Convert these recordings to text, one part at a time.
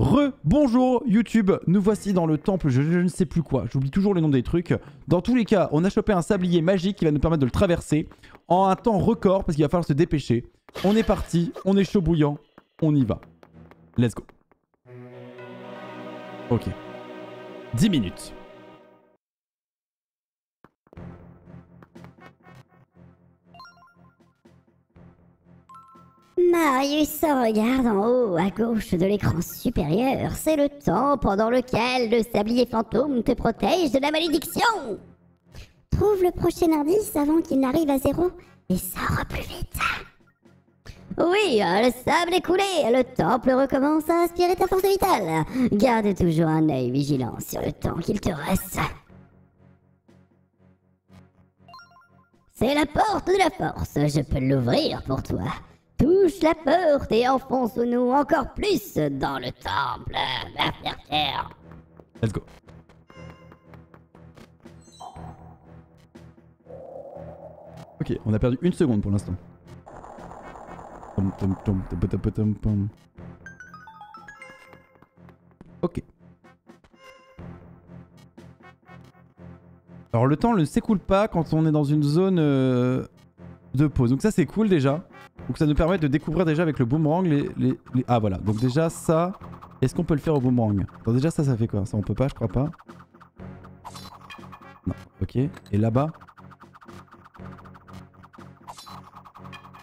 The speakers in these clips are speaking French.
Re, bonjour YouTube, nous voici dans le temple, je, ne sais plus quoi, j'oublie toujours le nom des trucs. Dans tous les cas, on a chopé un sablier magique qui va nous permettre de le traverser en un temps record parce qu'il va falloir se dépêcher. On est parti, on est chaud bouillant, on y va. Let's go. Ok. 10 minutes. Marius regarde en haut à gauche de l'écran supérieur. C'est le temps pendant lequel le sablier fantôme te protège de la malédiction. Trouve le prochain indice avant qu'il n'arrive à zéro et sors plus vite. Oui, le sable est coulé, le temple recommence à aspirer ta force vitale. Garde toujours un œil vigilant sur le temps qu'il te reste. C'est la porte de la force, je peux l'ouvrir pour toi. Touche la porte et enfonce-nous encore plus dans le temple. Let's go. Ok, on a perdu une seconde pour l'instant. Ok. Alors le temps ne s'écoule pas quand on est dans une zone euh, de pause. Donc ça c'est cool déjà. Donc ça nous permet de découvrir déjà avec le boomerang les... Ah voilà, donc déjà ça... Est-ce qu'on peut le faire au boomerang déjà ça ça fait quoi? Ça on peut pas je crois pas. Non, ok. Et là-bas?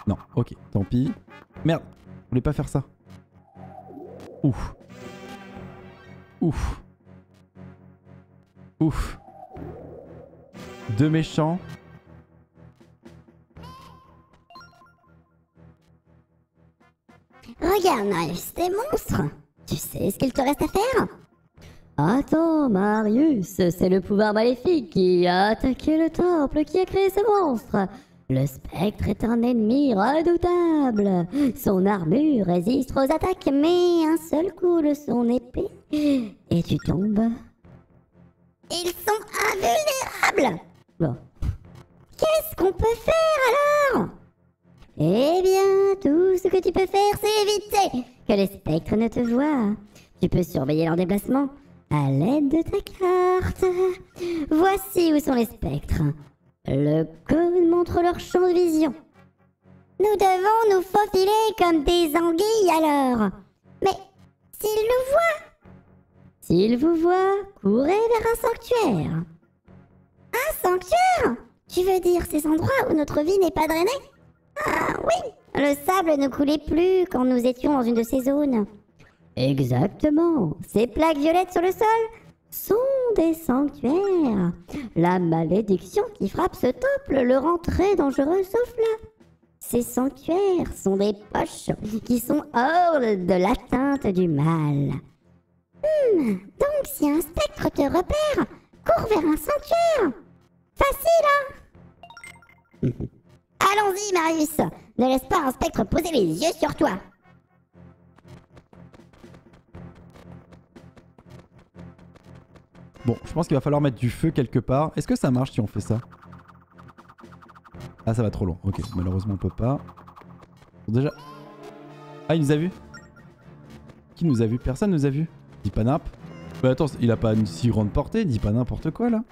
Non, ok, tant pis. Merde, je voulais pas faire ça. Ouf. Ouf. Ouf. Deux méchants. Regarde, Marius, des monstres. Tu sais ce qu'il te reste à faire? Attends, Marius, c'est le pouvoir maléfique qui a attaqué le temple qui a créé ce monstre. Le spectre est un ennemi redoutable. Son armure résiste aux attaques, mais un seul coup de son épée et tu tombes. Ils sont invulnérables. Bon. Qu'est-ce qu'on peut faire alors? Eh bien, tout ce que tu peux faire, c'est éviter que les spectres ne te voient. Tu peux surveiller leur déplacement à l'aide de ta carte. Voici où sont les spectres. Le code montre leur champ de vision. Nous devons nous faufiler comme des anguilles alors. Mais s'ils nous voient? S'ils vous voient, courez vers un sanctuaire. Un sanctuaire? Tu veux dire ces endroits où notre vie n'est pas drainée? Ah oui, le sable ne coulait plus quand nous étions dans une de ces zones. Exactement. Ces plaques violettes sur le sol sont des sanctuaires. La malédiction qui frappe ce temple le rend très dangereux sauf là. Ces sanctuaires sont des poches qui sont hors de l'atteinte du mal. Hmm, donc si un spectre te repère, cours vers un sanctuaire. Facile, hein? Allons-y, Marius Ne laisse pas un spectre poser les yeux sur toi Bon, je pense qu'il va falloir mettre du feu quelque part. Est-ce que ça marche si on fait ça? Ah, ça va trop loin. Ok, malheureusement on peut pas. Déjà... Ah, il nous a vu Qui nous a vu? Personne nous a vu. Dis pas. Mais attends, il a pas une si grande portée, dis pas n'importe quoi là.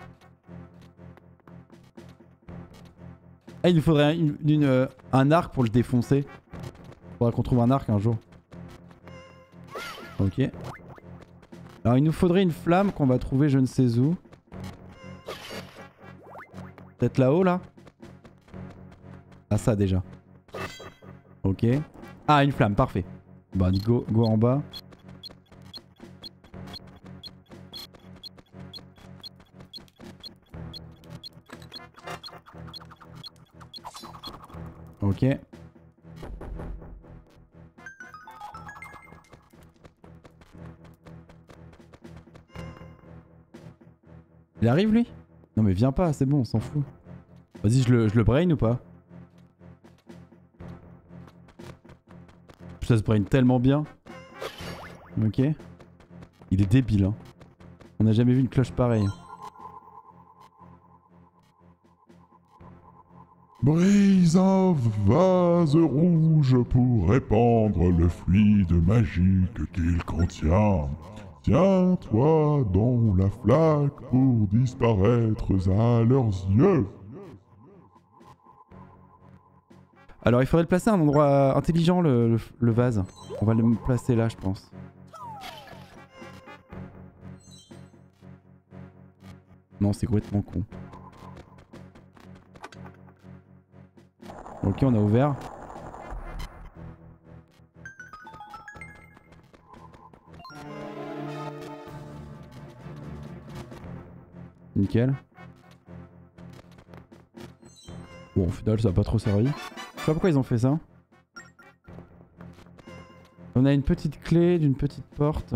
Ah, il nous faudrait une- une, euh, un arc pour le défoncer. Faudra qu'on trouve un arc un jour. Ok. Alors il nous faudrait une flamme qu'on va trouver je ne sais où. Peut-être là-haut là? Ah ça déjà. Ok. Ah une flamme, parfait. Bah go, go en bas. Ok. Il arrive lui? Non mais viens pas, c'est bon, on s'en fout. Vas-y, je le, je le brain ou pas? Ça se brain tellement bien. Ok. Il est débile, hein. On n'a jamais vu une cloche pareille. Brise un vase rouge pour répandre le fluide magique qu'il contient. Tiens-toi dans la flaque pour disparaître à leurs yeux. Alors il faudrait le placer à un endroit intelligent le, le- le vase. On va le placer là je pense. Non c'est complètement con. Ok on a ouvert. Nickel. Bon au final ça a pas trop servi. Je sais pas pourquoi ils ont fait ça. On a une petite clé d'une petite porte.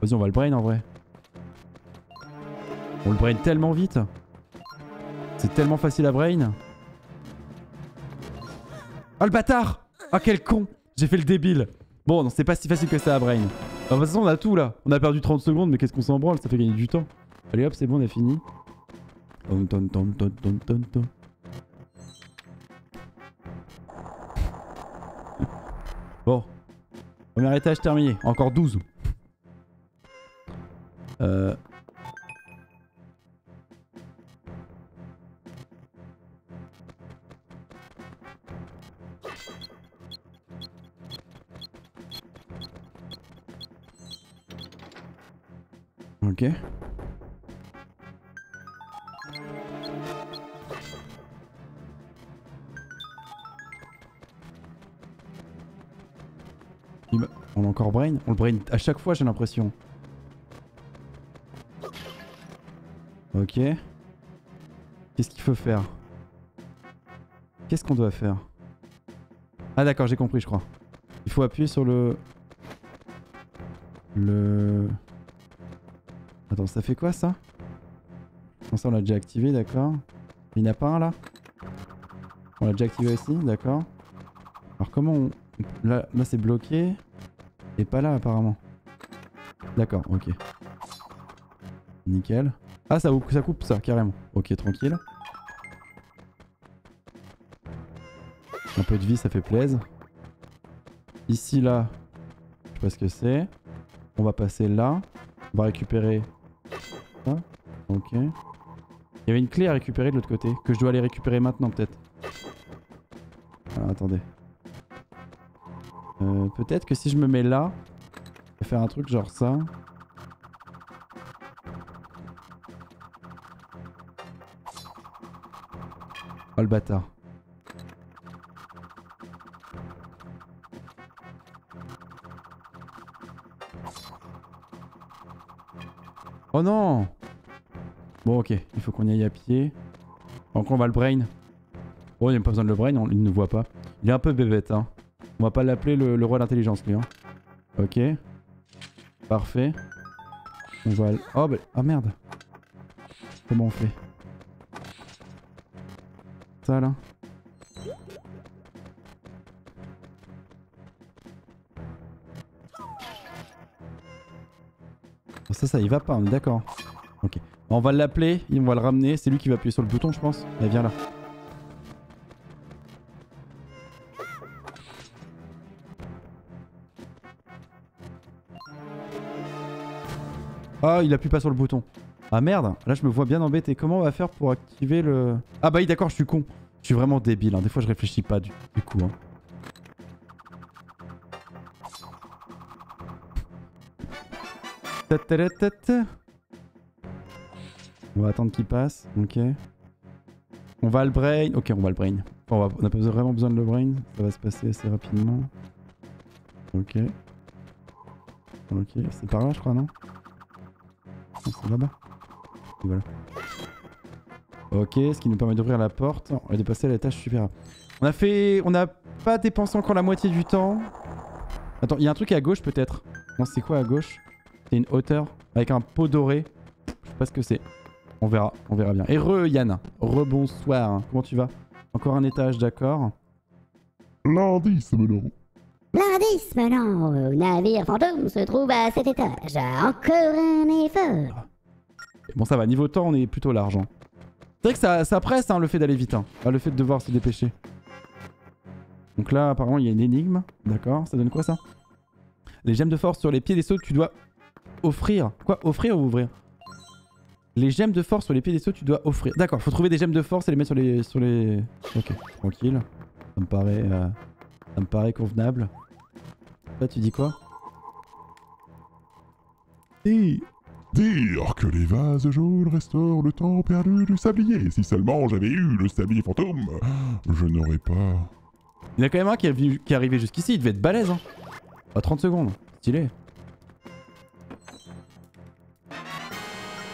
Vas-y, on va le brain en vrai. On le brain tellement vite. C'est tellement facile à brain. Oh le bâtard Ah quel con J'ai fait le débile. Bon, non, c'est pas si facile que ça à brain. De toute façon, on a tout là. On a perdu 30 secondes, mais qu'est-ce qu'on s'en branle? Ça fait gagner du temps. Allez hop, c'est bon, on a fini. Bon. Premier étage terminé. Encore 12. Euh... Ok. On l'a encore brain On le brain à chaque fois j'ai l'impression. Ok. Qu'est-ce qu'il faut faire? Qu'est-ce qu'on doit faire? Ah d'accord j'ai compris je crois. Il faut appuyer sur le... Le... Attends ça fait quoi ça? Ça on l'a déjà activé d'accord. Il n'y en a pas un là? On l'a déjà activé aussi d'accord. Alors comment on... Là, c'est bloqué. Et pas là apparemment. D'accord, ok. Nickel. Ah ça, ça coupe ça carrément. Ok tranquille. Un peu de vie ça fait plaisir. Ici là, je sais pas ce que c'est. On va passer là. On va récupérer Ok. Il y avait une clé à récupérer de l'autre côté. Que je dois aller récupérer maintenant peut-être. Ah, attendez. Euh, Peut-être que si je me mets là, je vais faire un truc genre ça. Oh le bâtard. Oh non Bon ok, il faut qu'on y aille à pied. Donc on va le brain. Oh il n'y a pas besoin de le brain, on- il ne voit pas. Il est un peu bébête hein. On va pas l'appeler le, roi d'intelligence lui hein. Ok. Parfait. On va... Oh bah... Ah merde. Comment on fait? Ça là Oh, Ça, ça y va pas, on est d'accord. Ok. On va l'appeler, on va le ramener. C'est lui qui va appuyer sur le bouton, je pense. Viens là. Ah, il appuie pas sur le bouton. Ah merde, là je me vois bien embêté. Comment on va faire pour activer le... Ah bah oui d'accord, je suis con. Je suis vraiment débile, hein. des fois je réfléchis pas du, coup. Hein. On va attendre qu'il passe, ok. On va le brain, ok on va le brain. On, va... on a vraiment besoin de le brain, ça va se passer assez rapidement. Ok. Ok, c'est par là je crois non? C'est là-bas. Et Voilà. Ok, ce qui nous permet d'ouvrir la porte. On va dépasser à l'étage supérieur. On a fait... On n'a pas dépensé encore la moitié du temps. Attends, il y a un truc à gauche peut-être? Non, c'est quoi à gauche? C'est une hauteur avec un pot doré. Je sais pas ce que c'est. On verra, on verra bien. Et re Yann, rebonsoir. Comment tu vas? Encore un étage, d'accord? L'indice, melon. L'indice maintenant au navire fantôme se trouve à cet étage. Encore un effort. Bon, ça va. Niveau temps, on est plutôt large. hein. C'est vrai que ça, ça presse hein, le fait d'aller vite, hein. Ah, le fait de devoir se dépêcher. Donc là, apparemment, il y a une énigme. D'accord, ça donne quoi ça? Les gemmes de force sur les pieds des sauts, tu dois offrir. Quoi? Offrir ou ouvrir? Les gemmes de force sur les pieds des sauts, tu dois offrir. D'accord, faut trouver des gemmes de force et les mettre sur les. Sur les... Ok, tranquille. Ça me paraît. euh, Ça me paraît convenable. Là, tu dis quoi? Et dire que les vases jaunes restaurent le temps perdu du sablier. Si seulement j'avais eu le sablier fantôme, je n'aurais pas. Il y en a quand même un qui est, venu- qui est arrivé jusqu'ici, il devait être balèze. Hein. À 30 secondes. Stylé.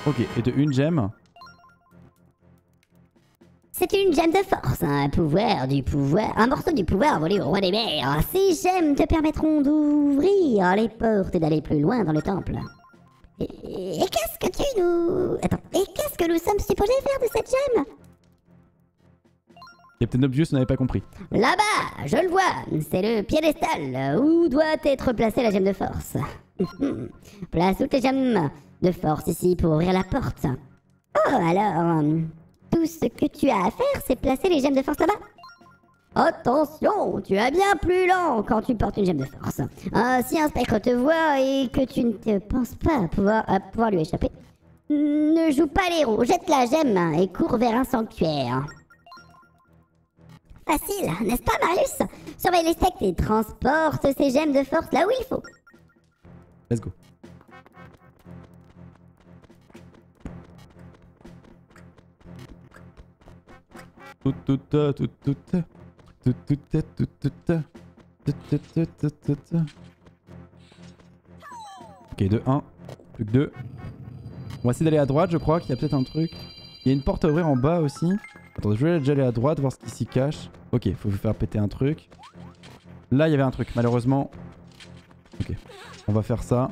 Ok, et de une gemme. C'est une gemme de force, un pouvoir du pouvoir, un morceau du pouvoir volé au roi des mers. Ces gemmes te permettront d'ouvrir les portes et d'aller plus loin dans le temple. Et, et qu'est-ce que tu nous... Attends, et qu'est-ce que nous sommes supposés faire de cette gemme? Captain Obvious n'avait pas compris. Là-bas, je le vois, c'est le piédestal où doit être placée la gemme de force? Place toutes les gemmes de force ici pour ouvrir la porte. Oh, alors, euh, tout ce que tu as à faire, c'est placer les gemmes de force là-bas. Attention, tu es bien plus lent quand tu portes une gemme de force. Euh, si un spectre te voit et que tu ne te penses pas pouvoir, à pouvoir lui échapper, ne joue pas les roues, jette la gemme et cours vers un sanctuaire. Facile, n'est-ce pas Marius? Surveille les sectes et transporte ces gemmes de force là où il faut. Let's go. Ok, 2, 1. Plus que 2. On va essayer d'aller à droite, je crois qu'il y a peut-être un truc. Il y a une porte à ouvrir en bas aussi. Attends, je vais déjà aller à droite, voir ce qui s'y cache. Ok, faut faire péter un truc. Là, il y avait un truc, malheureusement. Ok, on va faire ça.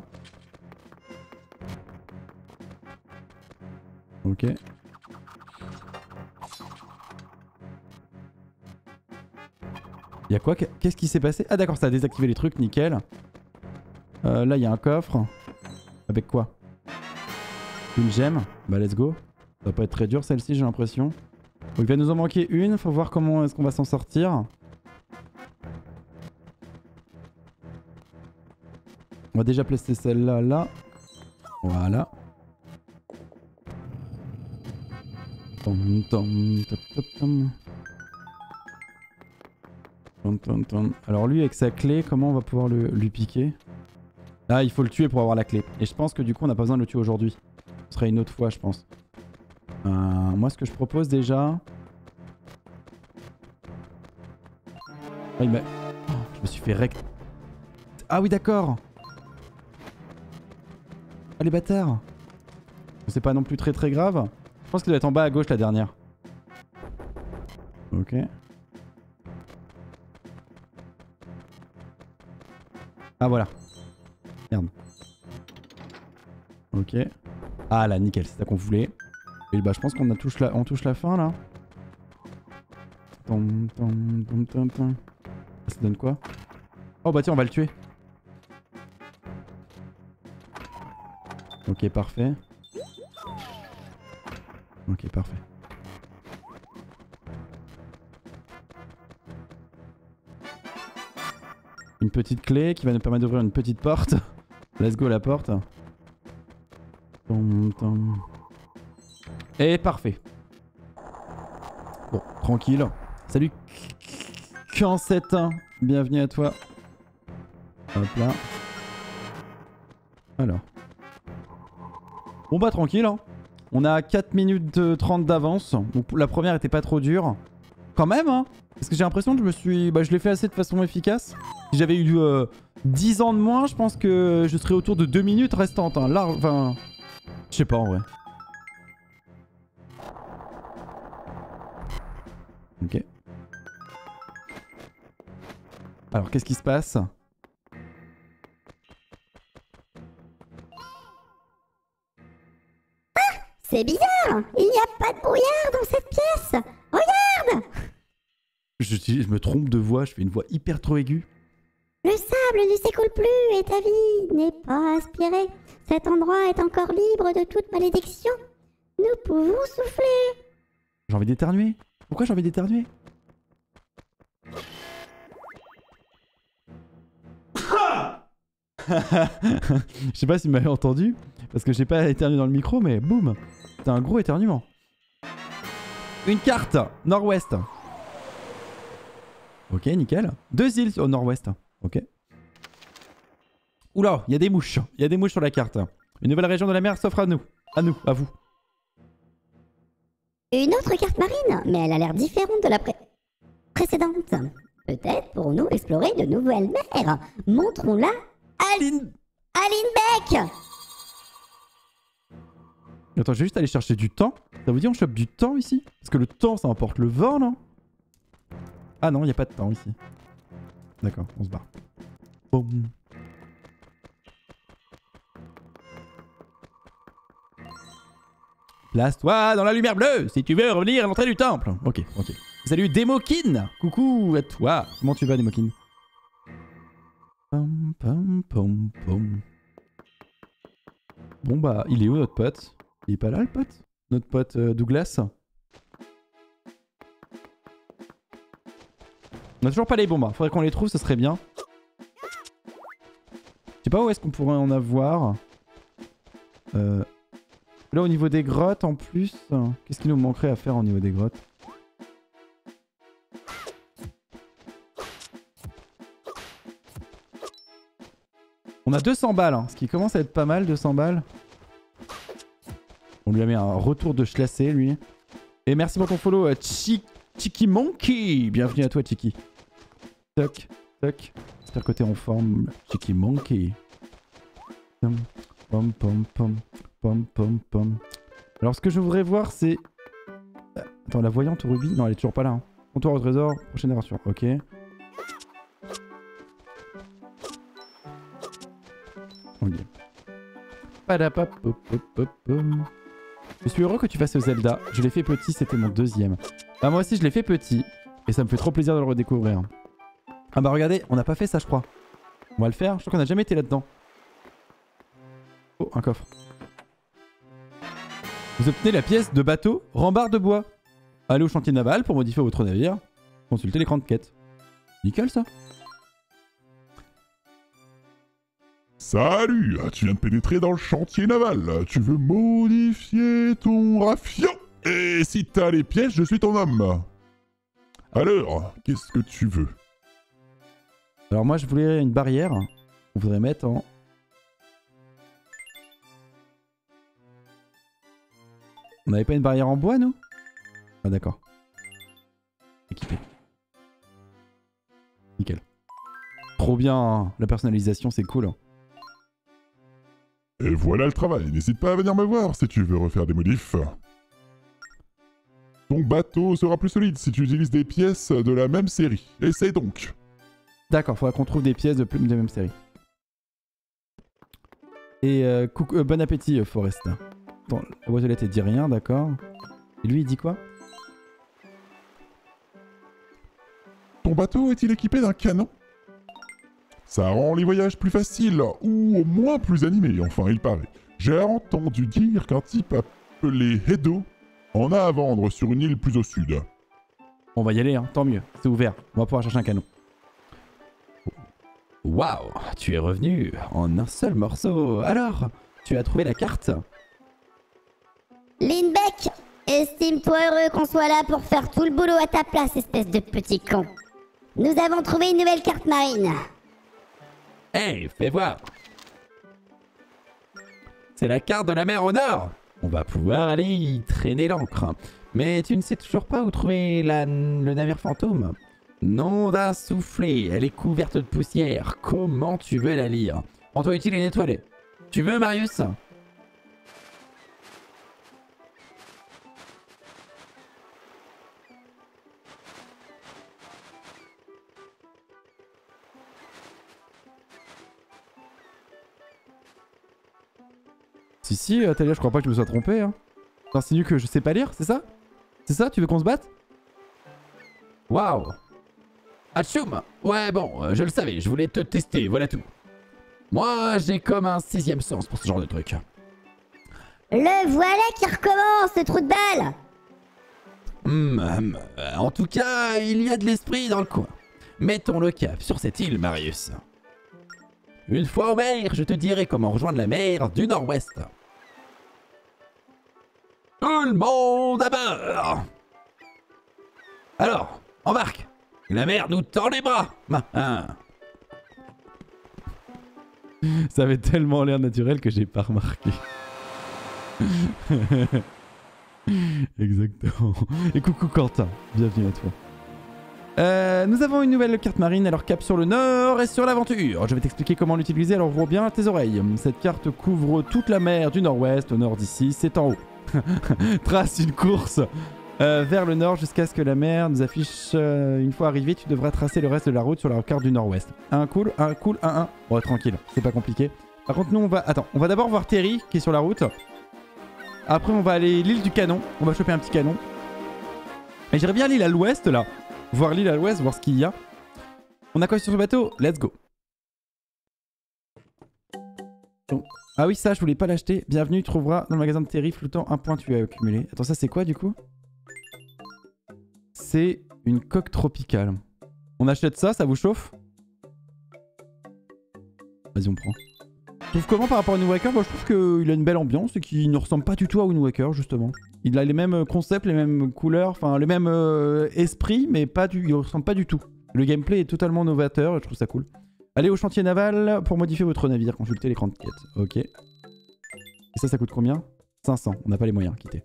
Ok. Quoi Qu'est-ce qui s'est passé? Ah d'accord, ça a désactivé les trucs, nickel. Euh, là, il y a un coffre. Avec quoi? Une gemme? Bah let's go. Ça va pas être très dur celle-ci, j'ai l'impression. Il va nous en manquer une, faut voir comment est-ce qu'on va s'en sortir. On va déjà placer celle-là là. Voilà. Tom, tom, top, top, tom. Alors lui avec sa clé, comment on va pouvoir le, lui piquer? Ah il faut le tuer pour avoir la clé. Et je pense que du coup on n'a pas besoin de le tuer aujourd'hui. Ce sera une autre fois je pense. Euh, moi ce que je propose déjà... Ah, il Oh, je me suis fait rect... Ah oui d'accord Ah les bâtards C'est pas non plus très très grave. Je pense qu'il doit être en bas à gauche la dernière. Ok. Ah voilà. Merde. Ok. Ah là nickel, c'est ça qu'on voulait. Et bah je pense qu'on touche la... on touche la fin là. Tom. Ça donne quoi? Oh bah tiens on va le tuer. Ok parfait. Ok parfait. Petite clé qui va nous permettre d'ouvrir une petite porte. Let's go la porte. Et parfait. Bon, tranquille. Salut Q7, bienvenue à toi. Hop là. Alors. Bon bah tranquille. hein. On a 4 minutes de 30 d'avance. La première était pas trop dure. Quand même, hein. Parce que j'ai l'impression que je me suis... Bah je l'ai fait assez de façon efficace. Si j'avais eu euh, 10 ans de moins, je pense que je serais autour de 2 minutes restantes. Hein. Enfin... Je sais pas en vrai. Ok. Alors, qu'est-ce qui se passe? C'est bizarre Il n'y a pas de brouillard dans cette pièce je, je me trompe de voix, je fais une voix hyper trop aiguë. Le sable ne s'écoule plus et ta vie n'est pas aspirée. Cet endroit est encore libre de toute malédiction. Nous pouvons souffler. J'ai envie d'éternuer. Pourquoi j'ai envie d'éternuer? Je sais pas si vous m'avez entendu, parce que j'ai pas éternué dans le micro, mais boum C'est un gros éternuement. Une carte Nord-Ouest. Ok, nickel. Deux îles au nord-ouest. Ok. Oula, il y a des mouches. Il y a des mouches sur la carte. Une nouvelle région de la mer s'offre à nous. À nous, à vous. Une autre carte marine, mais elle a l'air différente de la pré- précédente. Peut-être pourrons-nous explorer de nouvelles mers. Montrons-la à Aline Attends, je vais juste aller chercher du temps. Ça vous dit on chope du temps ici? Parce que le temps, ça emporte le vent, non? Ah non, il a pas de temps ici. D'accord, on se barre. Place-toi dans la lumière bleue si tu veux revenir à l'entrée du temple. Ok, ok. Salut Demokin Coucou à toi Comment tu vas Demokin Pom, pom, pom, pom. Bon bah, il est où notre pote? Il est pas là le pote? Notre pote euh, Douglas? On a toujours pas les bombes, hein. faudrait qu'on les trouve, ce serait bien. Je sais pas où est-ce qu'on pourrait en avoir. Euh, Là au niveau des grottes en plus, euh, qu'est-ce qu'il nous manquerait à faire au niveau des grottes? On a 200 balles, hein, ce qui commence à être pas mal, 200 balles. On lui a mis un retour de chlassé, lui. Et merci pour ton follow, euh, Chi- Chiki Monkey. Bienvenue à toi, Chiki. Toc, toc. J'espère que t'es en forme, Chiki Monkey. Pom, pom, pom, pom, pom, pom. Alors, ce que je voudrais voir, c'est... Attends, la voyante au Non, elle est toujours pas là. Hein. Comptoir au trésor, prochaine aventure. Ok. On y est. Padapapopopopom. Je suis heureux que tu fasses Zelda. Je l'ai fait petit, c'était mon deuxième. Bah moi aussi je l'ai fait petit. Et ça me fait trop plaisir de le redécouvrir. Ah bah regardez, on n'a pas fait ça je crois. On va le faire, je crois qu'on a jamais été là-dedans. Oh, un coffre. Vous obtenez la pièce de bateau rembarre de bois. Allez au chantier naval pour modifier votre navire. Consultez l'écran de quête. Nickel ça. Salut, tu viens de pénétrer dans le chantier naval. Tu veux modifier ton rafiant Et si t'as les pièces, je suis ton homme. Alors, qu'est-ce que tu veux? Alors moi je voulais une barrière. On voudrait mettre en... On n'avait pas une barrière en bois nous? Ah d'accord. Équipé. Nickel. Trop bien, hein. la personnalisation c'est cool. hein. Et voilà le travail. N'hésite pas à venir me voir si tu veux refaire des modifs. Ton bateau sera plus solide si tu utilises des pièces de la même série. Essaye donc. D'accord, faudra qu'on trouve des pièces de, de même série. Et euh, coucou- euh, bon appétit euh, Forest. Attends, la boîte aux lettres elle dit rien, d'accord. Et lui il dit quoi? Ton bateau est-il équipé d'un canon? Ça rend les voyages plus faciles, ou au moins plus animés, enfin il paraît. J'ai entendu dire qu'un type appelé Hedo en a à vendre sur une île plus au sud. On va y aller, hein, tant mieux. C'est ouvert. On va pouvoir chercher un canon. Waouh, tu es revenu en un seul morceau. Alors, tu as trouvé la carte? Lindbeck Estime-toi heureux qu'on soit là pour faire tout le boulot à ta place, espèce de petit con. Nous avons trouvé une nouvelle carte marine. Hey, fais voir C'est la carte de la mer au nord On va pouvoir aller y traîner l'ancre. Mais tu ne sais toujours pas où trouver la- le navire fantôme Nom d'un soufflé, elle est couverte de poussière. Comment tu veux la lire? Rends-toi utile et nettoyer. Tu veux, Marius? Si, si, Talia, je crois pas que je me sois trompé. Hein. T'insinues que je sais pas lire, c'est ça? C'est ça? Tu veux qu'on se batte? Waouh Atchoum Ouais, bon, euh, je le savais, je voulais te tester, voilà tout. Moi, j'ai comme un sixième sens pour ce genre de truc. Le voilà qui recommence, ce trou de balle Hum, hum, en tout cas, il y a de l'esprit dans le coin. Mettons le cap sur cette île, Marius. Une fois au mer, je te dirai comment rejoindre la mer du nord-ouest. Tout le monde à bord Alors, embarque La mer nous tend les bras hein. Ça avait tellement l'air naturel que j'ai pas remarqué. Exactement. Et coucou Quentin, bienvenue à toi. Euh, nous avons une nouvelle carte marine, alors cap sur le nord et sur l'aventure. Je vais t'expliquer comment l'utiliser, alors ouvre bien tes oreilles. Cette carte couvre toute la mer du nord-ouest, au nord d'ici, c'est en haut. Trace une course euh, vers le nord jusqu'à ce que la mer nous affiche. Euh, une fois arrivé, tu devras tracer le reste de la route sur la carte du nord-ouest. Un cool, un cool, un un. Bon, tranquille, c'est pas compliqué. Par contre, nous on va. Attends, on va d'abord voir Terry qui est sur la route. Après, on va aller l'île du canon. On va choper un petit canon. Et j'irai bien l'île à l'ouest là. Voir l'île à l'ouest, voir ce qu'il y a. On a quoi sur le bateau? Let's go. Ah oui, ça, je voulais pas l'acheter. Bienvenue, tu trouveras dans le magasin de Terry flottant un point tu as accumulé. Attends, ça c'est quoi du coup? C'est une coque tropicale. On achète ça, ça vous chauffe? Vas-y, on prend. Trouves comment par rapport à New Waker Je trouve qu'il a une belle ambiance et qu'il ne ressemble pas du tout à Wind justement. Il a les mêmes concepts, les mêmes couleurs, enfin les mêmes euh, esprits, mais pas du, il ressemble pas du tout. Le gameplay est totalement novateur et je trouve ça cool. Allez au chantier naval pour modifier votre navire. Consultez l'écran de quête. Ok. Et ça, ça coûte combien? 500. On n'a pas les moyens. Quitter.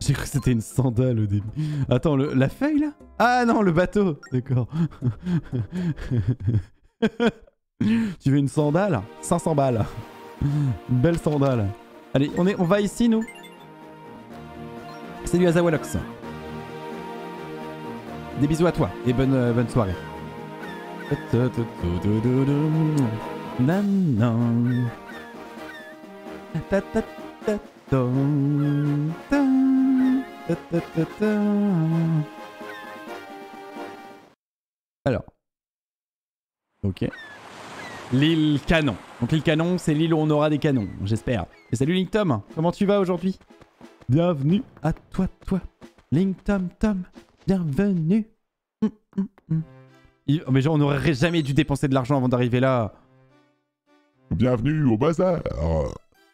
J'ai cru que c'était une sandale au début. Attends, la feuille là? Ah non, le bateau D'accord. tu veux une sandale? 500 balles. Une belle sandale. Allez, on, est, on va ici, nous? Salut Azawalox. Des bisous à toi et bonne, euh, bonne soirée. Alors. Ok. L'île Canon. Donc l'île Canon, c'est l'île où on aura des canons, j'espère. Et salut Link Tom, comment tu vas aujourd'hui? Bienvenue à toi, toi. Link Tom Tom, bienvenue. Hum, hum, hum. Oh, mais genre, on n'aurait jamais dû dépenser de l'argent avant d'arriver là. Bienvenue au bazar.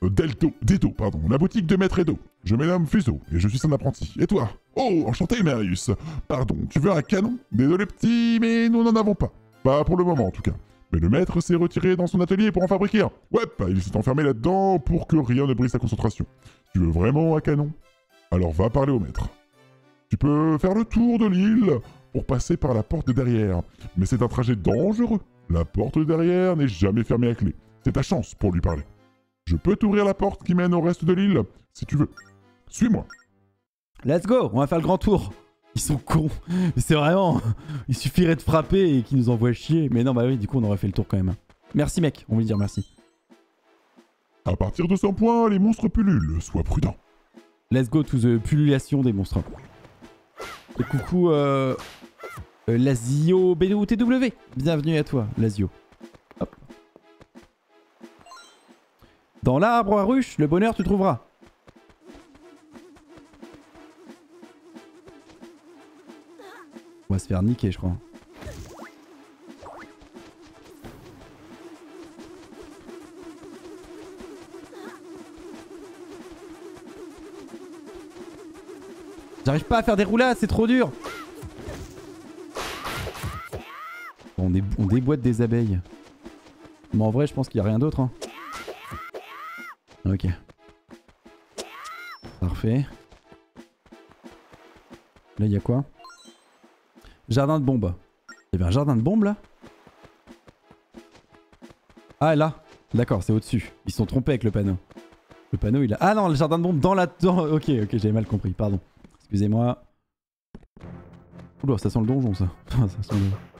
Euh, Delto, Dedo, pardon, la boutique de Maître Edo. Je me nomme Fuso et je suis son apprenti. Et toi? Oh, enchanté Marius. Pardon, tu veux un canon? Désolé petit, mais nous n'en avons pas. Pas pour le moment en tout cas. Mais le maître s'est retiré dans son atelier pour en fabriquer un. Ouais, il s'est enfermé là-dedans pour que rien ne brise sa concentration. Tu veux vraiment un canon? Alors va parler au maître. Tu peux faire le tour de l'île pour passer par la porte de derrière, mais c'est un trajet dangereux. La porte de derrière n'est jamais fermée à clé. C'est ta chance pour lui parler. Je peux t'ouvrir la porte qui mène au reste de l'île, si tu veux. Suis-moi. Let's go, on va faire le grand tour. Ils sont cons. C'est vraiment. Il suffirait de frapper et qu'ils nous envoient chier. Mais non, bah oui, du coup, on aurait fait le tour quand même. Merci, mec. On veut dire merci. À partir de 100 points, les monstres pullulent. Sois prudent. Let's go to the pullulation des monstres. Et coucou, euh, euh Lazio BDOTW. Bienvenue à toi, Lazio. Dans l'arbre à ruche, le bonheur tu trouveras. On va se faire niquer, je crois. J'arrive pas à faire des roulades, c'est trop dur. On, déboîte des abeilles. Mais en vrai, je pense qu'il n'y a rien d'autre. Hein. Ok. Parfait. Là, il y a quoi? Jardin de bombes. Il y un jardin de bombes là? Ah là D'accord, c'est au-dessus. Ils sont trompés avec le panneau. Le panneau il a... Ah non, le jardin de bombes dans la... Ok, ok, j'avais mal compris, pardon. Excusez-moi. Oula, ça sent le donjon ça.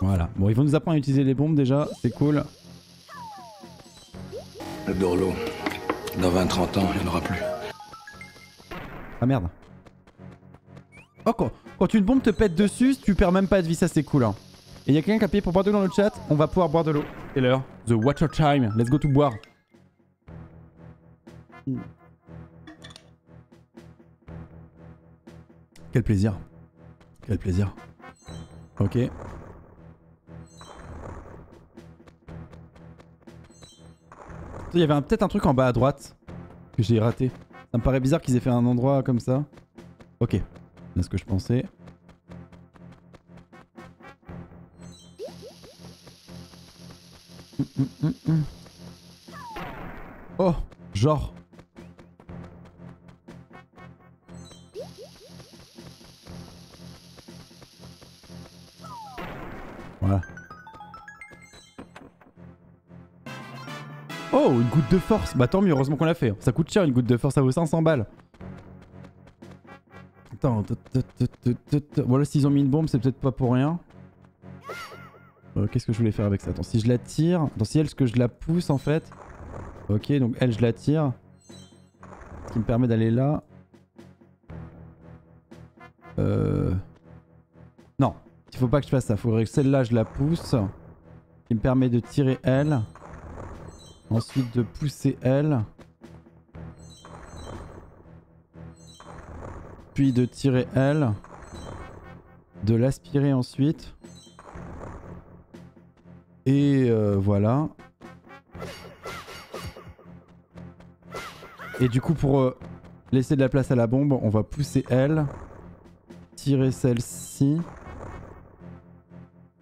voilà. Bon, ils vont nous apprendre à utiliser les bombes déjà, c'est cool. Le Dorlo. Dans 20-30 ans, il n'y en aura plus. Ah merde. Oh, quand, quand une bombe te pète dessus, tu perds même pas de vie, ça c'est cool. Hein. Et il y a quelqu'un qui a payé pour boire de l'eau dans le chat? On va pouvoir boire de l'eau. C'est l'heure. The water time. Let's go to boire. Quel plaisir. Quel plaisir. Ok. Il y avait peut-être un truc en bas à droite que j'ai raté. Ça me paraît bizarre qu'ils aient fait un endroit comme ça. Ok. C'est ce que je pensais. Hum, hum, hum. Oh, genre. Oh, une goutte de force. Bah tant mieux, heureusement qu'on l'a fait. Ça coûte cher une goutte de force, ça vaut 500 balles. Attends, voilà, s'ils ont mis une bombe, c'est peut-être pas pour rien. Euh, Qu'est-ce que je voulais faire avec ça? Attends, si je la tire... Si elle, est-ce que je la pousse en fait Ok, donc elle, je la tire. Ce qui me permet d'aller là. Euh... Non, il faut pas que je fasse ça. Il faudrait que celle-là, je la pousse. Qui me permet de tirer elle. Ensuite de pousser elle. Puis de tirer elle. De l'aspirer ensuite. Et euh, voilà. Et du coup pour euh, laisser de la place à la bombe, on va pousser elle. Tirer celle-ci.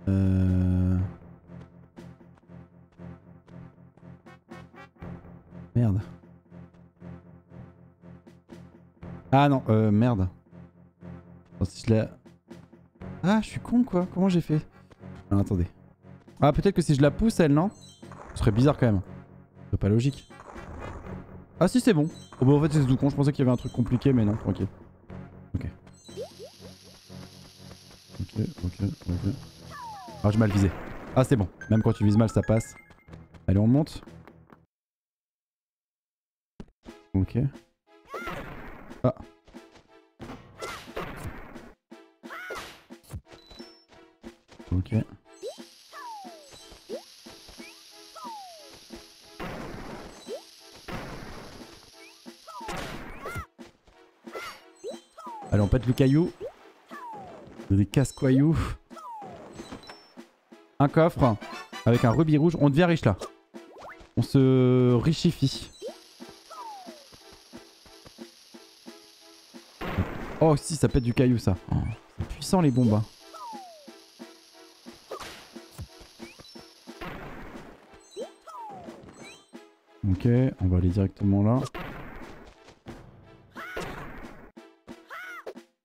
Euh... Ah non, euh, merde. Je. Ah, je suis con quoi. Comment j'ai fait? Ah, Attendez. Ah, peut-être que si je la pousse, elle, non? Ce serait bizarre quand même. C'est pas logique. Ah si, c'est bon. Oh bah en fait, c'est tout con. Je pensais qu'il y avait un truc compliqué, mais non. Ok. Ok. Ok, ok, ok. Ah, j'ai mal visé. Ah, c'est bon. Même quand tu vises mal, ça passe. Allez, on monte. Ok. Ah. Ok. Allez, on pète le caillou. Des casse-coyous. Un coffre avec un rubis rouge. On devient riche là. On se richifie. Oh si, ça pète du caillou ça. Oh, c'est puissant les bombes. Ok, on va aller directement là.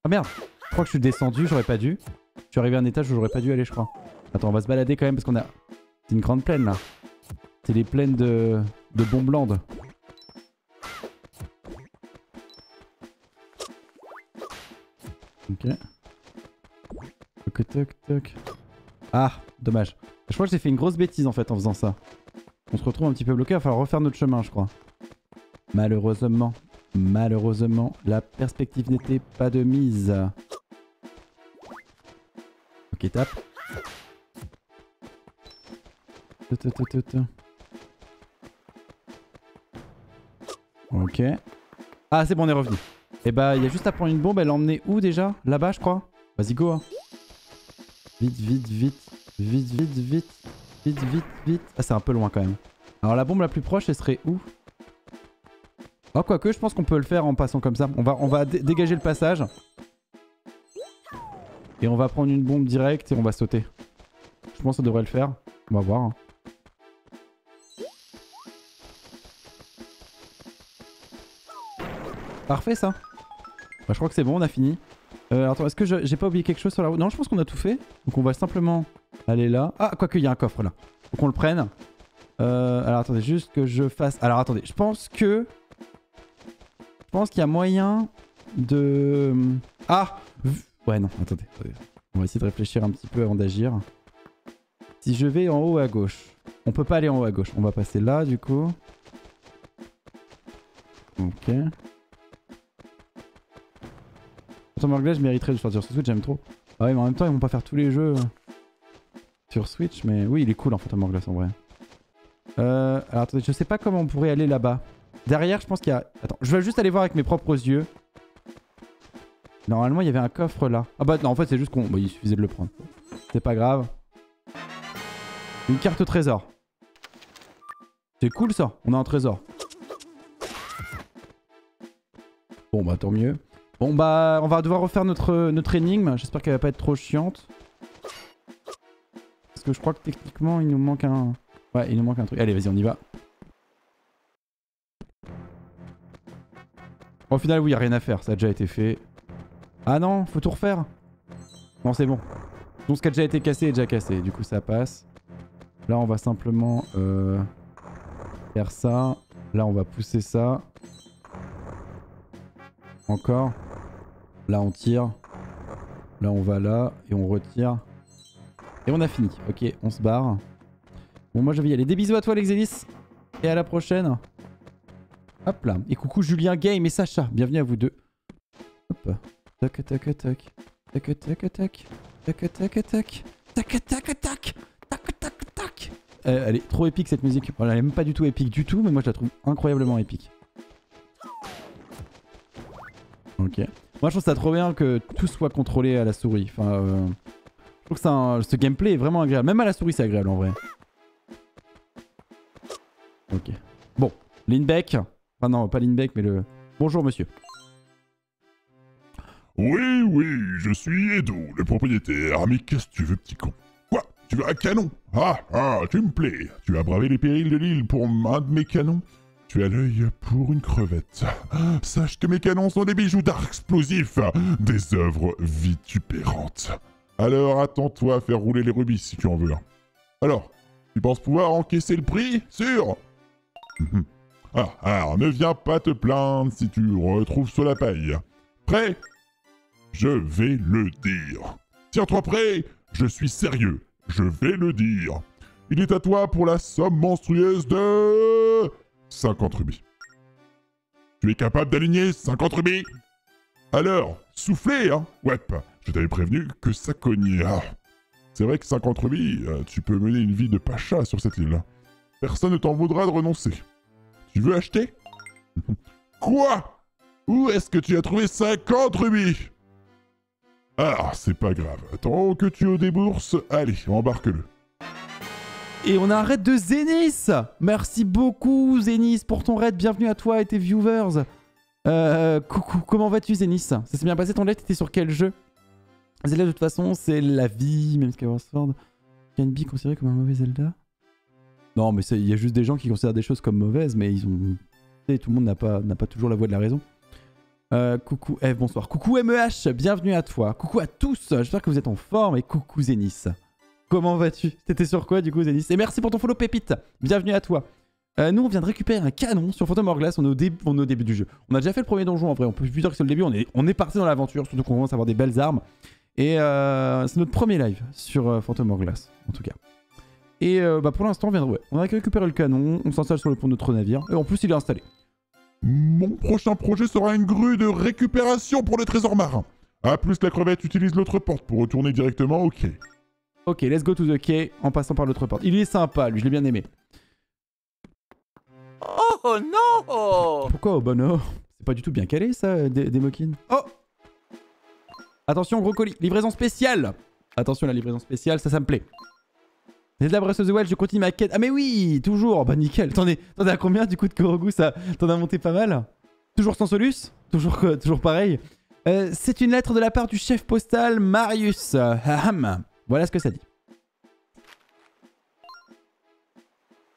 Ah merde Je crois que je suis descendu, j'aurais pas dû. Je suis arrivé à un étage où j'aurais pas dû aller je crois. Attends, on va se balader quand même parce qu'on a... C'est une grande plaine là. C'est les plaines de, de Bombland. Toc toc. Ah, dommage. Je crois que j'ai fait une grosse bêtise en fait en faisant ça. On se retrouve un petit peu bloqué, il va falloir refaire notre chemin je crois. Malheureusement. Malheureusement, la perspective n'était pas de mise. Ok, tape. Ok. Ah, c'est bon, on est revenu. Et bah, il y a juste à prendre une bombe. Elle emmenait où déjà? Là-bas, je crois? Vas-y, go. hein. Vite, vite, vite. Vite, vite, vite. Vite, vite, vite. Ah, c'est un peu loin quand même. Alors, la bombe la plus proche, elle serait où? Oh, quoique, je pense qu'on peut le faire en passant comme ça. On va, dégager le passage. Et on va prendre une bombe directe et on va sauter. Je pense que ça devrait le faire. On va voir. hein. Parfait ça. Bah, je crois que c'est bon, on a fini. Euh, attends, est-ce que j'ai pas oublié quelque chose sur la route? Non, je pense qu'on a tout fait. Donc on va simplement aller là. Ah, quoique, il y a un coffre là. Faut qu'on le prenne. Euh, alors attendez, juste que je fasse... Alors attendez, je pense que... Je pense qu'il y a moyen de... Ah Ouais, non, attendez, attendez. On va essayer de réfléchir un petit peu avant d'agir. Si je vais en haut à gauche... On peut pas aller en haut à gauche. On va passer là, du coup. Ok. Pourtant, Murglais, je mériterais de sortir ce Switch, j'aime trop. Ah ouais, mais en même temps, ils vont pas faire tous les jeux. sur Switch, mais oui, il est cool en Phantom en vrai. Euh, alors attendez, je sais pas comment on pourrait aller là-bas. Derrière, je pense qu'il y a... Attends, je vais juste aller voir avec mes propres yeux. Normalement, il y avait un coffre là. Ah bah non, en fait, c'est juste qu'on... Bah, il suffisait de le prendre. C'est pas grave. Une carte trésor. C'est cool ça, on a un trésor. Bon bah tant mieux. Bon bah on va devoir refaire notre, notre énigme. J'espère qu'elle va pas être trop chiante. Parce que je crois que techniquement il nous manque un... Ouais il nous manque un truc. Allez vas-y on y va. Au final oui y a rien à faire, ça a déjà été fait. Ah non, faut tout refaire Non c'est bon. Donc ce qui a déjà été cassé est déjà cassé, du coup ça passe. Là on va simplement euh, faire ça. Là on va pousser ça. Encore. Là on tire. Là on va là et on retire. Et on a fini. Ok, on se barre. Bon moi je vais y aller. Des bisous à toi Lexelis. Et à la prochaine. Hop là. Et coucou Julien Game et Sacha. Bienvenue à vous deux. Hop. Tac tac tac. Tac tac tac tac. Tac tac tac. Tac tac tac. Tac tac. Euh, elle est trop épique cette musique. Voilà, elle est même pas du tout épique du tout, mais moi je la trouve incroyablement épique. Ok. Moi je trouve ça trop bien que tout soit contrôlé à la souris. Enfin, euh, je trouve que un... ce gameplay est vraiment agréable. Même à la souris c'est agréable en vrai. Ok. Bon, Lindbeck. Enfin non, pas Lindbeck, mais le... Bonjour monsieur. Oui, oui, je suis Edo, le propriétaire. Mais qu'est-ce que tu veux, petit con? Quoi? Tu veux un canon? Ah, ah, tu me plais. Tu as bravé les périls de l'île pour un de mes canons? Tu as l'œil pour une crevette. Sache que mes canons sont des bijoux d'art explosifs, des œuvres vitupérantes. Alors attends-toi à faire rouler les rubis si tu en veux. Alors, tu penses pouvoir encaisser le prix Sûr? Ah, alors ne viens pas te plaindre si tu retrouves sur la paille. Prêt? Je vais le dire. Tiens-toi prêt Je suis sérieux. Je vais le dire. Il est à toi pour la somme monstrueuse de... 50 rubis. Tu es capable d'aligner 50 rubis? Alors, soufflez, hein Ouais, je t'avais prévenu que ça cognait. Ah. C'est vrai que 50 rubis, euh, tu peux mener une vie de pacha sur cette île. Personne ne t'en voudra de renoncer. Tu veux acheter? Quoi? Où est-ce que tu as trouvé 50 rubis? Ah, c'est pas grave. Tant que tu au débourses, allez, embarque-le. Et on a un raid de Zénis Merci beaucoup Zénis pour ton raid, bienvenue à toi et tes viewers euh, Coucou, comment vas-tu Zénis Ça s'est bien passé ton raid, t'étais sur quel jeu? Zelda de toute façon c'est la vie, même Skyward Sword. Canby considéré comme un mauvais Zelda? Non mais il y a juste des gens qui considèrent des choses comme mauvaises, mais ils ont... tout le monde n'a pas, pas toujours la voix de la raison. Euh, coucou Eve, bonsoir. Coucou MEH, bienvenue à toi. Coucou à tous, j'espère que vous êtes en forme et coucou Zénis. Comment vas-tu? T'étais sur quoi du coup Zénis Et merci pour ton follow Pépite Bienvenue à toi euh, nous, on vient de récupérer un canon sur Phantom Hourglass. On est, au début du jeu. On a déjà fait le premier donjon en vrai. On peut plus dire que c'est le début. On est, on parti dans l'aventure, surtout qu'on commence à avoir des belles armes. Et euh, c'est notre premier live sur euh, Phantom Hourglass, en tout cas. Et bah, pour l'instant, on vient de. On a récupéré le canon. On s'installe sur le pont de notre navire. Et en plus, il est installé. Mon prochain projet sera une grue de récupération pour les trésors marins. A plus, la crevette utilise l'autre porte pour retourner directement au quai. Ok, let's go to the quai en passant par l'autre porte. Il est sympa, lui, je l'ai bien aimé. Oh non Pourquoi oh bah non C'est pas du tout bien calé ça, des, des Oh Attention, gros colis, livraison spéciale Attention, la livraison spéciale, ça, ça me plaît. Zelda Breath of the Wild, je continue ma quête. Ah mais oui, toujours Bah nickel. Attendez, attendez à combien du coup de Korogu ça T'en as monté pas mal? Toujours sans solus? Toujours, toujours pareil? Euh, C'est une lettre de la part du chef postal Marius. Ahem. Voilà ce que ça dit.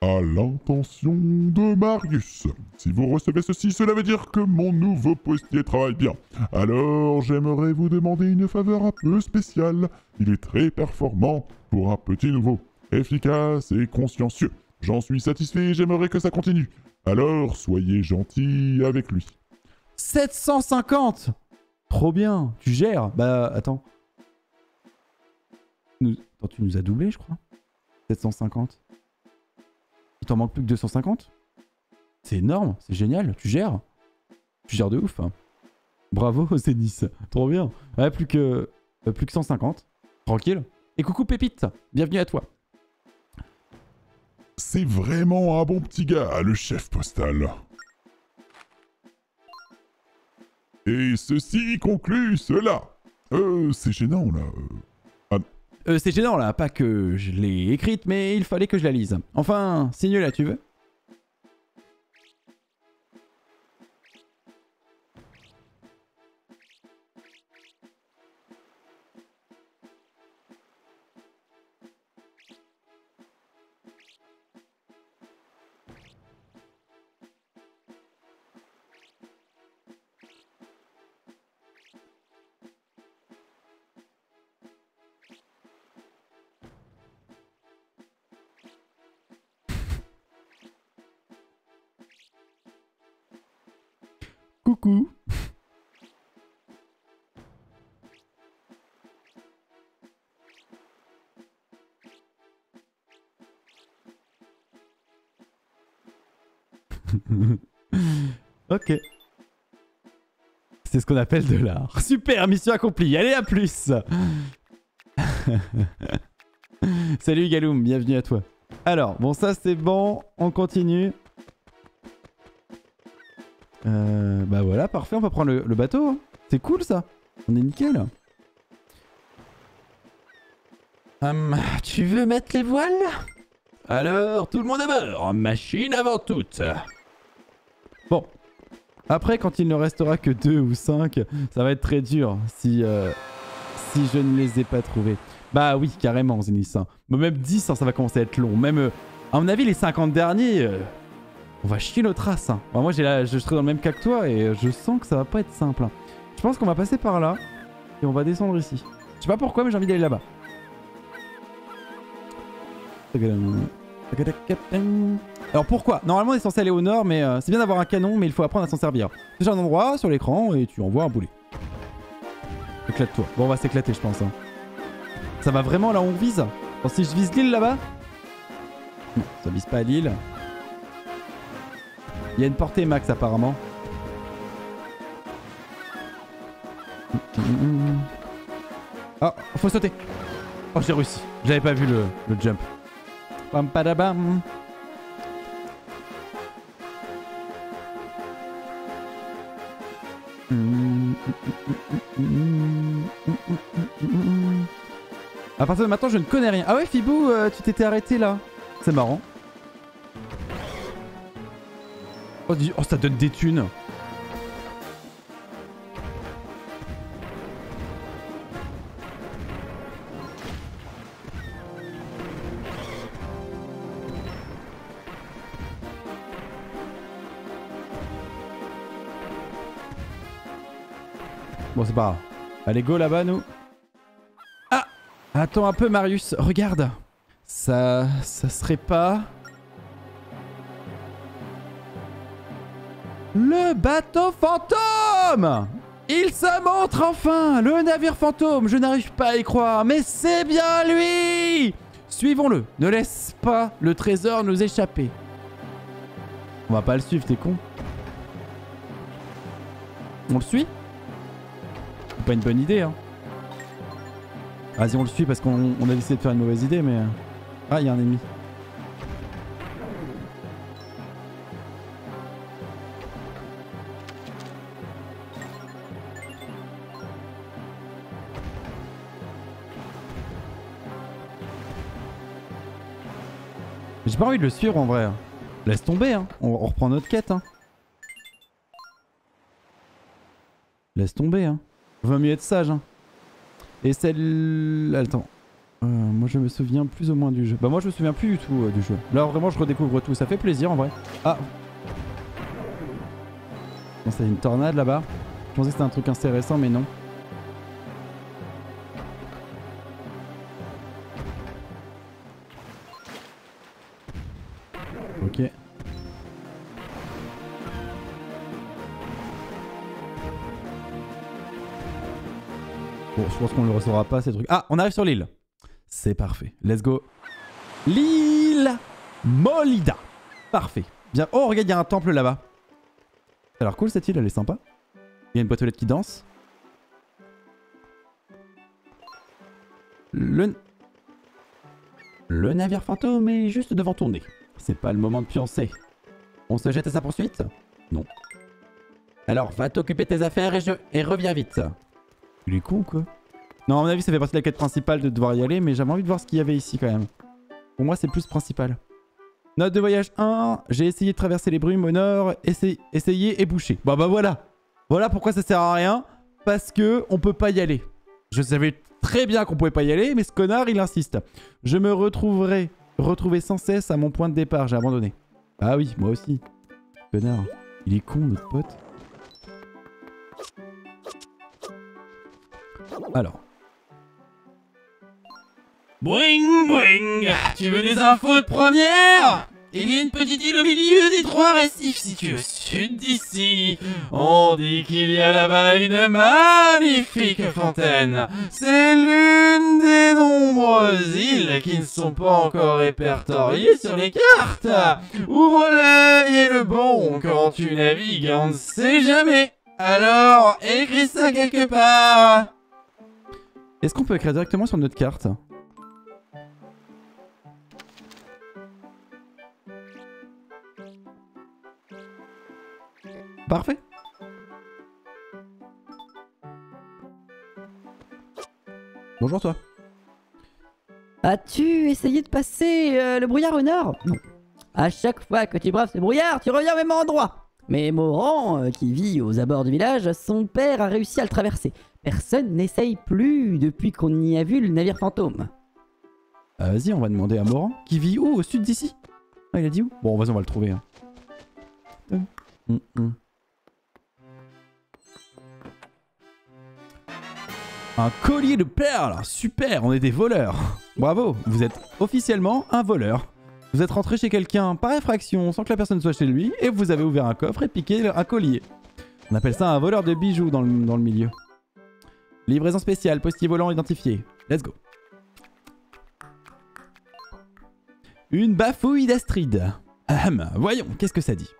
À l'intention de Marius. Si vous recevez ceci, cela veut dire que mon nouveau postier travaille bien. Alors, j'aimerais vous demander une faveur un peu spéciale. Il est très performant pour un petit nouveau. Efficace et consciencieux. J'en suis satisfait et j'aimerais que ça continue. Alors, soyez gentil avec lui. 750 Trop bien Tu gères Bah, attends tu nous as doublé, je crois. 750. Il t'en manque plus que 250 C'est énorme, c'est génial, tu gères. Tu gères de ouf. Hein. Bravo, Zénis. Trop bien. Plus que, euh, plus que 150. Tranquille. Et coucou Pépite, bienvenue à toi. C'est vraiment un bon petit gars, le chef postal. Et ceci conclut cela. Euh, c'est gênant là. Euh. C'est gênant là, pas que je l'ai écrite, mais il fallait que je la lise. Enfin, signe là, tu veux? Ok. C'est ce qu'on appelle de l'art. Super, mission accomplie. Allez, à plus. Salut Galoum, bienvenue à toi. Alors, bon, ça c'est bon. On continue. Euh, bah voilà, parfait, on va prendre le, le bateau. hein. C'est cool ça. On est nickel. Hum, tu veux mettre les voiles? Alors, tout le monde à bord. Machine avant toute. Bon. Après, quand il ne restera que deux ou cinq, ça va être très dur si, euh, si je ne les ai pas trouvés. Bah oui, carrément, Zénis. hein. Même 10, hein, ça va commencer à être long. Même, euh, à mon avis, les 50 derniers, euh, on va chier notre race. hein. Bon, moi, je serai dans le même cas que toi et euh, je sens que ça va pas être simple. hein. Je pense qu'on va passer par là et on va descendre ici. Je sais pas pourquoi, mais j'ai envie d'aller là-bas. Alors pourquoi? Normalement on est censé aller au nord, mais euh, c'est bien d'avoir un canon, mais il faut apprendre à s'en servir. Déjà un endroit sur l'écran et tu envoies un boulet. Éclate-toi. Bon, on va s'éclater, je pense. hein. Ça va vraiment là où on vise? Si je vise l'île là-bas? Ça vise pas l'île. Il y a une portée max apparemment. Oh, faut sauter. Oh, j'ai réussi. J'avais pas vu le, le jump. Pam padabam. À partir de maintenant, je ne connais rien. Ah ouais, Fibou, euh, tu t'étais arrêté là. C'est marrant. Oh, oh, ça donne des thunes. Allez, go là-bas, nous. Ah Attends un peu, Marius. Regarde. Ça... Ça serait pas... Le bateau fantôme Il se montre enfin Le navire fantôme Je n'arrive pas à y croire, mais c'est bien lui Suivons-le. Ne laisse pas le trésor nous échapper. On va pas le suivre, t'es con. On le suit? Pas une bonne idée, hein. Vas-y, on le suit parce qu'on on a décidé de faire une mauvaise idée, mais... euh, Ah, il y a un ennemi. J'ai pas envie de le suivre en vrai. Laisse tomber, hein. On, on reprend notre quête, hein. Laisse tomber, hein. Vaut mieux être sage, hein. Et celle... Attends. Euh, moi je me souviens plus ou moins du jeu. Bah moi je me souviens plus du tout euh, du jeu. Là vraiment je redécouvre tout. Ça fait plaisir en vrai. Ah c'est une tornade là-bas. Je pensais que c'était un truc intéressant mais non. Bon, je pense qu'on le recevra pas ces trucs. Ah, on arrive sur l'île. C'est parfait. Let's go. L'île Molida. Parfait. Bien. Oh, regarde, il y a un temple là-bas. Alors cool cette île, elle est sympa. Il y a une boîte aux lettres qui danse. Le... Le navire fantôme est juste devant ton. C'est pas le moment de pioncer. On se jette à sa poursuite? Non. Alors, va t'occuper de tes affaires et reviens vite. Il est con quoi? Non, à mon avis, ça fait partie de la quête principale de devoir y aller, mais j'avais envie de voir ce qu'il y avait ici quand même. Pour moi, c'est plus principal. Note de voyage 1, j'ai essayé de traverser les brumes au nord, essayé et bouché. Bah bah voilà Voilà pourquoi ça sert à rien, parce que on peut pas y aller. Je savais très bien qu'on pouvait pas y aller, mais ce connard, il insiste. Je me retrouverai, retrouver sans cesse à mon point de départ, j'ai abandonné. Ah oui, moi aussi. Connard. Il est con, notre pote. Alors. Boing boing Tu veux des infos de première? Il y a une petite île au milieu des trois récifs situés au sud d'ici. On dit qu'il y a là-bas une magnifique fontaine. C'est l'une des nombreuses îles qui ne sont pas encore répertoriées sur les cartes. Ouvre l'œil et le bon quand tu navigues, on ne sait jamais. Alors, écris ça quelque part. Est-ce qu'on peut écrire directement sur notre carte Parfait. Bonjour toi. As-tu essayé de passer euh, le brouillard au nord? Non. À chaque fois que tu braves ce brouillard, tu reviens au même endroit. Mais Moran, euh, qui vit aux abords du village, son père a réussi à le traverser. Personne n'essaye plus depuis qu'on y a vu le navire fantôme. Ah, Vas-y, on va demander à Moran. Qui vit où Au sud d'ici? Ah, il a dit où? Bon, vas-y, on va le trouver. hein. Hum, hum. Un collier de perles Super, on est des voleurs Bravo, vous êtes officiellement un voleur. Vous êtes rentré chez quelqu'un par effraction sans que la personne soit chez lui et vous avez ouvert un coffre et piqué un collier. On appelle ça un voleur de bijoux dans le, dans le milieu. Livraison spéciale, postier volant identifié. Let's go. Une bafouille d'Astrid. Ahem, voyons, qu'est-ce que ça dit?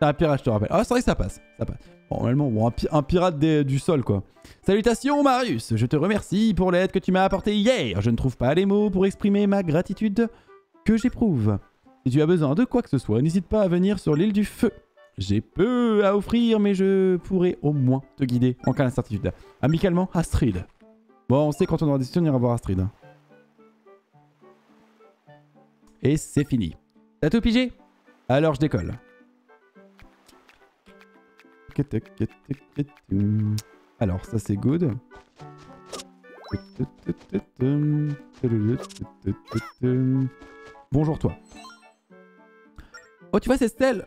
C'est un pirate, je te rappelle. Ah, c'est vrai que ça passe. Ça passe. Normalement, bon, un, pi- un pirate du sol, quoi. Salutations, Marius. Je te remercie pour l'aide que tu m'as apportée hier. Je ne trouve pas les mots pour exprimer ma gratitude que j'éprouve. Si tu as besoin de quoi que ce soit, n'hésite pas à venir sur l'île du feu. J'ai peu à offrir, mais je pourrai au moins te guider en cas d'incertitude. Amicalement, Astrid. Bon, on sait quand on aura des questions, on ira voir Astrid. Et c'est fini. T'as tout pigé? Alors je décolle. Alors ça c'est good. Bonjour toi. Oh tu vois c'est Stella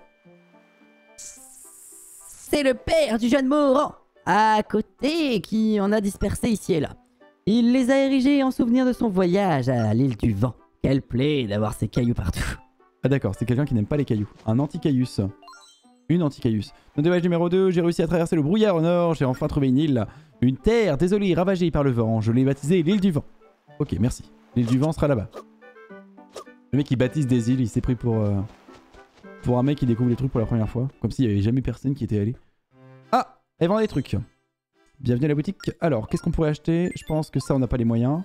C'est le père du jeune Moran, à côté, qui en a dispersé ici et là. Il les a érigés en souvenir de son voyage à l'île du vent. Quelle plaie d'avoir ces cailloux partout. Ah d'accord, c'est quelqu'un qui n'aime pas les cailloux. Un anti-caillus. Une anti-caillus. Voyage numéro 2, j'ai réussi à traverser le brouillard au nord, j'ai enfin trouvé une île. Une terre désolée, ravagée par le vent. Je l'ai baptisée l'île du vent. Ok, merci. L'île du vent sera là-bas. Le mec qui baptise des îles, il s'est pris pour... euh, pour un mec qui découvre les trucs pour la première fois. Comme s'il y avait jamais personne qui était allé. Ah Elle vend des trucs. Bienvenue à la boutique. Alors, qu'est-ce qu'on pourrait acheter? Je pense que ça, on n'a pas les moyens.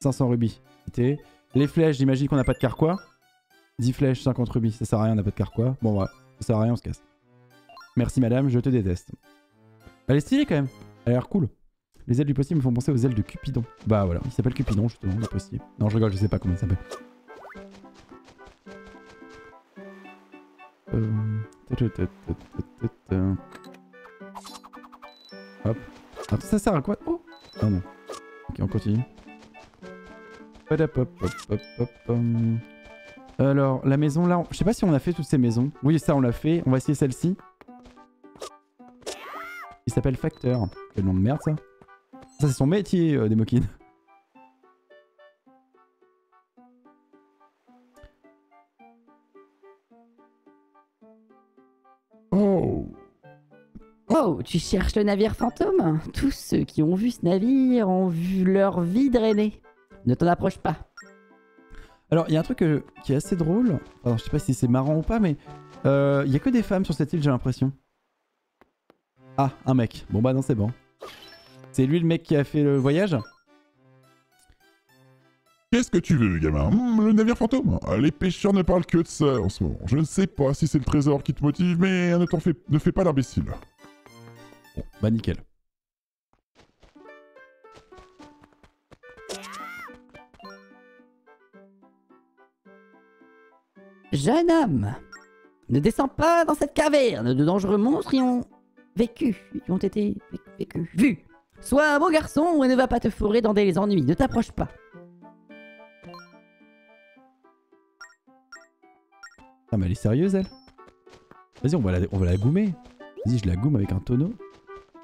500 rubis. Les flèches, j'imagine qu'on n'a pas de carquois. 10 flèches, 50 rubis, ça sert à rien, on n'a pas de carquois. Bon, ouais, ça sert à rien, on se casse. Merci madame, je te déteste. Elle est stylée quand même, elle a l'air cool. Les ailes du postier me font penser aux ailes de Cupidon. Bah voilà, il s'appelle Cupidon justement, le postier. Non, je rigole, je sais pas comment il s'appelle. Hop. Ça sert à quoi? Oh Ah non. Ok, on continue. Alors, la maison là, je sais pas si on a fait toutes ces maisons. Oui, ça on l'a fait. On va essayer celle-ci. Il s'appelle Facteur. Quel nom de merde ça Ça c'est son métier, euh, des moquines. Oh, tu cherches le navire fantôme? Tous ceux qui ont vu ce navire ont vu leur vie drainée. Ne t'en approche pas. Alors, il y a un truc euh, qui est assez drôle. Alors, je sais pas si c'est marrant ou pas, mais euh, il y a que des femmes sur cette île, j'ai l'impression. Ah, un mec. Bon bah non, c'est bon. C'est lui le mec qui a fait le voyage? Qu'est-ce que tu veux, gamin? Hmm, Le navire fantôme? Ah, Les pêcheurs ne parlent que de ça en ce moment. Je ne sais pas si c'est le trésor qui te motive, mais ne t'en fais, ne fais pas l'imbécile. Bon, bah nickel. Jeune homme, ne descends pas dans cette caverne. De dangereux monstres y ont vécu, y ont été vé- vécus, vus. Sois un beau garçon et ne va pas te fourrer dans des ennuis. Ne t'approche pas. Ah mais elle est sérieuse elle? Vas-y on va la, on va la goumer. Vas-y je la goume avec un tonneau.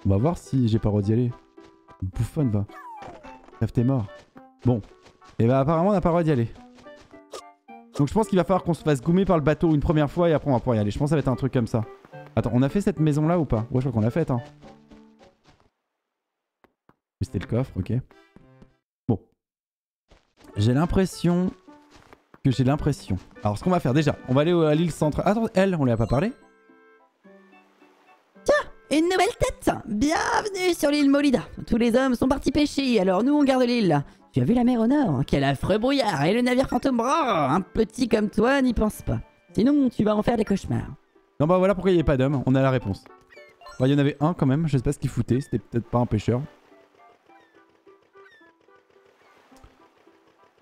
On va voir si j'ai pas le droit d'y aller. Bouffonne va. Rêve t'es mort. Bon. Et bah apparemment on n'a pas le droit d'y aller. Donc je pense qu'il va falloir qu'on se fasse goumer par le bateau une première fois et après on va pouvoir y aller. Je pense que ça va être un truc comme ça. Attends, on a fait cette maison là ou pas? Ouais je crois qu'on l'a faite hein. C'était le coffre, ok. Bon. J'ai l'impression que j'ai l'impression. Alors ce qu'on va faire déjà, on va aller à l'île centrale. Attends, elle, on lui a pas parlé? Une nouvelle tête Bienvenue sur l'île Molida. Tous les hommes sont partis pêcher, alors nous on garde l'île. Tu as vu la mer au nord? Quel affreux brouillard Et le navire fantôme Un petit comme toi n'y pense pas. Sinon, tu vas en faire des cauchemars. Non bah voilà pourquoi il n'y avait pas d'homme, on a la réponse. Bon, il y en avait un quand même, je sais pas ce qu'il foutait, c'était peut-être pas un pêcheur.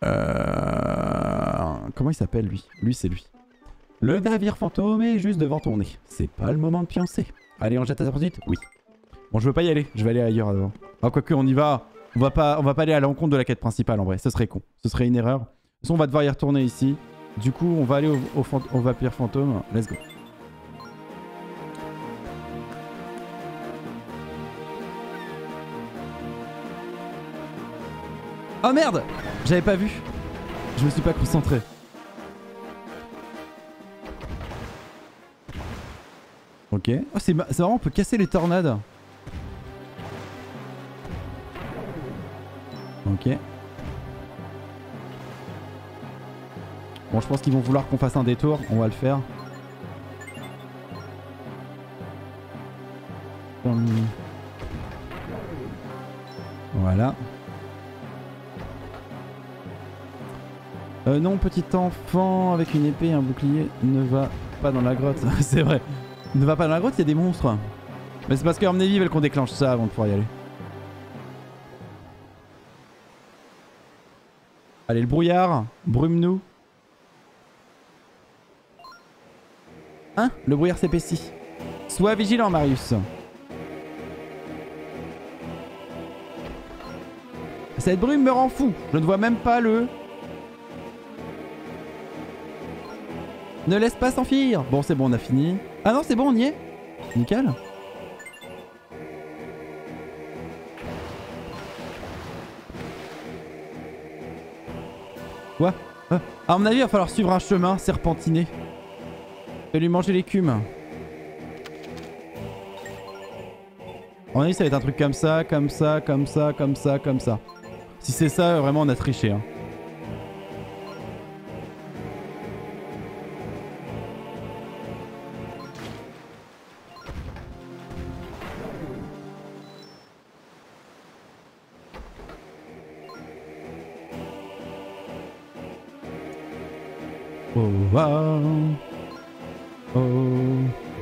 Euh... Comment il s'appelle lui? Lui c'est lui. Le navire fantôme est juste devant ton nez. C'est pas le moment de pioncer. Allez on jette à sa poursuite Oui. Bon je veux pas y aller, je vais aller ailleurs avant. Ah quoique on y va. On va pas, va pas aller à l'encontre de la quête principale en vrai, ce serait con. Ce serait une erreur. De toute façon on va devoir y retourner ici. Du coup on va aller au, au, au vampire fantôme. Let's go. Oh merde J'avais pas vu. Je me suis pas concentré. Ok. Oh, c'est ma- c'est marrant, on peut casser les tornades. Ok. Bon, je pense qu'ils vont vouloir qu'on fasse un détour. On va le faire. Voilà. Euh, non, petit enfant avec une épée et un bouclier ne va pas dans la grotte. c'est vrai. Ne va pas dans la grotte, il y a des monstres. Mais c'est parce ils veulent qu'on déclenche ça avant de pouvoir y aller. Allez, le brouillard, brume-nous. Hein? Le brouillard s'épaissit. Sois vigilant, Marius. Cette brume me rend fou. Je ne vois même pas le... Ne laisse pas s'enfuir Bon, c'est bon, on a fini. Ah non, c'est bon, on y est Nickel. Quoi Ah, À mon avis, il va falloir suivre un chemin serpentiné. Je lui manger l'écume. À mon avis, ça va être un truc comme ça, comme ça, comme ça, comme ça, comme ça. Si c'est ça, vraiment, on a triché. Hein. Oh.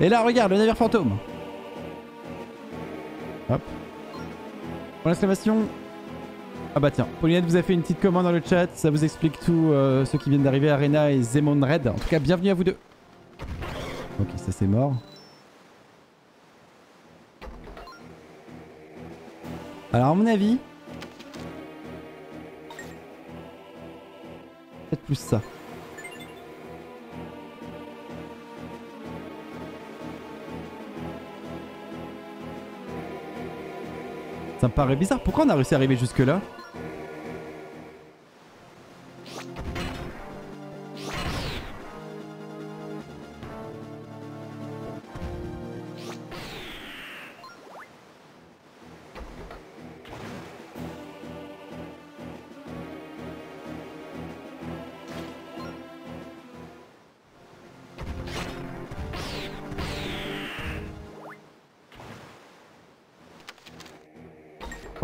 Et là, regarde, le navire fantôme. Hop. Pour l'exclamation. Ah bah tiens, Paulinette vous a fait une petite commande dans le chat, ça vous explique tout, euh, ceux qui viennent d'arriver, Arena et Zemon Red. En tout cas, bienvenue à vous deux. Ok, ça c'est mort. Alors à mon avis... Peut-être plus ça. Ça me paraît bizarre. Pourquoi on a réussi à arriver jusque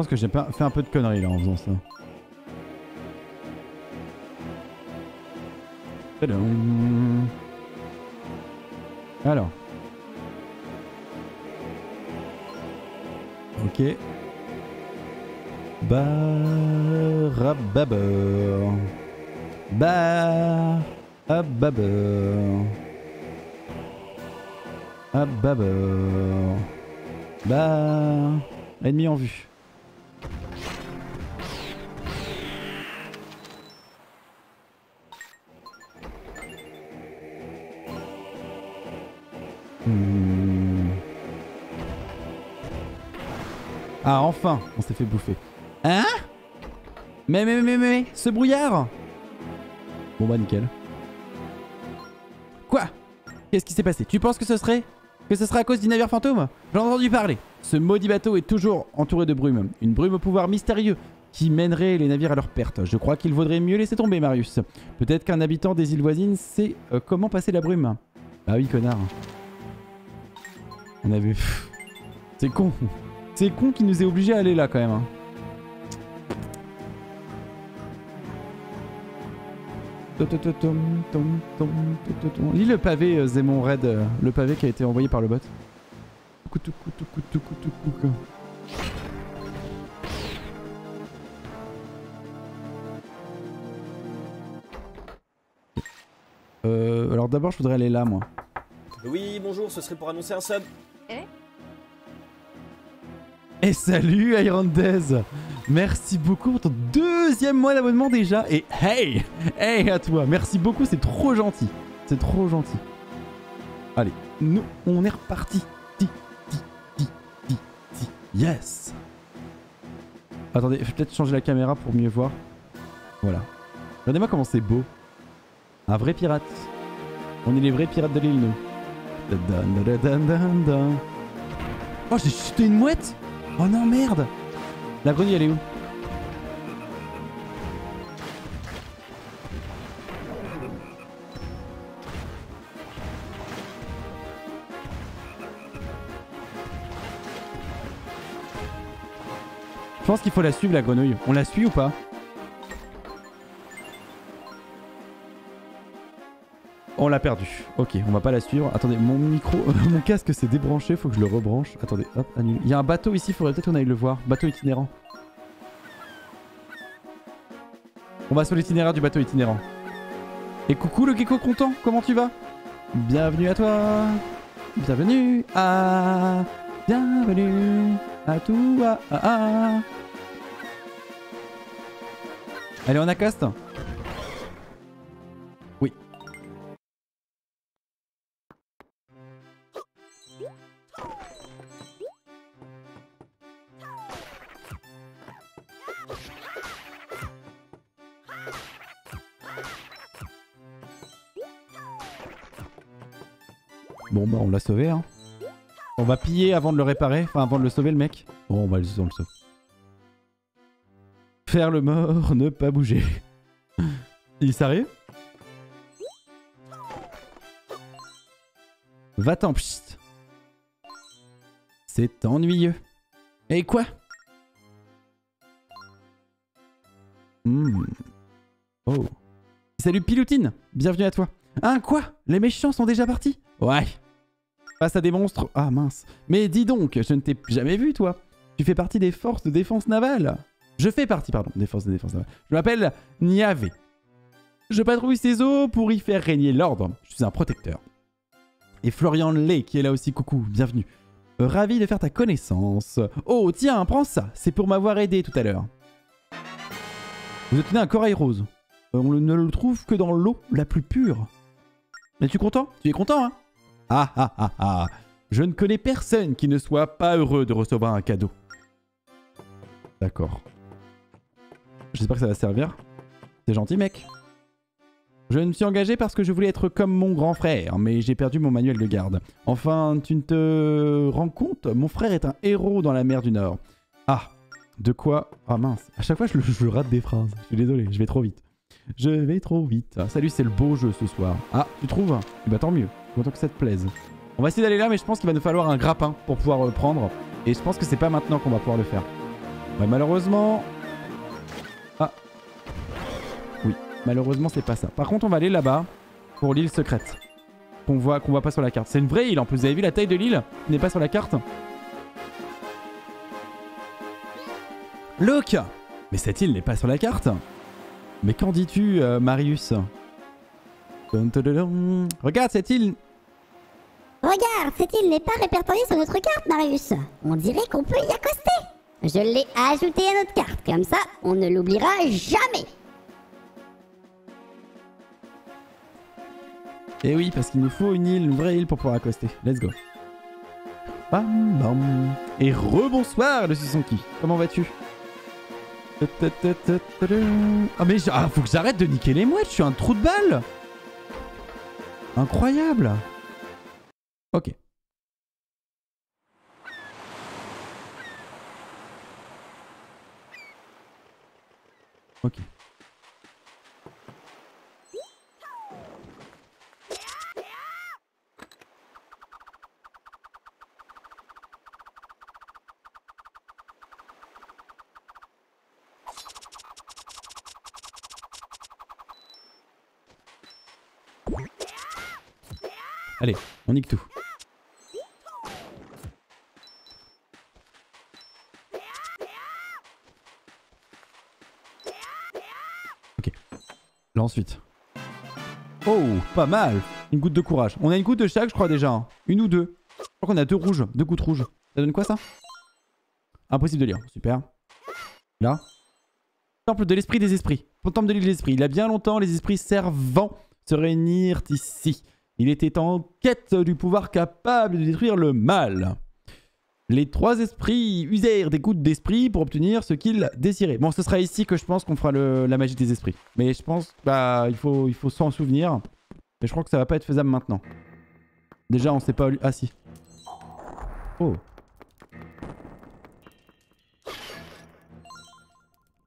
pense que j'ai fait un peu de conneries là en faisant ça. Alors. Ok. Barababeur. Barababeur. Ababeur. Bah. Ennemi en vue. Enfin, on s'est fait bouffer. Hein? Mais, mais, mais, mais, mais, ce brouillard Bon bah nickel. Quoi? Qu'est-ce qui s'est passé? Tu penses que ce serait Que ce serait à cause du navire fantôme? J'en entendu parler. Ce maudit bateau est toujours entouré de brume. Une brume au pouvoir mystérieux qui mènerait les navires à leur perte. Je crois qu'il vaudrait mieux laisser tomber, Marius. Peut-être qu'un habitant des îles voisines sait euh, comment passer la brume. Ah oui, connard. On avait... C'est con. C'est con qui nous est obligé à aller là quand même. hein. Lis le pavé, euh, Zémon Red, euh, le pavé qui a été envoyé par le bot. Euh, alors d'abord je voudrais aller là moi. Oui, bonjour, ce serait pour annoncer un sub. Et salut Irondez Merci beaucoup pour ton deuxième mois d'abonnement déjà. Et hey Hey à toi Merci beaucoup, c'est trop gentil. C'est trop gentil. Allez, nous, on est reparti. Ti, ti, ti, ti, ti. Yes Attendez, je vais peut-être changer la caméra pour mieux voir. Voilà. Regardez-moi comment c'est beau. Un vrai pirate. On est les vrais pirates de l'île, nous. Oh, j'ai chuté une mouette Oh non, merde La grenouille, elle est où Je pense qu'il faut la suivre, la grenouille. On la suit ou pas? On l'a perdu. Ok, on va pas la suivre. Attendez, mon micro, mon casque s'est débranché, faut que je le rebranche. Attendez, hop, annule. Il y a un bateau ici, faudrait peut-être qu'on aille le voir. Bateau itinérant. On va sur l'itinéraire du bateau itinérant. Et coucou le gecko content, comment tu vas? Bienvenue à toi. Bienvenue à... Bienvenue à toi. Ah, ah. Allez, on accoste Bon bah on l'a sauvé hein. On va piller avant de le réparer, enfin avant de le sauver le mec. Bon le, on le sauve. Faire le mort, ne pas bouger. Il sérieux Va-t'en, psst. C'est ennuyeux. Et quoi? Hmm. Oh. Salut Piloutine, bienvenue à toi. Hein, quoi? Les méchants sont déjà partis? Ouais. Face à des monstres... Ah mince. Mais dis donc, je ne t'ai jamais vu toi. Tu fais partie des forces de défense navale. Je fais partie, pardon, des forces de défense navale. Je m'appelle Niavé. Je patrouille ces eaux pour y faire régner l'ordre. Je suis un protecteur. Et Florian Lay qui est là aussi, coucou, bienvenue. Ravi de faire ta connaissance. Oh, tiens, prends ça. C'est pour m'avoir aidé tout à l'heure. Vous obtenez un corail rose. Euh, on ne le trouve que dans l'eau la plus pure. Es-tu content? Tu es content, hein? Ah ah ah ah Je ne connais personne qui ne soit pas heureux de recevoir un cadeau. D'accord. J'espère que ça va servir. C'est gentil, mec. Je me suis engagé parce que je voulais être comme mon grand frère, mais j'ai perdu mon manuel de garde. Enfin, tu ne te rends compte? Mon frère est un héros dans la mer du Nord. Ah, de quoi? Ah mince, à chaque fois je, je rate des phrases. Je suis désolé, je vais trop vite. Je vais trop vite. Ah, salut, c'est le beau jeu ce soir. Ah, tu trouves? Bah tant mieux, content que ça te plaise. On va essayer d'aller là, mais je pense qu'il va nous falloir un grappin pour pouvoir le prendre. Et je pense que c'est pas maintenant qu'on va pouvoir le faire. Ouais, malheureusement... Ah. Oui, malheureusement c'est pas ça. Par contre, on va aller là-bas. pour l'île secrète. Qu'on voit, qu'on voit pas sur la carte. C'est une vraie île en plus. Vous avez vu la taille de l'île? N'est pas sur la carte Look Mais cette île n'est pas sur la carte Mais qu'en dis-tu, euh, Marius? Regarde cette île Regarde, cette île n'est pas répertoriée sur notre carte, Marius. On dirait qu'on peut y accoster. Je l'ai ajoutée à notre carte, comme ça, on ne l'oubliera jamais. Eh oui, parce qu'il nous faut une île, une vraie île pour pouvoir accoster. Let's go. Bam bam. Et rebonsoir le Susanki. Comment vas-tu? Ah mais j'- ah, faut que j'arrête de niquer les mouettes, je suis un trou de balle Incroyable Ok. Ok. On nique tout. Ok. Là ensuite. Oh, pas mal. Une goutte de courage. On a une goutte de chaque, je crois déjà. hein. Une ou deux. Je crois qu'on a deux rouges, deux gouttes rouges. Ça donne quoi ça? Impossible de lire. Super. Là. Temple de l'esprit des esprits. Temple de l'île des esprits. Il y a bien longtemps, les esprits servants se réunirent ici. Il était en quête du pouvoir capable de détruire le mal. Les trois esprits usèrent des gouttes d'esprit pour obtenir ce qu'ils désiraient. Bon, ce sera ici que je pense qu'on fera la magie des esprits. Mais je pense bah il faut il faut s'en souvenir. Mais je crois que ça va pas être faisable maintenant. Déjà, on sait pas. Ah si. Oh.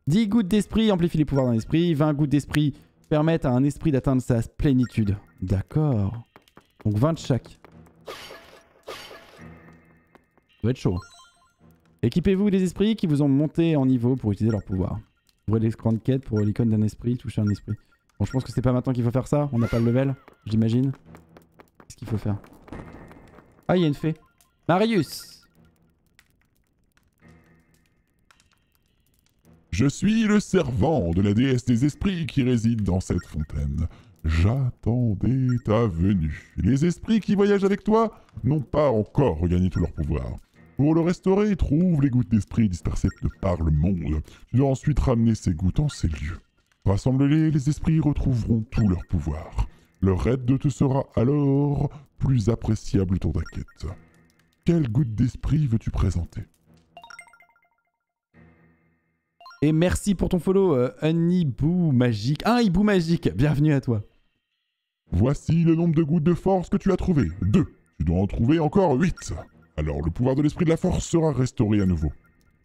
10 gouttes d'esprit amplifient les pouvoirs d'un esprit. 20 gouttes d'esprit permettent à un esprit d'atteindre sa plénitude. D'accord. Donc 20 de chaque. Ça va être chaud. Équipez-vous des esprits qui vous ont monté en niveau pour utiliser leur pouvoir. Ouvrez l'écran de quête pour l'icône d'un esprit, toucher un esprit. Bon, je pense que c'est pas maintenant qu'il faut faire ça. On n'a pas le level, j'imagine. Qu'est-ce qu'il faut faire? Ah, il y a une fée. Marius Je suis le servant de la déesse des esprits qui réside dans cette fontaine. J'attendais ta venue. Les esprits qui voyagent avec toi n'ont pas encore regagné tout leur pouvoir. Pour le restaurer, trouve les gouttes d'esprit dispersées de par le monde. Tu dois ensuite ramener ces gouttes en ces lieux. Rassemble-les, les esprits retrouveront tout leur pouvoir. Leur aide te sera alors plus appréciable dans ta quête. Quelle goutte d'esprit veux-tu présenter? Et merci pour ton follow, euh, un hibou magique. Un hibou magique, bienvenue à toi. Voici le nombre de gouttes de force que tu as trouvé. Deux. Tu dois en trouver encore huit. Alors le pouvoir de l'esprit de la force sera restauré à nouveau.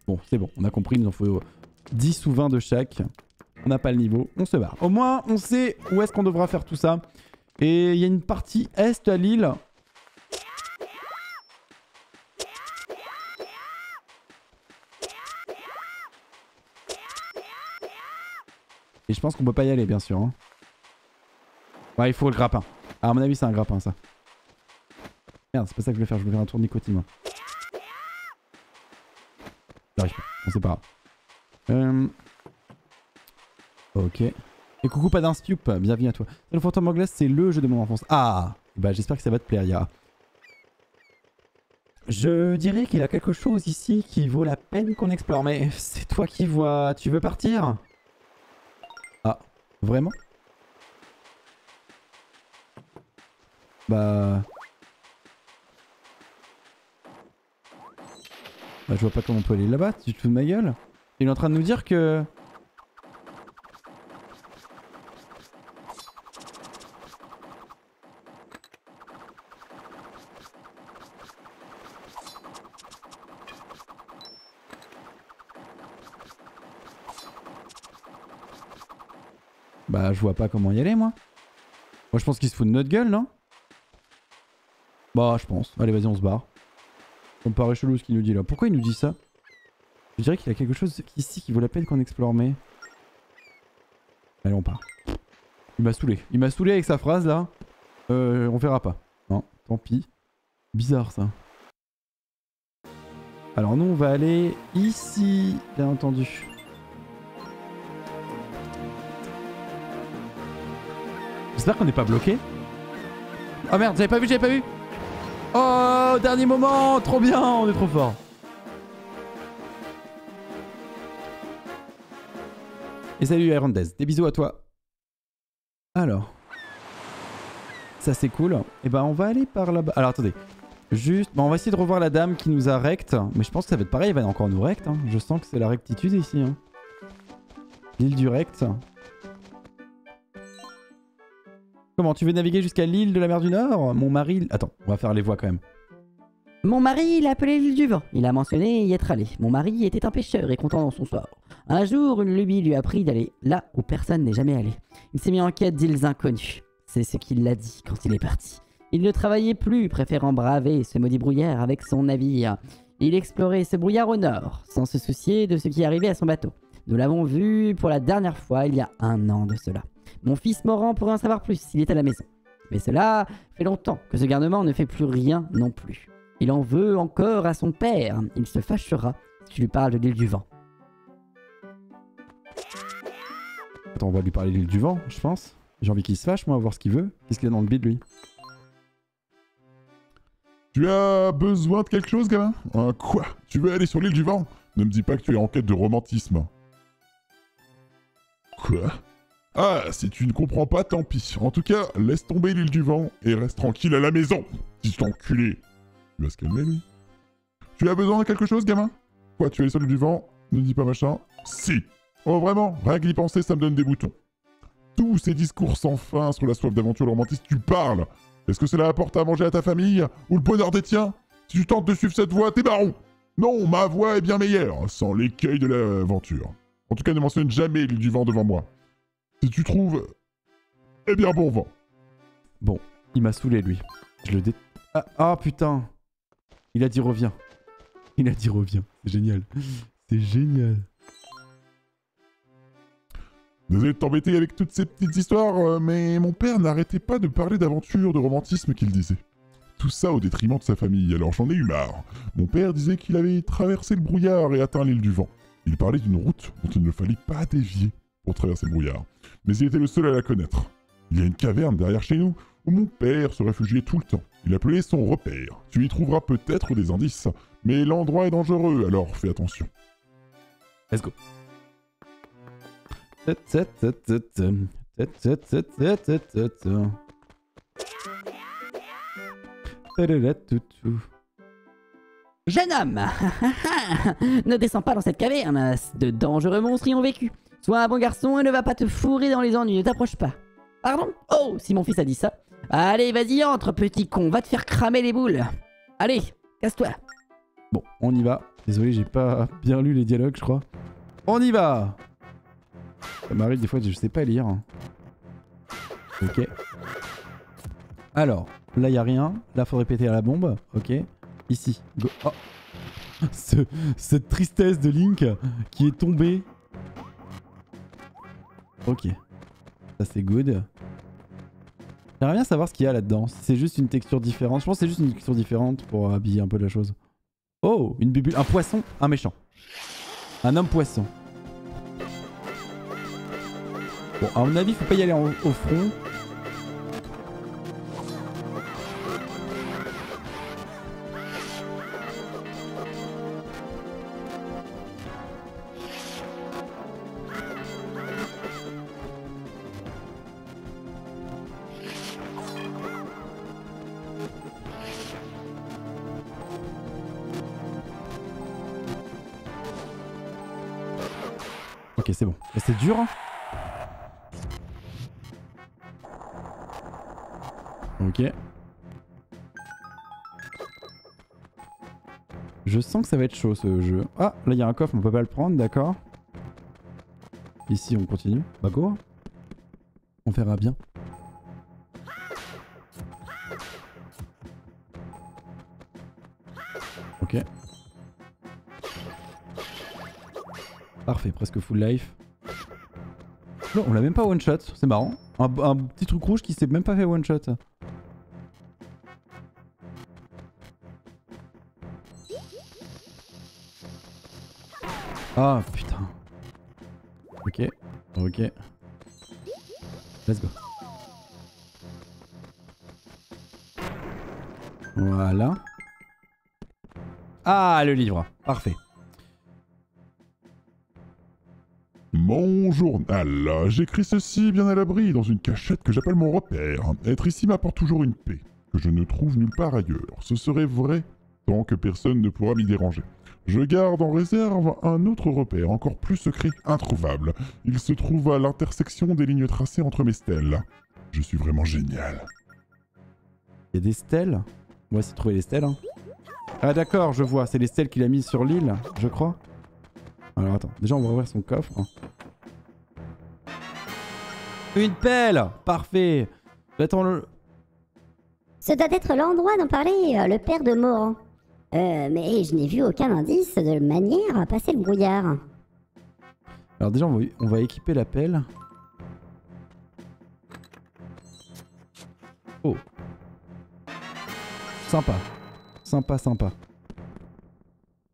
Bon, c'est bon, on a compris, il nous en faut 10 ou 20 de chaque. On n'a pas le niveau, on se barre. Au moins, on sait où est-ce qu'on devra faire tout ça. Et il y a une partie est à l'île. Et je pense qu'on peut pas y aller, bien sûr. hein. Ouais, il faut le grappin. Ah, à mon avis, c'est un grappin, ça. Merde, c'est pas ça que je voulais faire. Je voulais faire un tour de nicotine. J'arrive pas. Bon, c'est pas. Euh... Ok. Et coucou, pas d'un Spiup. Bienvenue à toi. Le fantôme en glace, c'est le jeu de mon enfance. Ah Bah, j'espère que ça va te plaire, Yara. Je dirais qu'il y a quelque chose ici qui vaut la peine qu'on explore, mais c'est toi qui vois. Tu veux partir? Ah, vraiment? Bah... Bah je vois pas comment on peut aller là-bas, tu te fous de ma gueule. Il est en train de nous dire que... Bah je vois pas comment y aller moi. Moi je pense qu'il se fout de notre gueule non? Bah je pense. Allez vas-y on se barre. Me paraît chelou ce qu'il nous dit là. Pourquoi il nous dit ça? Je dirais qu'il y a quelque chose ici qui vaut la peine qu'on explore mais... Allez on part. Il m'a saoulé. Il m'a saoulé avec sa phrase là. Euh, on verra pas. Non, tant pis. Bizarre ça. Alors nous on va aller ici, bien entendu. J'espère qu'on n'est pas bloqué. Oh merde, j'avais pas vu, j'avais pas vu. Oh, dernier moment, trop bien, on est trop fort. Et salut Irondez, des bisous à toi. Alors. Ça c'est cool. Et ben on va aller par là-bas. Alors attendez. Juste, bah, on va essayer de revoir la dame qui nous a rect. Mais je pense que ça va être pareil, elle va encore nous rect. hein. Je sens que c'est la rectitude ici. hein. L'île du rect. Comment, tu veux naviguer jusqu'à l'île de la mer du Nord? Mon mari... Attends, on va faire les voix quand même. Mon mari l'a appelé l'île du vent. Il a mentionné y être allé. Mon mari était un pêcheur et content dans son sort. Un jour, une lubie lui a appris d'aller là où personne n'est jamais allé. Il s'est mis en quête d'îles inconnues. C'est ce qu'il l'a dit quand il est parti. Il ne travaillait plus, préférant braver ce maudit brouillard avec son navire. Il explorait ce brouillard au nord, sans se soucier de ce qui arrivait à son bateau. Nous l'avons vu pour la dernière fois il y a un an de cela. Mon fils Moran pourrait en savoir plus s'il est à la maison. Mais cela fait longtemps que ce garnement ne fait plus rien non plus. Il en veut encore à son père. Il se fâchera si tu lui parles de l'île du vent. Attends, on va lui parler de l'île du vent, je pense. J'ai envie qu'il se fâche, moi, voir ce qu'il veut. Qu'est-ce qu'il a dans le bide, lui Tu as besoin de quelque chose, gamin? Hein, Quoi? Tu veux aller sur l'île du vent? Ne me dis pas que tu es en quête de romantisme. Quoi? Ah, si tu ne comprends pas, tant pis. En tout cas, laisse tomber l'île du vent et reste tranquille à la maison. Petit enculé. Il va se calmer, lui. Tu as besoin de quelque chose, gamin? Quoi, tu es sur l'île du vent? Ne dis pas machin. Si Oh, vraiment Rien que d'y penser, ça me donne des boutons. Tous ces discours sans fin sur la soif d'aventure et le romantisme, tu parles Est-ce que cela apporte à manger à ta famille Ou le bonheur des tiens? Si tu tentes de suivre cette voie, t'es baron Non, ma voie est bien meilleure, sans l'écueil de l'aventure. En tout cas, ne mentionne jamais l'île du vent devant moi. Si tu trouves... Eh bien, bon vent. Bon, il m'a saoulé, lui. Je le dé... Ah, ah, putain Il a dit reviens. Il a dit reviens. C'est génial. C'est génial. Désolé de t'embêter avec toutes ces petites histoires, euh, mais mon père n'arrêtait pas de parler d'aventure, de romantisme qu'il disait. Tout ça au détriment de sa famille, alors j'en ai eu marre. Mon père disait qu'il avait traversé le brouillard et atteint l'île du vent. Il parlait d'une route dont il ne fallait pas dévier pour traverser le brouillard. Mais il était le seul à la connaître. Il y a une caverne derrière chez nous où mon père se réfugiait tout le temps. Il appelait son repère. Tu y trouveras peut-être des indices, mais l'endroit est dangereux, alors fais attention. Let's go. Jeune homme Ne descends pas dans cette caverne. De dangereux monstres y ont vécu. Sois un bon garçon et ne va pas te fourrer dans les ennuis. Ne t'approche pas. Pardon? Oh, si mon fils a dit ça. Allez, vas-y, entre, petit con. Va te faire cramer les boules. Allez, casse-toi. Bon, on y va. Désolé, j'ai pas bien lu les dialogues, je crois. On y va Ça m'arrive des fois, je sais pas lire. Ok. Alors, là, y a rien. Là, faudrait péter à la bombe. Ok. Ici. Go. Oh. Ce- cette tristesse de Link qui est tombé. Ok. Ça, c'est good. J'aimerais bien savoir ce qu'il y a là-dedans. C'est juste une texture différente. Je pense que c'est juste une texture différente pour habiller un peu la chose. Oh, une bubule, un poisson, un méchant. Un homme poisson. Bon, à mon avis, faut pas y aller au front. Je sens que ça va être chaud ce jeu. Ah, là il y a un coffre, on peut pas le prendre, d'accord. Ici on continue. Bah go. On verra bien. Ok. Parfait, presque full life. Non, on l'a même pas one shot, c'est marrant. Un, un petit truc rouge qui s'est même pas fait one shot. Ah putain. Ok, ok. Let's go. Voilà. Ah, le livre. Parfait. Mon journal. J'écris ceci bien à l'abri dans une cachette que j'appelle mon repère. Être ici m'apporte toujours une paix que je ne trouve nulle part ailleurs. Ce serait vrai tant que personne ne pourra m'y déranger. Je garde en réserve un autre repère encore plus secret, introuvable. Il se trouve à l'intersection des lignes tracées entre mes stèles. Je suis vraiment génial. Il y a des stèles? On va essayer de trouver les stèles. hein. Ah d'accord, je vois. C'est les stèles qu'il a mises sur l'île, je crois. Alors attends, déjà on va ouvrir son coffre. Une pelle Parfait Attends, le... Ce doit être l'endroit dont parlait euh, le père de Moran. Euh, mais je n'ai vu aucun indice de manière à passer le brouillard. Alors déjà on va, équiper la pelle. Oh. Sympa. Sympa, sympa.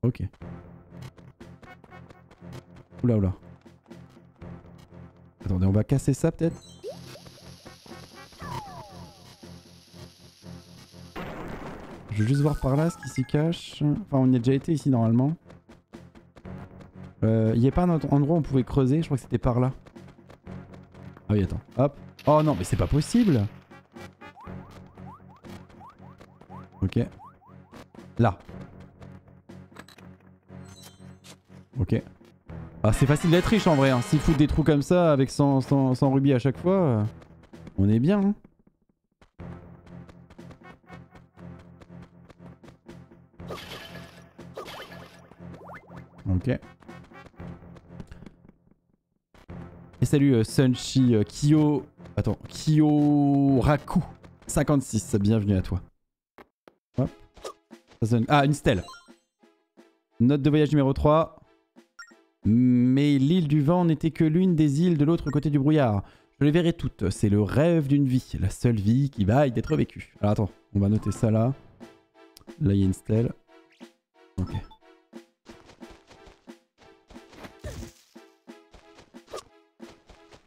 Ok. Oula, oula. Attendez, on va casser ça peut-être? Je vais juste voir par là ce qui s'y cache. Enfin, on y a déjà été ici normalement. Euh, y a pas un autre endroit où on pouvait creuser? Je crois que c'était par là. Ah oui, attends. Hop. Oh non, mais c'est pas possible Ok. Là. Ok. Ah, c'est facile d'être riche en vrai. Hein. S'ils foutent des trous comme ça avec 100, 100, 100 rubis à chaque fois, euh, on est bien. hein. Et salut euh, Sunshi euh, Kyo. Attends, Kyoraku 56. Bienvenue à toi. Hop. Ah, une stèle. Note de voyage numéro 3. Mais l'île du vent n'était que l'une des îles de l'autre côté du brouillard. Je les verrai toutes. C'est le rêve d'une vie. La seule vie qui vaille d'être vécue. Alors attends, on va noter ça là. Là, il y a une stèle. Ok.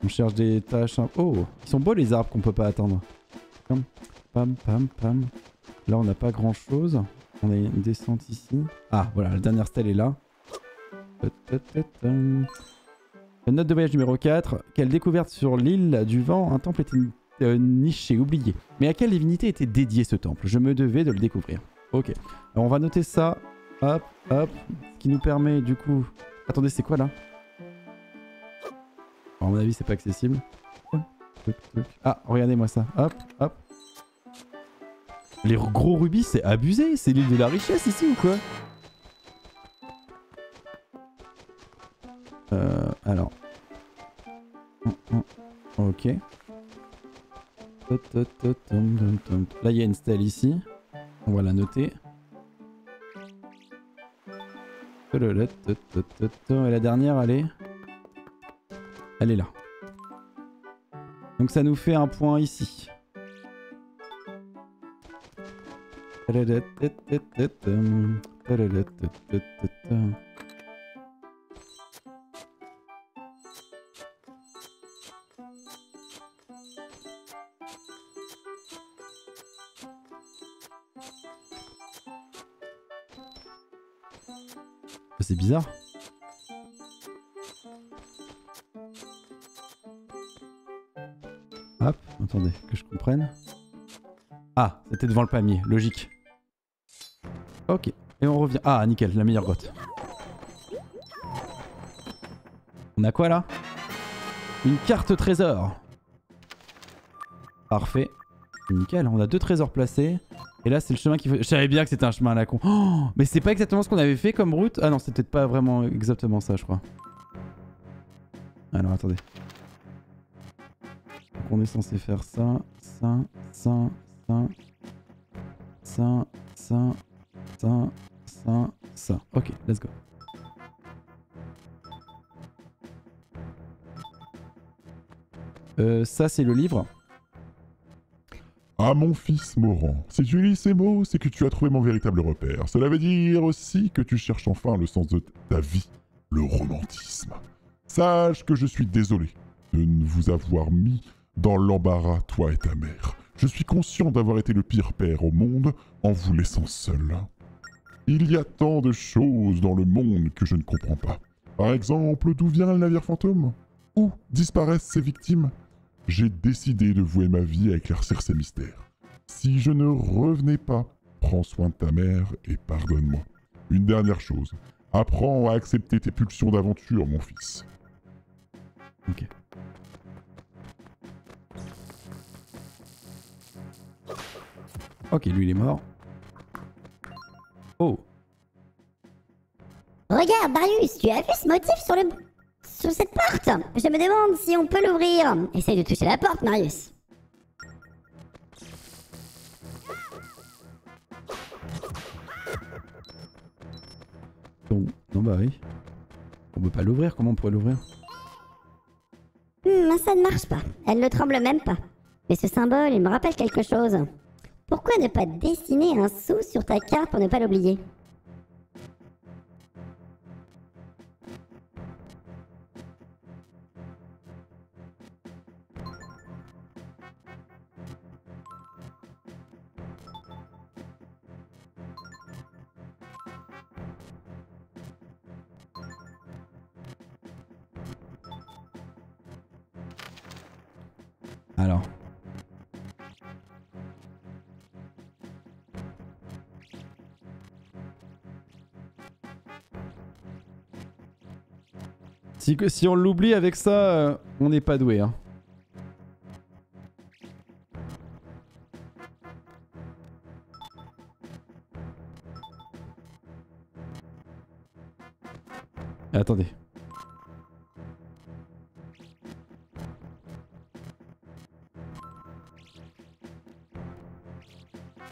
On cherche des tâches. Oh, ils sont beaux les arbres qu'on peut pas attendre. Pam, pam, pam. Là, on n'a pas grand chose. On a une descente ici. Ah, voilà, la dernière stèle est là. Ta-ta-ta-tam. Note de voyage numéro 4. Quelle découverte sur l'île du vent, un temple était euh, niché, oublié. Mais à quelle divinité était dédié ce temple? Je me devais de le découvrir. Ok. Alors on va noter ça. Hop, hop. Ce qui nous permet du coup... Attendez, c'est quoi là? À mon avis, c'est pas accessible. Ah, regardez-moi ça. Hop, hop. Les gros rubis, c'est abusé. C'est l'île de la richesse ici ou quoi? Euh, alors. Hum, hum, Ok. Là, il y a une stèle ici. On va la noter. Et la dernière, est... Elle est là. Donc ça nous fait un point ici. C'est bizarre. Attendez, que je comprenne. Ah, c'était devant le palmier, logique. Ok, et on revient. Ah, nickel, la meilleure grotte. On a quoi là? Une carte trésor. Parfait. Nickel, on a deux trésors placés. Et là, c'est le chemin qu'il faut. Je savais bien que c'était un chemin à la con. Oh, mais c'est pas exactement ce qu'on avait fait comme route? Ah non, c'est peut-être pas vraiment exactement ça, je crois. Alors attendez. On est censé faire ça, ça, ça, ça, ça, ça, ça, ça, ça. Ok, let's go. Euh, ça, c'est le livre. Ah mon fils Moran, si tu lis ces mots, c'est que tu as trouvé mon véritable repère. Cela veut dire aussi que tu cherches enfin le sens de ta vie, le romantisme. Sache que je suis désolé de ne vous avoir mis dans l'embarras, toi et ta mère. Je suis conscient d'avoir été le pire père au monde en vous laissant seul. Il y a tant de choses dans le monde que je ne comprends pas. Par exemple, d'où vient le navire fantôme? Où disparaissent ses victimes? J'ai décidé de vouer ma vie à éclaircir ces mystères. Si je ne revenais pas, prends soin de ta mère et pardonne-moi. Une dernière chose, apprends à accepter tes pulsions d'aventure, mon fils. Ok. Ok, lui il est mort. Oh, Regarde, Darius, tu as vu ce motif sur le... sur cette porte? Je me demande si on peut l'ouvrir. Essaye de toucher la porte, Marius. bon. Non, bah oui. On peut pas l'ouvrir, comment on pourrait l'ouvrir? Hmm, ça ne marche pas. Elle ne tremble même pas. Mais ce symbole, il me rappelle quelque chose. Pourquoi ne pas dessiner un sou sur ta carte pour ne pas l'oublier? Si, si on l'oublie avec ça, euh, on n'est pas doué. Hein. Attendez.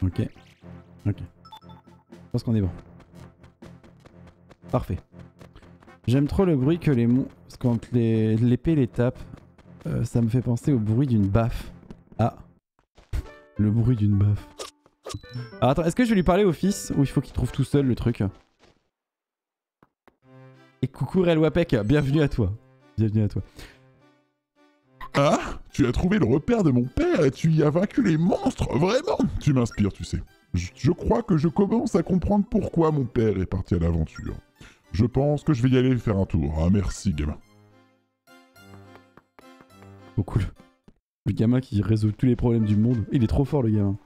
Ok. Ok. Je pense qu'on est bon. Parfait. J'aime trop le bruit que les monstres, quand les- l'épée les tape, euh, ça me fait penser au bruit d'une baffe. Ah. Le bruit d'une baffe. Alors attends, est-ce que je vais lui parler au fils ou il faut qu'il trouve tout seul le truc? Et coucou Relwapek, bienvenue à toi. Bienvenue à toi. Ah Tu as trouvé le repère de mon père et tu y as vaincu les monstres Vraiment Tu m'inspires, tu sais. Je crois que je commence à comprendre pourquoi mon père est parti à l'aventure. Je pense que je vais y aller faire un tour. Ah merci, gamin. Trop cool. Le gamin qui résout tous les problèmes du monde. Il est trop fort le gamin.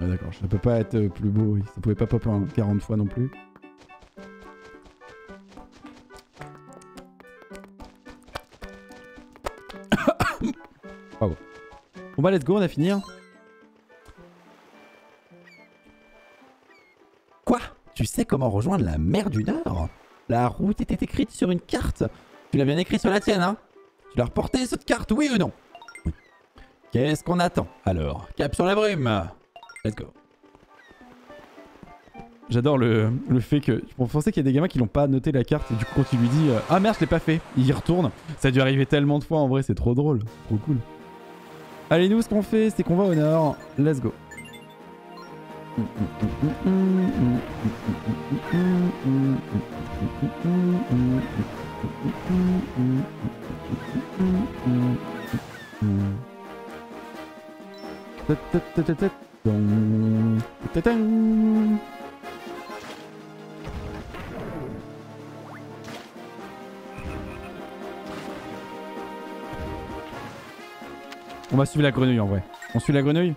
Ouais d'accord, ça peut pas être euh, plus beau, ça pouvait pas en 40 fois non plus. Bravo. Bon bah let's go, on a fini. Tu sais comment rejoindre la mer du Nord La route était écrite sur une carte. Tu l'as bien écrit sur la tienne, hein? Tu l'as reporté cette carte, oui ou non? Qu'est-ce qu'on attend alors? Cap sur la brume Let's go. J'adore le, fait que. Je pensais qu'il y a des gamins qui l'ont pas noté la carte et du coup quand tu lui dis euh, Ah merde, je l'ai pas fait, il y retourne. Ça a dû arriver tellement de fois en vrai, c'est trop drôle. Trop cool. Allez, nous, ce qu'on fait, c'est qu'on va au nord. Let's go. On va suivre la grenouille en vrai. On suit la grenouille?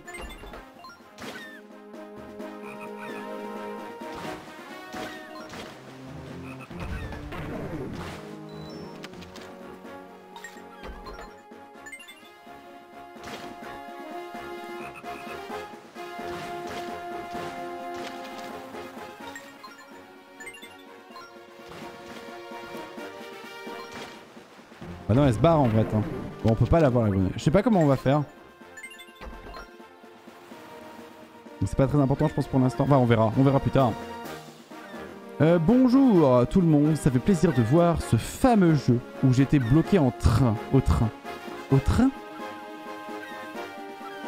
Bah non, elle se barre en vrai. Attends. Bon, on peut pas l'avoir la grenouille. Je sais pas comment on va faire. C'est pas très important, je pense, pour l'instant. Enfin, on verra. On verra plus tard. Euh, bonjour tout le monde, ça fait plaisir de voir ce fameux jeu où j'étais bloqué en train. Au train. Au train?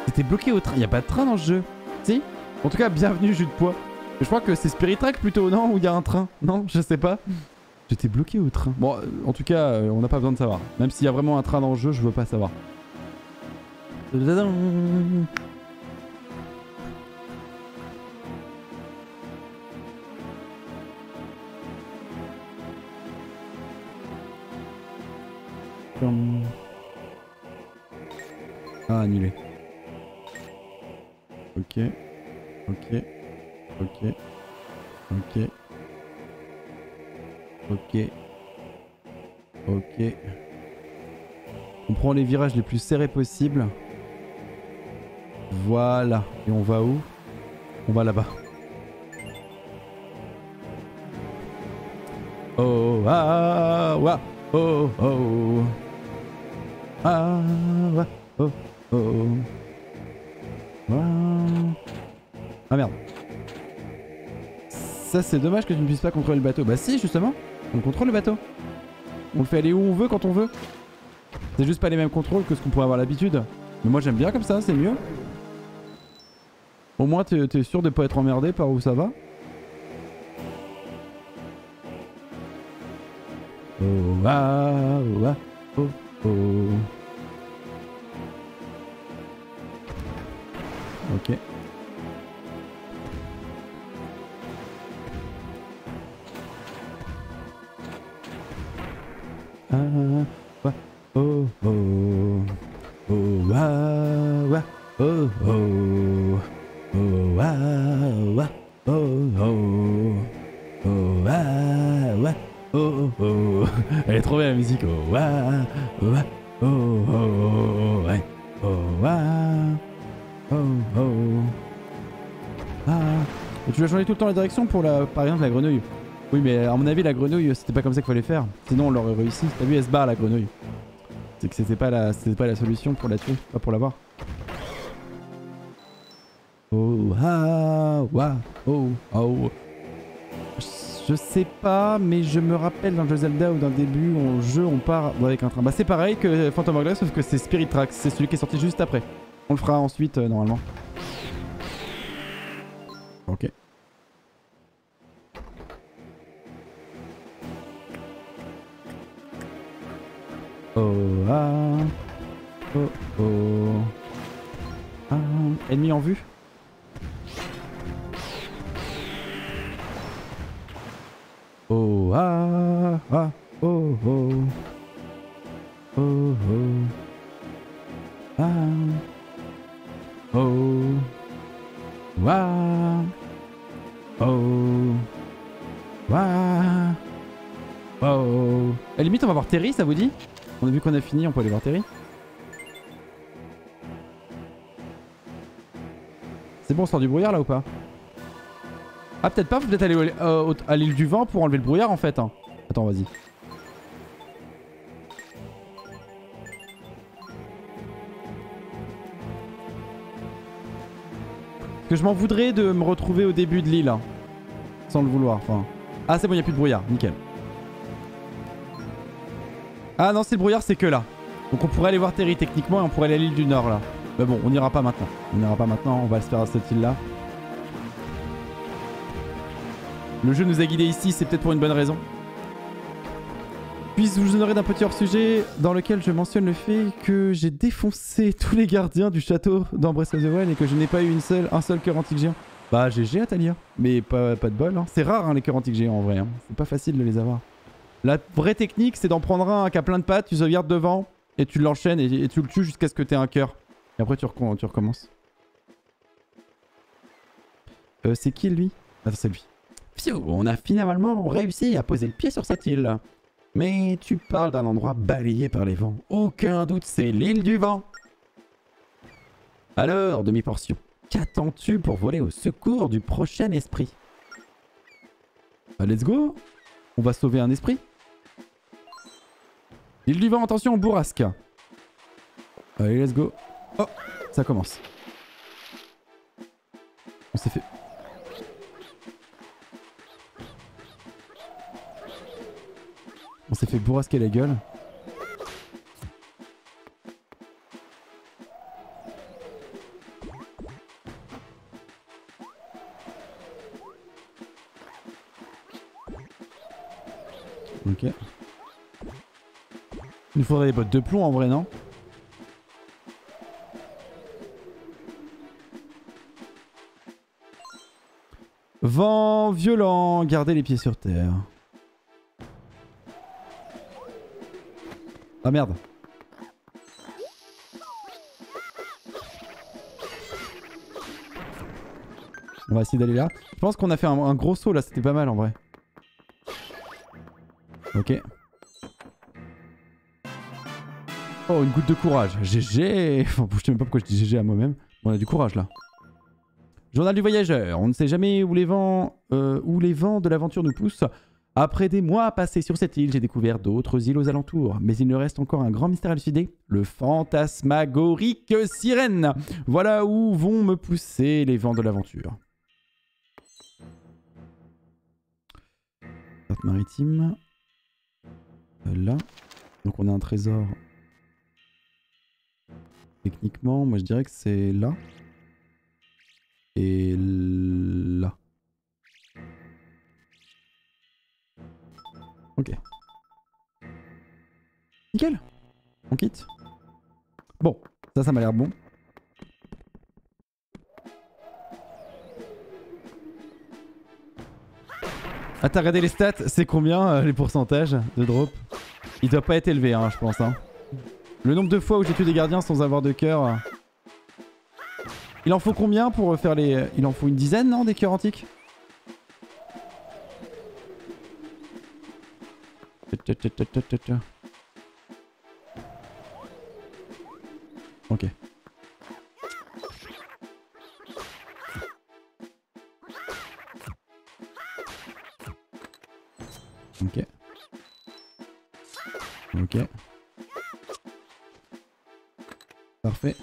J'étais bloqué au train. Il a pas de train dans ce jeu? Si? En tout cas, bienvenue jus de poids. Je crois que c'est Spirit Track plutôt, non? Où il y a un train? Non, je sais pas. J'étais bloqué au train. Bon, euh, en tout cas, euh, on n'a pas besoin de savoir. Même s'il y a vraiment un train dans le jeu, je veux pas savoir. Virages les plus serrés possibles. Voilà. Et on va où? On va là-bas. Oh, ah, ouais. Oh, oh. Ah, ouais. Oh, oh. Ah. Ah merde. Ça c'est dommage que tu ne puisses pas contrôler le bateau. Bah si justement, on contrôle le bateau. On le fait aller où on veut quand on veut. C'est juste pas les mêmes contrôles que ce qu'on pourrait avoir l'habitude. Mais moi j'aime bien comme ça, c'est mieux. Au moins t'es t'es sûr de pas être emmerdé par où ça va. Oh ah oh ah oh. Tout le temps la direction pour la, par exemple la grenouille. Oui, mais à mon avis, la grenouille, c'était pas comme ça qu'il fallait faire. Sinon, on l'aurait réussi. T'as vu, elle se barre la grenouille. C'est que c'était pas, la... solution pour la tuer, pas pour l'avoir. Oh, ah, wa, oh, oh. Je sais pas, mais je me rappelle dans le jeu Zelda dans le début, au jeu, on part avec un train. Bah, c'est pareil que Phantom Hourglass, sauf que c'est Spirit Tracks. C'est celui qui est sorti juste après. On le fera ensuite, euh, normalement. Ah Oh oh. Oh oh. Ah Oh. Wah. Oh. Wah. Oh. À la limite on va voir Terry ça vous dit? On a vu qu'on a fini on peut aller voir Terry. C'est bon on sort du brouillard là ou pas? Ah peut-être pas, faut peut-être aller euh, à l'île du vent pour enlever le brouillard en fait hein. Vas-y. Que je m'en voudrais de me retrouver au début de l'île hein, Sans le vouloir enfin. Ah c'est bon y a plus de brouillard, nickel. Ah non c'est le brouillard c'est que là. Donc on pourrait aller voir Terry techniquement et on pourrait aller à l'île du Nord là. Mais bon on n'ira pas maintenant. On n'ira pas maintenant, on va le faire à cette île là Le jeu nous a guidés ici c'est peut-être pour une bonne raison puis je vous honorer d'un petit hors-sujet dans lequel je mentionne le fait que j'ai défoncé tous les gardiens du château Breath of the Wild et que je n'ai pas eu une seule, un seul cœur antique géant. Bah GG Atalia, mais pas, de bol. Hein. C'est rare hein, les cœurs antiques géants en vrai, hein. c'est pas facile de les avoir. La vraie technique c'est d'en prendre un qui a plein de pattes, tu sauvegardes devant et tu l'enchaînes et, tu le tues jusqu'à ce que tu aies un cœur. Et après tu, recom- tu recommences. Euh, c'est qui lui? Attends c'est lui. Phew, on a finalement réussi à poser le pied sur cette île. Mais tu parles d'un endroit balayé par les vents. Aucun doute, c'est l'île du vent. Alors, demi-portion, qu'attends-tu pour voler au secours du prochain esprit? Let's go On va sauver un esprit. L'île du vent, attention, bourrasque. Allez, let's go. Oh, ça commence. On s'est fait... On s'est fait bourrasquer la gueule. Ok. Il nous faudrait des bottes de plomb en vrai, non? Vent violent, gardez les pieds sur terre. Ah merde. On va essayer d'aller là. Je pense qu'on a fait un, gros saut là, c'était pas mal en vrai. Ok. Oh, une goutte de courage. GG Enfin, je sais même pas pourquoi je dis GG à moi-même. On a du courage là. Journal du voyageur. On ne sait jamais où les vents, euh, où les vents de l'aventure nous poussent. Après des mois passés sur cette île, j'ai découvert d'autres îles aux alentours. Mais il ne reste encore un grand mystère à élucider. Le fantasmagorique sirène. Voilà où vont me pousser les vents de l'aventure. Carte maritime. Euh, Là. Donc on a un trésor. Techniquement, moi je dirais que c'est là. Et là. Ok. Nickel. On quitte. Bon, ça, ça m'a l'air bon. Ah, t'as les stats C'est combien euh, les pourcentages de drop? Il doit pas être élevé, hein, je pense. Hein. Le nombre de fois où j'ai tué des gardiens sans avoir de cœur. euh. Il en faut combien pour faire les. Il en faut une dizaine, non, des cœurs antiques? Ok. Ok. Ok. Parfait.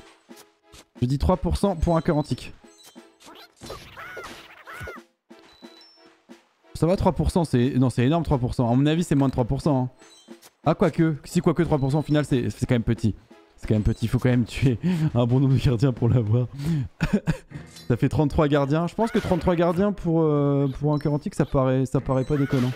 Je dis 3% pour un cœur antique. Ça va 3% c'est... Non c'est énorme 3%. À mon avis c'est moins de 3%. hein. Ah quoique. Si quoique 3% au final c'est quand même petit. C'est quand même petit. Il faut quand même tuer un bon nombre de gardiens pour l'avoir. ça fait 33 gardiens. Je pense que 33 gardiens pour, euh, un cœur antique ça paraît, ça paraît pas déconnant.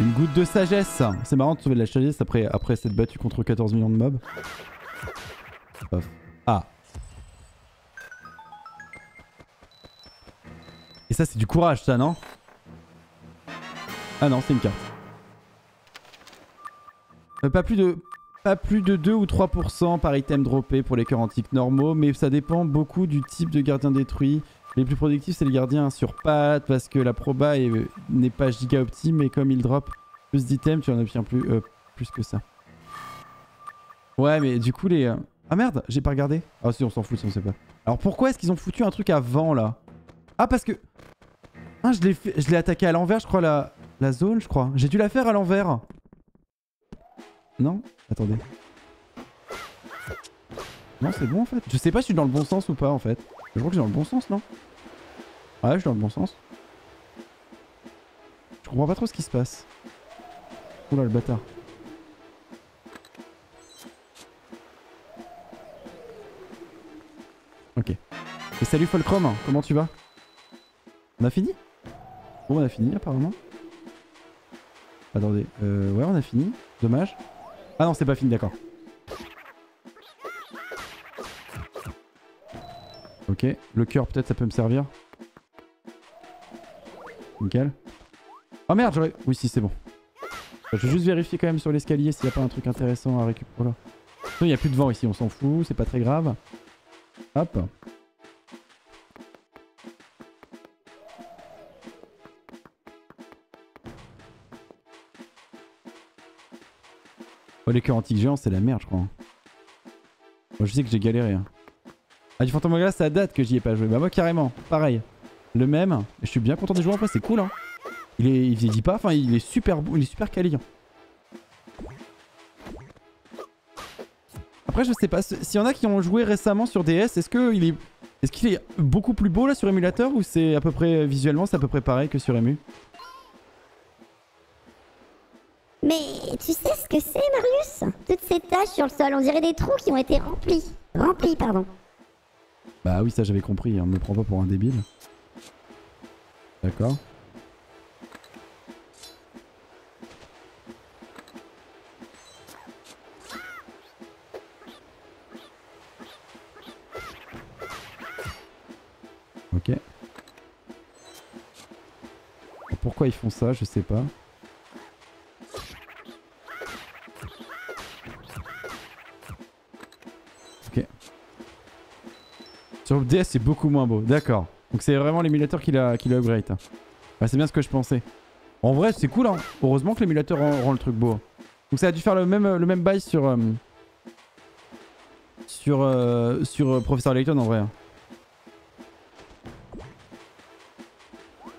Une goutte de sagesse. C'est marrant de sauver de la sagesse après, après s'être battu contre 14 millions de mobs. Ah. Et ça c'est du courage ça non? Ah non c'est une carte. Euh, pas plus de... Pas plus de 2 ou 3% par item droppé pour les cœurs antiques normaux, mais ça dépend beaucoup du type de gardien détruit. Les plus productifs, c'est les gardiens sur pattes parce que la proba est- n'est pas giga optime, mais comme il drop plus d'items, tu en obtiens plus, euh, plus que ça. Ouais, mais du coup, les. euh, Ah merde, j'ai pas regardé. Ah si, on s'en fout si on sait pas. Alors pourquoi est-ce qu'ils ont foutu un truc avant là? Ah, parce que. Ah, je l'ai fait... attaqué à l'envers, je crois, la... la zone, je crois. J'ai dû la faire à l'envers. Non? Attendez. Non, c'est bon en fait. Je sais pas si je suis dans le bon sens ou pas en fait. Je crois que je suis dans le bon sens, non? Ouais, je suis dans le bon sens. Je comprends pas trop ce qui se passe. Oula, le bâtard. Ok. Et salut Folcrom, comment tu vas? On a fini? Bon, on a fini apparemment. Attendez, euh, ouais, on a fini. Dommage. Ah non, c'est pas fini, d'accord. Ok, le cœur peut-être ça peut me servir. Nickel. Oh merde, j'aurais... Oui, si, c'est bon. Je vais juste vérifier quand même sur l'escalier s'il n'y a pas un truc intéressant à récupérer. Voilà. Il n'y a plus de vent ici, on s'en fout, c'est pas très grave. Hop. Oh, les cœurs antiques géants, c'est la merde, je crois. Moi, je sais que j'ai galéré. hein. Ah, du Phantom Hourglass, ça date que j'y ai pas joué. Bah, moi, carrément, pareil. Le même. Je suis bien content de jouer en fait, c'est cool. Hein. Il, est, il vieillit pas, enfin, il est super beau, il est super quali. hein. Après, je sais pas, s'il y en a qui ont joué récemment sur DS, est-ce qu'il est, est, qu'il est beaucoup plus beau là sur émulateur ou c'est à peu près, visuellement, c'est à peu près pareil que sur ému? Mais tu sais ce que c'est, Marius? Toutes ces taches sur le sol, on dirait des trous qui ont été remplis. Remplis, pardon. Bah oui, ça j'avais compris, on me prend pas pour un débile. D'accord. Ok. Pourquoi ils font ça, je sais pas. Ok. Sur le DS, c'est beaucoup moins beau. D'accord. Donc c'est vraiment l'émulateur qui l'a upgrade. Bah, c'est bien ce que je pensais. En vrai, c'est cool, hein. Heureusement que l'émulateur rend, le truc beau. Donc ça a dû faire le même, le même bail sur... euh, sur euh, sur euh, Professeur Layton en vrai. hein.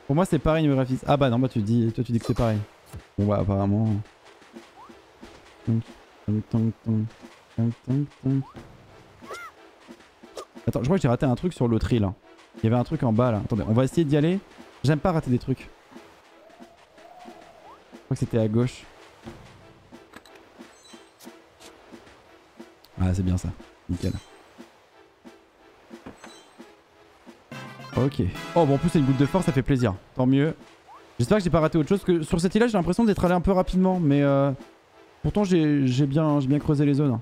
Pour moi, c'est pareil niveau graphisme. Ah bah non, bah tu dis, toi tu dis que c'est pareil. Bon bah apparemment... Attends, je crois que j'ai raté un truc sur l'autre île. hein. Il y avait un truc en bas là. Attendez, on va essayer d'y aller. J'aime pas rater des trucs. Je crois que c'était à gauche. Ah, c'est bien ça. Nickel. Ok. Oh, bon, en plus, c'est une goutte de force, ça fait plaisir. Tant mieux. J'espère que j'ai pas raté autre chose. Que sur cette île-là, j'ai l'impression d'être allé un peu rapidement. Mais euh, pourtant, j'ai bien, creusé les zones.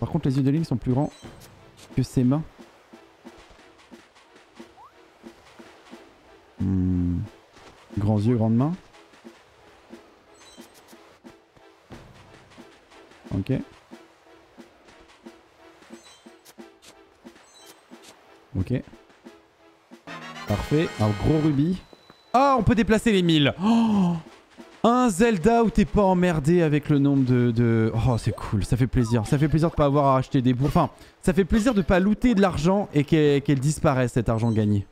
Par contre, les yeux de Link sont plus grands que ses mains. Yeux, grandes mains. Ok. Ok. Parfait. Un gros rubis. Ah, on peut déplacer les 1000. Oh un Zelda où t'es pas emmerdé avec le nombre de... Oh, c'est cool. Ça fait plaisir. Ça fait plaisir de pas avoir à acheter des bourgs. Enfin, ça fait plaisir de pas looter de l'argent et qu'elle disparaisse, cet argent gagné.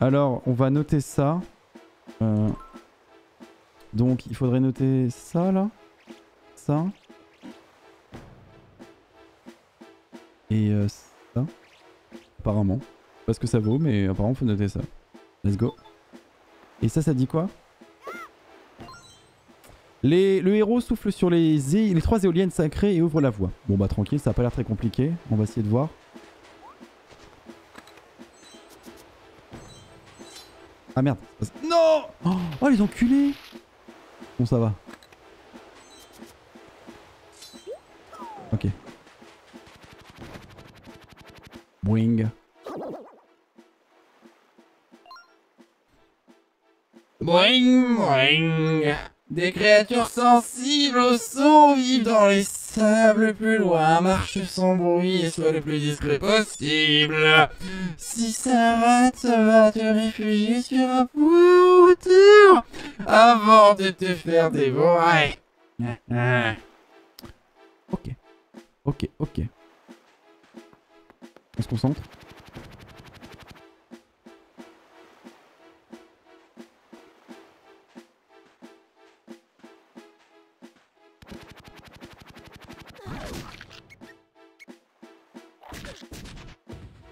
Alors, on va noter ça. Euh, Donc, il faudrait noter ça, là. Ça. Et euh, ça. Apparemment. Pas ce que ça vaut, mais apparemment, faut noter ça. Let's go. Et ça, ça dit quoi? Les, Le héros souffle sur les, les trois éoliennes sacrées et ouvre la voie. Bon, bah, tranquille, ça a pas l'air très compliqué. On va essayer de voir. Ah merde. Non Oh, les enculés Bon, ça va. Ok. Boing. Boing, boing. Des créatures sensibles au son vivent dans les sables plus loin, marchent sans bruit et soient le plus discret possible. Si ça rate, va te réfugier sur un point hauteur avant de te faire dévorer. Ok. Ok, ok. On se concentre.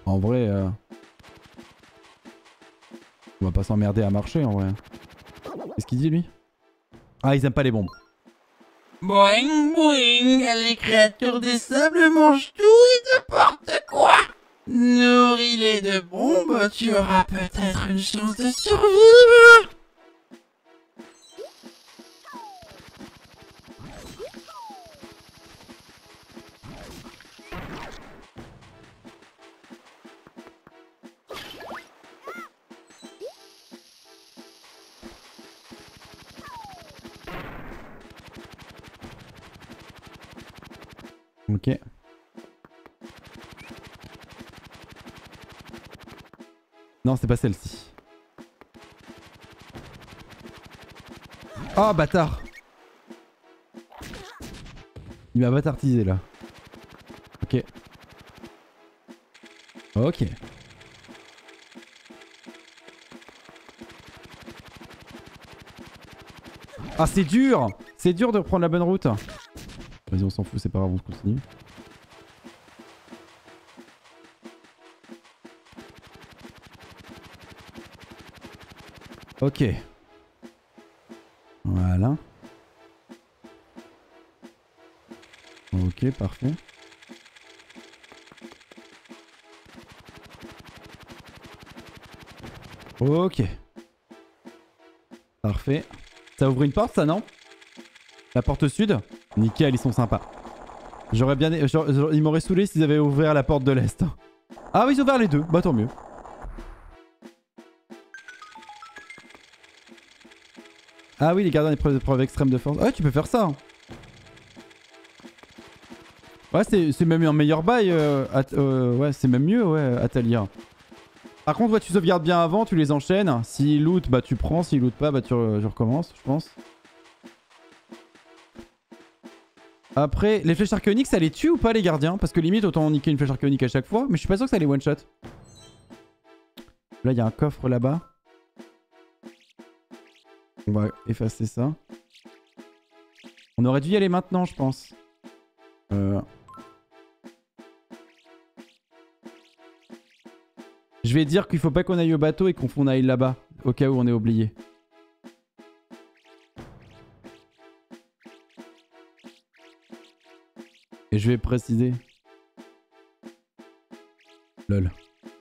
En vrai, euh... on va pas s'emmerder à marcher en vrai. Qu'est-ce qu'il dit lui? Ah, ils aiment pas les bombes. Boing, boing, les créatures des sables mangent tout et n'importe quoi. Nourris-les de bombes, tu auras peut-être une chance de survivre. Non, c'est pas celle-ci. Oh, bâtard Il m'a bâtardisé là. Ok. Ok. Ah, c'est dur C'est dur de reprendre la bonne route. Vas-y, on s'en fout, c'est pas grave, on continue. Ok. Voilà. Ok, parfait. Ok. Parfait. Ça ouvre une porte, ça, non? La porte sud? Nickel, ils sont sympas. J'aurais bien... Ils m'auraient saoulé s'ils avaient ouvert la porte de l'est. Ah oui, ils ont ouvert les deux. Bah tant mieux. Ah oui, les gardiens d'épreuve d'épreuve extrême de force. Ouais, tu peux faire ça. hein. Ouais, c'est même un meilleur bail. euh, euh, ouais, c'est même mieux, ouais, Atalia. Par contre, ouais, tu sauvegardes bien avant, tu les enchaînes. S'ils loot, bah tu prends. S'ils loot pas, bah tu, tu recommences, je pense. Après, les flèches archéoniques, ça les tue ou pas les gardiens? Parce que limite, autant niquer une flèche archéonique à chaque fois. Mais je suis pas sûr que ça les one-shot. Là, il y a un coffre là-bas. On va effacer ça. On aurait dû y aller maintenant, je pense. Euh... Je vais dire qu'il faut pas qu'on aille au bateau et qu'on aille là-bas, au cas où on est oublié. Et je vais préciser. Lol.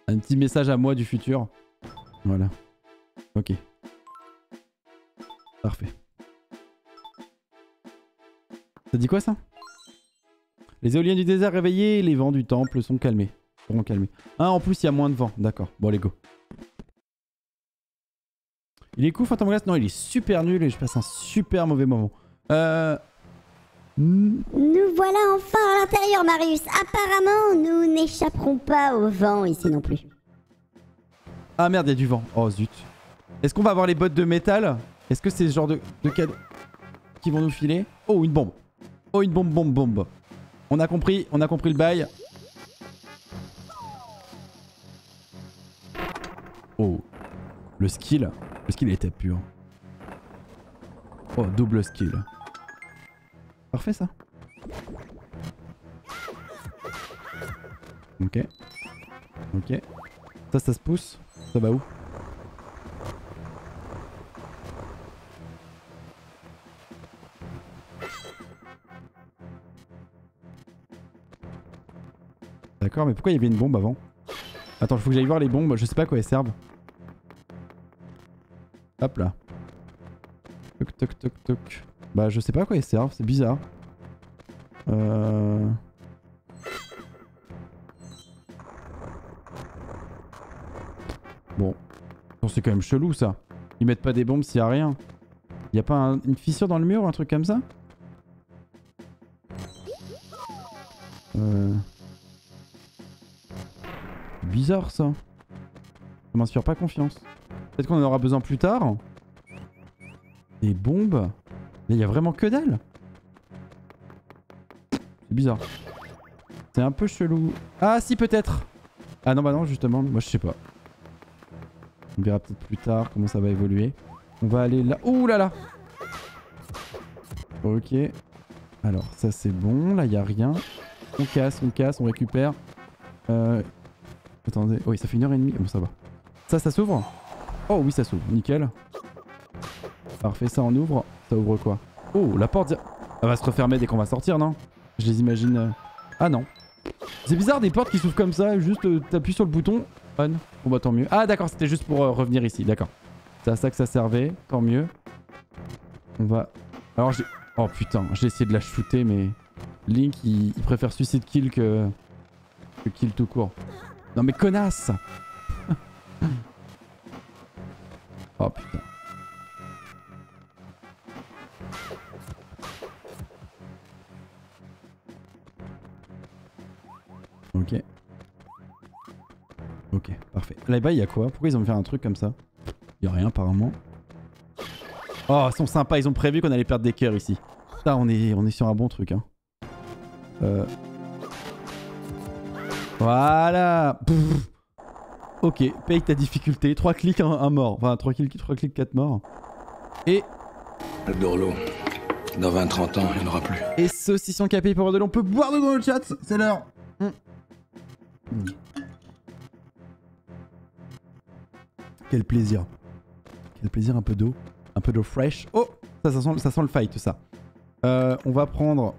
Un petit message à moi du futur. Voilà. Ok. Parfait. Ça dit quoi ça? Les éoliennes du désert réveillées, les vents du temple sont calmés. Seront calmés. Ah, en plus, il y a moins de vent. D'accord. Bon, allez, go. Il est cool, Phantom Glass Non, il est super nul et je passe un super mauvais moment. Euh... hmm, Nous voilà enfin à l'intérieur, Marius. Apparemment, nous n'échapperons pas au vent ici non plus. Ah merde, il y a du vent. Oh zut. Est-ce qu'on va avoir les bottes de métal? Est-ce que c'est ce genre de, de qui vont nous filer? Oh, une bombe. Oh, une bombe, bombe, bombe. On a compris, on a compris le bail. Oh, le skill. Le skill était pur. Oh, double skill. Parfait ça. Ok. Ok. Ça, ça se pousse. Ça va où? D'accord, mais pourquoi il y avait une bombe avant Attends, il faut que j'aille voir les bombes, je sais pas à quoi elles servent. Hop là. Toc toc toc toc. Bah je sais pas à quoi elles servent, c'est bizarre. Euh... Bon. C'est quand même chelou ça. Ils mettent pas des bombes s'il y a rien. Y a pas un- une fissure dans le mur ou un truc comme ça Euh... Bizarre ça. Ça m'inspire pas confiance. Peut-être qu'on en aura besoin plus tard. Des bombes Là y a vraiment que dalle. C'est bizarre. C'est un peu chelou. Ah si peut-être Ah non bah non justement, moi je sais pas. On verra peut-être plus tard comment ça va évoluer. On va aller là. Ouh là là Ok. Alors ça c'est bon, là y a rien. On casse, on casse, on récupère. Euh... Attendez, oui ça fait une heure et demie. Bon ça va. Ça, ça s'ouvre Oh oui ça s'ouvre, nickel. Parfait, ça en ouvre. Ça ouvre quoi Oh la porte... Elle va se refermer dès qu'on va sortir, non Je les imagine... euh, Ah non. C'est bizarre des portes qui s'ouvrent comme ça, juste euh, t'appuies sur le bouton, on. Bon bah tant mieux. Ah d'accord, c'était juste pour euh, revenir ici, d'accord. C'est à ça que ça servait, tant mieux. On va... Alors j'ai... Oh putain, j'ai essayé de la shooter mais... Link il, il préfère suicide kill que... que kill tout court. Non mais connasse Oh putain. Ok. Ok, parfait. Là-bas, il y a quoi? Pourquoi ils ont fait un truc comme ça? Il rien apparemment. Oh, ils sont sympas, ils ont prévu qu'on allait perdre des cœurs ici. Là, on est, on est sur un bon truc. Hein. Euh... Voilà Pff. Ok, paye ta difficulté. 3 clics, un, un mort. Enfin, 3 clics, 3 clics, 4 morts. Et, Le Dorlo. Dans 20-30 ans, il n'y en aura plus. et saucisson capé pour de l'eau. On peut boire de dans le chat, c'est l'heure. Mm. Mm. Quel plaisir. Quel plaisir, un peu d'eau. Un peu d'eau fraîche. Oh ça, ça, sent, ça sent le fight, ça. Euh, on va prendre...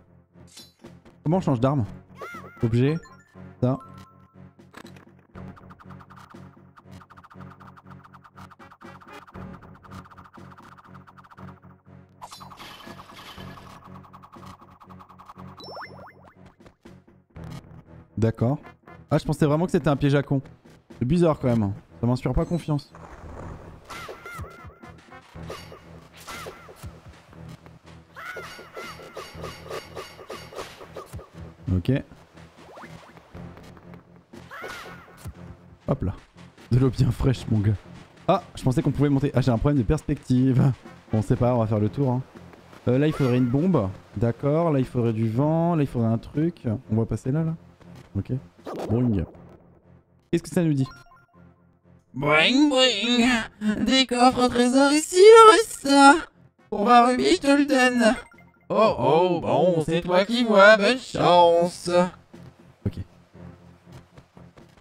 Comment on change d'arme? Objet. D'accord. Ah, je pensais vraiment que c'était un piège à con. C'est bizarre quand même. Ça m'inspire pas confiance. Ok. Hop là. De l'eau bien fraîche, mon gars. Ah, je pensais qu'on pouvait monter. Ah, j'ai un problème de perspective. Bon, c'est pas on va faire le tour. hein. Euh, là, il faudrait une bombe. D'accord. Là, il faudrait du vent. Là, il faudrait un truc. On va passer là, là. Ok. Boing. Qu'est-ce que ça nous dit? Boing boing Des coffres au trésor ici, le reste Pour ma rubis, je le donne Oh oh, bon, c'est toi qui vois, bonne chance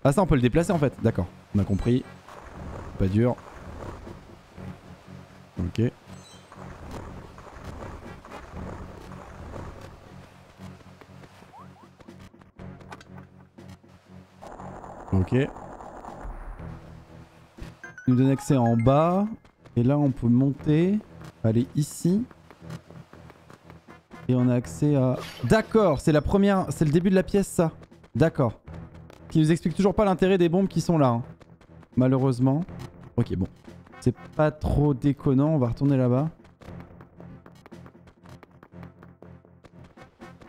Ah, ça, on peut le déplacer en fait. D'accord. On a compris. Pas dur. Ok. Ok. Nous donne accès en bas. Et là, on peut monter. Aller ici. Et on a accès à... D'accord, c'est la première... C'est le début de la pièce, ça. D'accord. Qui nous explique toujours pas l'intérêt des bombes qui sont là. hein. Malheureusement. Ok, bon. C'est pas trop déconnant. On va retourner là-bas.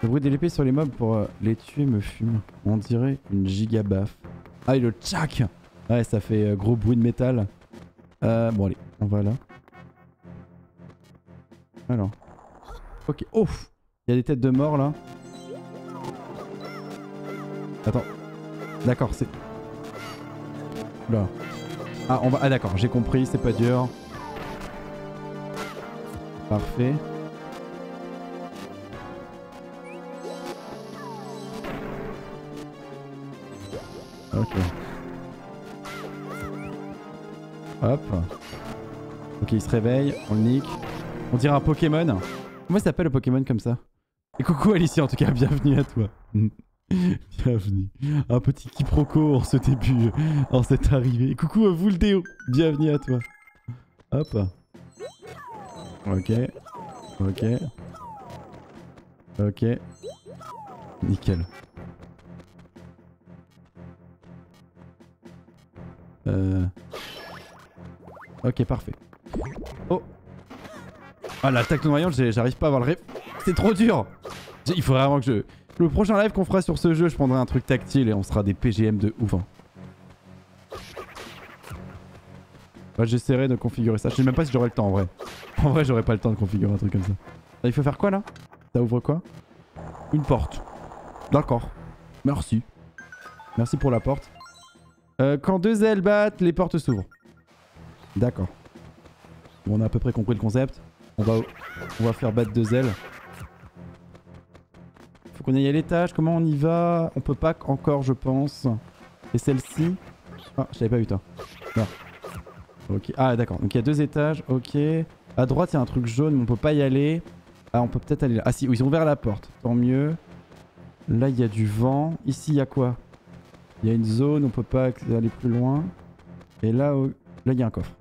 Le bruit de l'épée sur les mobs pour euh, les tuer me fume. On dirait une giga baffe. Ah, et le tchac Ouais, ça fait euh, gros bruit de métal. Euh, bon, allez, on va là. Alors. Ok. Ouf Il y a des têtes de mort là. Attends. D'accord, c'est. Là. Ah, on va. Ah, d'accord, j'ai compris, c'est pas dur. Parfait. Ok. Hop. Ok, il se réveille, on le nique. On dirait un Pokémon. Comment s'appelle le Pokémon comme ça? Et coucou Alicia en tout cas, bienvenue à toi. bienvenue. Un petit quiproquo en ce début, en cette arrivée. Coucou à vous le déo, bienvenue à toi. Hop. Ok. Ok. Ok. Nickel. Euh... Ok, parfait. Oh Ah, l'attaque j'ai- j'arrive pas à avoir le ré... C'est trop dur Il faudrait vraiment que je... Le prochain live qu'on fera sur ce jeu, je prendrai un truc tactile et on sera des PGM de ouf. hein. Ouais, J'essaierai de configurer ça. Je sais même pas si j'aurai le temps en vrai. En vrai, j'aurais pas le temps de configurer un truc comme ça. Il faut faire quoi là? Ça ouvre quoi? Une porte. D'accord. Merci. Merci pour la porte. Euh, quand deux ailes battent, les portes s'ouvrent. D'accord. Bon, on a à peu près compris le concept. On va, on va faire battre deux ailes. Faut qu'on aille à l'étage. Comment on y va? On peut pas encore, je pense. Et celle-ci? Ah, je l'avais pas vu toi. Non. Ok. Ah, d'accord. Donc il y a deux étages. Ok. À droite, il y a un truc jaune, mais on peut pas y aller. Ah, on peut peut-être aller là. Ah, si, ils ont ouvert la porte. Tant mieux. Là, il y a du vent. Ici, il y a quoi? Il y a une zone, on peut pas aller plus loin. Et là, là, il y a un coffre.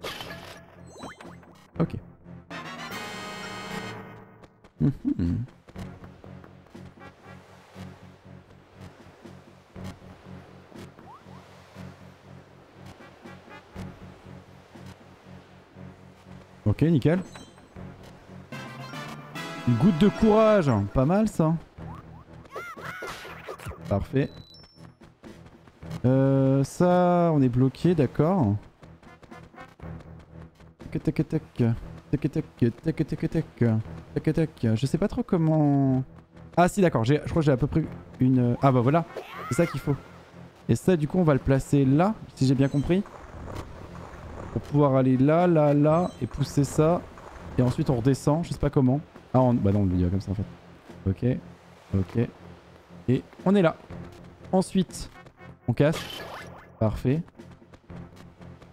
Ok. Mhm. Ok, nickel. Une goutte de courage, pas mal ça. Parfait. Euh, ça, on est bloqué, d'accord. Tac tac tac. Tac tac tac tac tac tac tac. Je sais pas trop comment. Ah si d'accord, je crois que j'ai à peu près une. Ah bah voilà, c'est ça qu'il faut. Et ça du coup on va le placer là, si j'ai bien compris. Pour pouvoir aller là, là, là, et pousser ça. Et ensuite on redescend, je sais pas comment. Ah on... bah non on le dit comme ça en fait. Ok, ok. Et on est là. Ensuite, on casse. Parfait.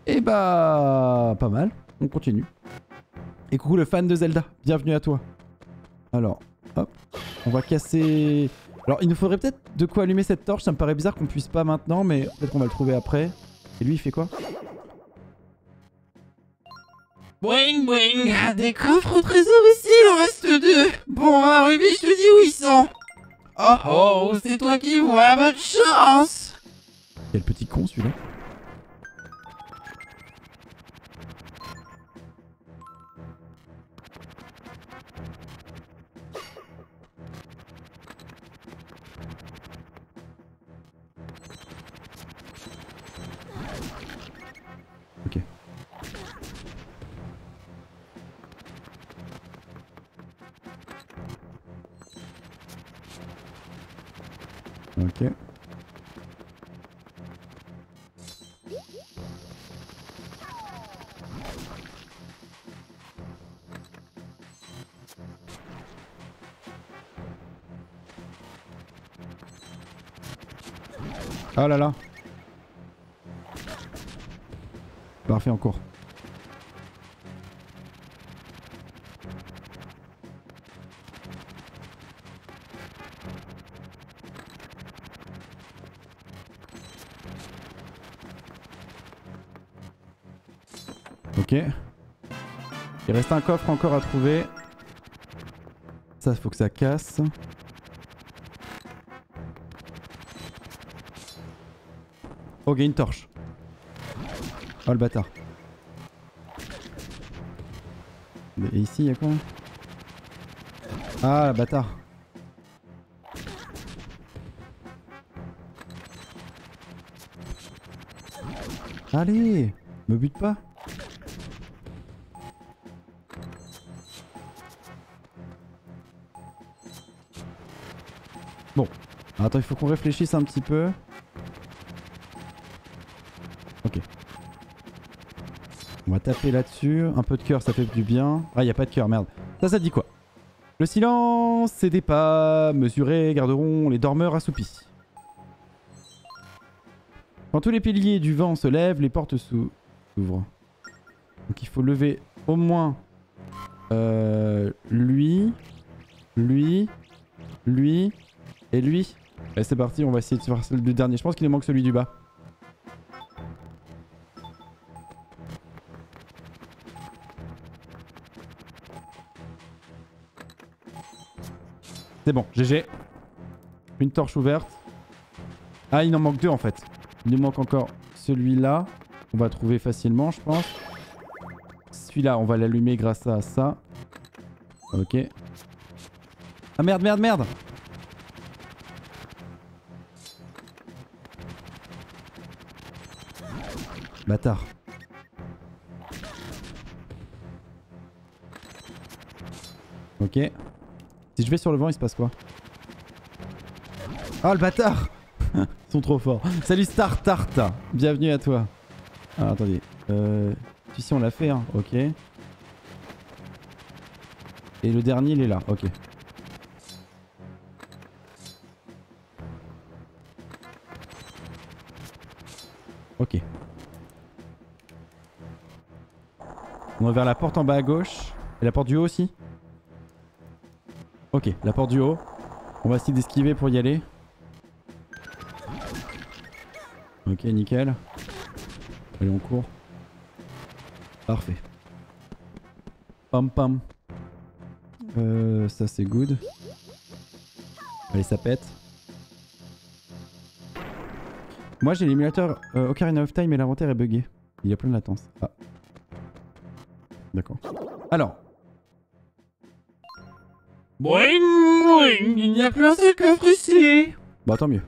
Et bah pas mal, on continue. Et coucou le fan de Zelda, bienvenue à toi. Alors, hop, on va casser... Alors il nous faudrait peut-être de quoi allumer cette torche, ça me paraît bizarre qu'on puisse pas maintenant, mais peut-être qu'on va le trouver après. Et lui il fait quoi? Boing boing. Des coffres au trésor ici, il en reste deux. Bon, Ruby, je te dis où ils sont. Oh oh, c'est toi qui vois, bonne chance. Quel petit con celui-là. Oh là là. Parfait encore. Ok. Il reste un coffre encore à trouver. Ça, faut que ça casse. Ok, une torche. Oh le bâtard. Et ici, il y a quoi Ah, le bâtard. Allez Me bute pas Bon. Attends, il faut qu'on réfléchisse un petit peu. Taper là-dessus. Un peu de cœur, ça fait du bien. Ah, il a pas de cœur, merde. Ça, ça dit quoi? Le silence, c'est des pas mesurés garderont les dormeurs assoupis. Quand tous les piliers du vent se lèvent, les portes s'ou- s'ouvrent. Donc il faut lever au moins euh, lui, lui, lui et lui. C'est parti, on va essayer de faire du dernier. Je pense qu'il nous manque celui du bas. C'est bon, GG. Une torche ouverte. Ah, il en manque deux en fait. Il nous manque encore celui-là. On va trouver facilement, je pense. Celui-là, on va l'allumer grâce à ça. Ok. Ah merde, merde, merde Bâtard. Ok. Si je vais sur le vent, il se passe quoi Ah le bâtard Ils sont trop forts. Salut Star Tart Bienvenue à toi. Ah attendez. Euh, ici on l'a fait hein. Ok. Et le dernier il est là. Ok. Ok. On va vers la porte en bas à gauche. Et la porte du haut aussi Ok, la porte du haut. On va essayer d'esquiver pour y aller. Ok, nickel. Allez, on court. Parfait. Pam pam. Euh, ça c'est good. Allez, ça pète. Moi j'ai l'émulateur euh, Ocarina of Time et l'inventaire est buggé. Il y a plein de latence. Ah. D'accord. Alors, Il n'y a plus un seul coffre ici bah tant mieux.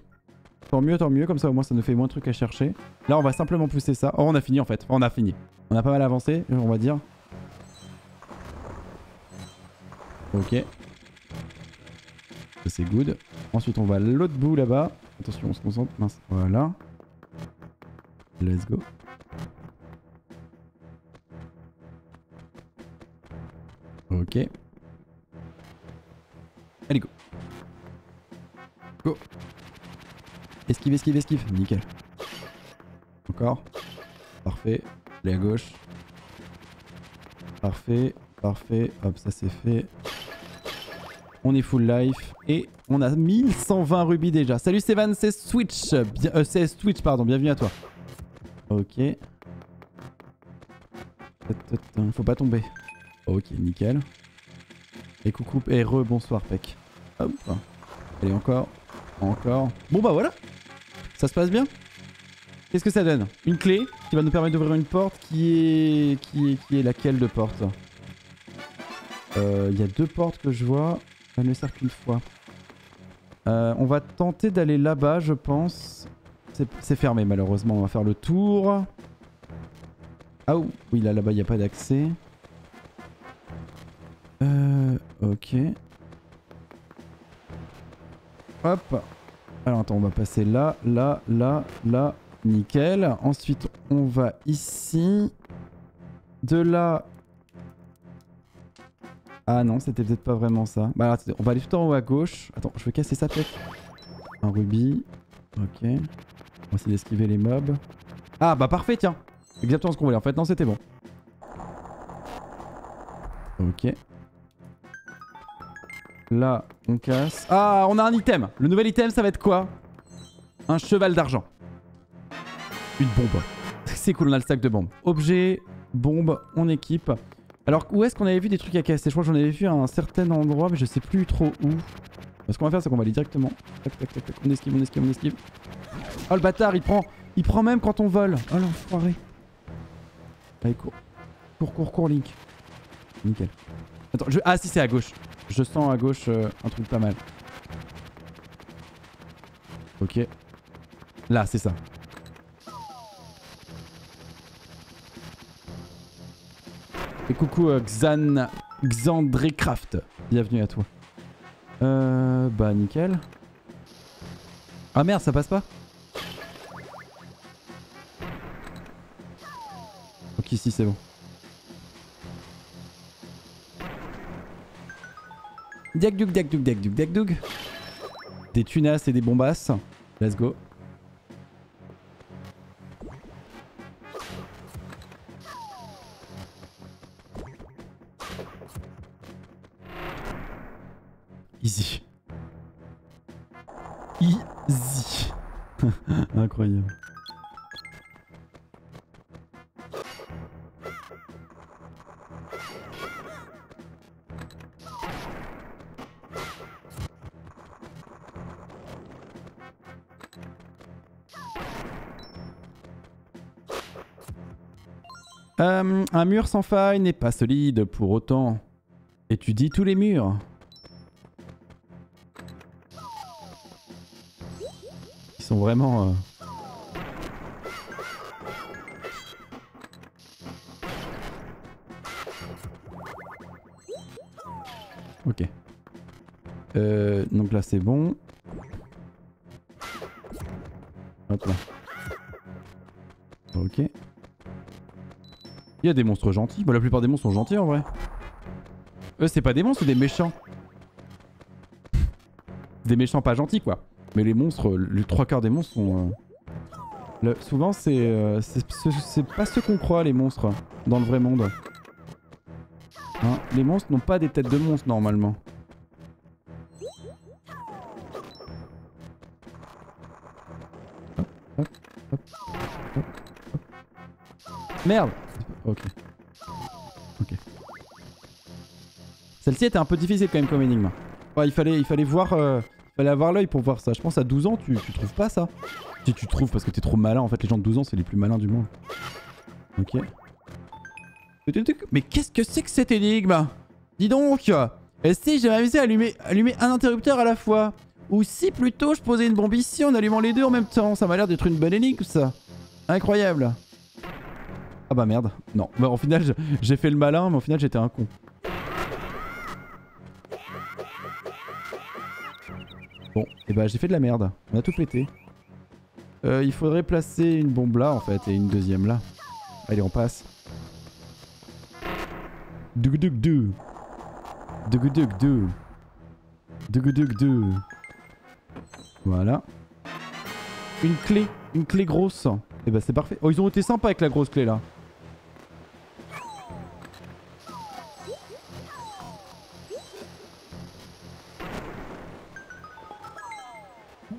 Tant mieux, tant mieux, comme ça au moins ça nous fait moins de trucs à chercher. Là on va simplement pousser ça. Oh on a fini en fait, on a fini. On a pas mal avancé, on va dire. Ok. C'est good. Ensuite on va à l'autre bout là-bas. Attention on se concentre. Mince. Voilà. Let's go. Ok. Esquive, esquive, esquive. Nickel. Encore. Parfait. Allez à gauche. Parfait. Parfait. Hop, ça c'est fait. On est full life. Et on a 1120 rubis déjà. Salut Steven, c'est Switch. Euh, c'est Switch, pardon. Bienvenue à toi. Ok. Faut pas tomber. Ok, nickel. Et coucou, et re, bonsoir, Peck. Hop. Allez, encore. Encore. Bon bah voilà. Ça se passe bien Qu'est-ce que ça donne Une clé qui va nous permettre d'ouvrir une porte qui est... Qui est, qui est laquelle de porte Euh, Il y a deux portes que je vois. Elle ne sert qu'une fois. Euh, on va tenter d'aller là-bas, je pense. C'est- C'est fermé, malheureusement. On va faire le tour. Ah oui, là, là-bas, il n'y a pas d'accès. Euh... Ok. Hop. Alors attends, on va passer là, là, là, là. Nickel. Ensuite, on va ici. De là... Ah non, c'était peut-être pas vraiment ça. Bah alors, on va aller tout en haut à gauche. Attends, je vais casser ça peut-être. Un rubis. Ok. On va essayer d'esquiver les mobs. Ah bah parfait, tiens. Exactement ce qu'on voulait. En fait, non, c'était bon. Ok. Là, on casse. Ah, on a un item. Le nouvel item, ça va être quoi? Un cheval d'argent. Une bombe. C'est cool, on a le sac de bombes. Objet, bombe, on équipe. Alors, où est-ce qu'on avait vu des trucs à casser? Je crois que j'en avais vu à un certain endroit, mais je sais plus trop où. Ce qu'on va faire, c'est qu'on va aller directement. Tac, tac, tac, tac. On esquive, on esquive, on esquive. Oh, le bâtard, il prend. Il prend même quand on vole. Oh, l'enfoiré. Allez, cours. Cours, cours, cours, Link. Nickel. Attends, je... ah si, c'est à gauche. Je sens à gauche euh, un truc pas mal. Ok. Là, c'est ça. Et coucou euh, Xan... Xandrecraft. Bienvenue à toi. Euh... Bah nickel. Ah merde, ça passe pas Ok, si, c'est bon. Diagdug, diagdug, diagdug, diagdug. Des tunasses et des bombasses. Let's go. Mur sans faille n'est pas solide pour autant. Étudie tous les murs. Ils sont vraiment... euh, Ok. Euh, donc là c'est bon. Y a des monstres gentils. Bah, la plupart des monstres sont gentils en vrai. Eux, c'est pas des monstres, c'est des méchants. Des méchants pas gentils quoi. Mais les monstres, les trois quarts des monstres sont. euh, souvent, c'est euh, c'est ce- c'est pas ce qu'on croit les monstres dans le vrai monde. Hein, les monstres n'ont pas des têtes de monstres normalement. Merde Ok. Ok. Celle-ci était un peu difficile quand même comme énigme. Il, fallait, il fallait voir... euh, il fallait avoir l'œil pour voir ça. Je pense à 12 ans, tu, trouves pas ça? Si tu trouves parce que t'es trop malin. En fait, les gens de 12 ans, c'est les plus malins du monde. Ok. Mais qu'est-ce que c'est que cette énigme? Dis donc Et si j'avais amusé à allumer, allumer un interrupteur à la fois Ou si plutôt je posais une bombe ici en allumant les deux en même temps. Ça m'a l'air d'être une bonne énigme ça. Incroyable. Ah bah merde. Non. Bah, au final, j'ai fait le malin, mais au final, j'étais un con. Bon, et bah j'ai fait de la merde. On a tout pété. Euh, il faudrait placer une bombe là en fait et une deuxième là. Allez, on passe. Dougoudougdou. Dougoudougdou. Dougoudougdou. Voilà. Une clé. Une clé grosse. Et bah c'est parfait. Oh, ils ont été sympas avec la grosse clé là.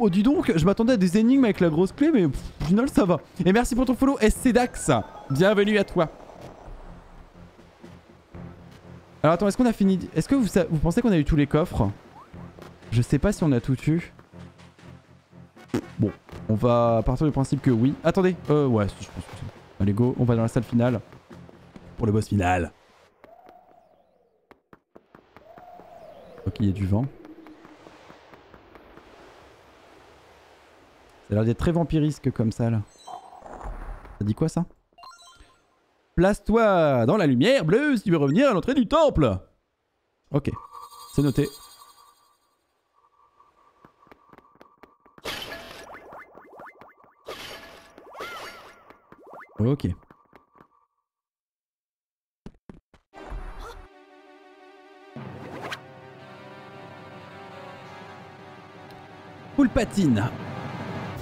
Oh dis donc, je m'attendais à des énigmes avec la grosse clé, mais au final ça va. Et merci pour ton follow, SC Dax. Bienvenue à toi. Alors attends, est-ce qu'on a fini Est-ce que vous, pensez qu'on a eu tous les coffres? Je sais pas si on a tout eu. Bon, on va partir du principe que oui. Attendez, euh ouais, je pense que Allez go, on va dans la salle finale. Pour le boss final. Ok, il y a du vent. Ça a l'air d'être très vampirisque comme ça là. Ça dit quoi ça? Place-toi dans la lumière bleue si tu veux revenir à l'entrée du temple. Ok, c'est noté. Ok. Poulpatine,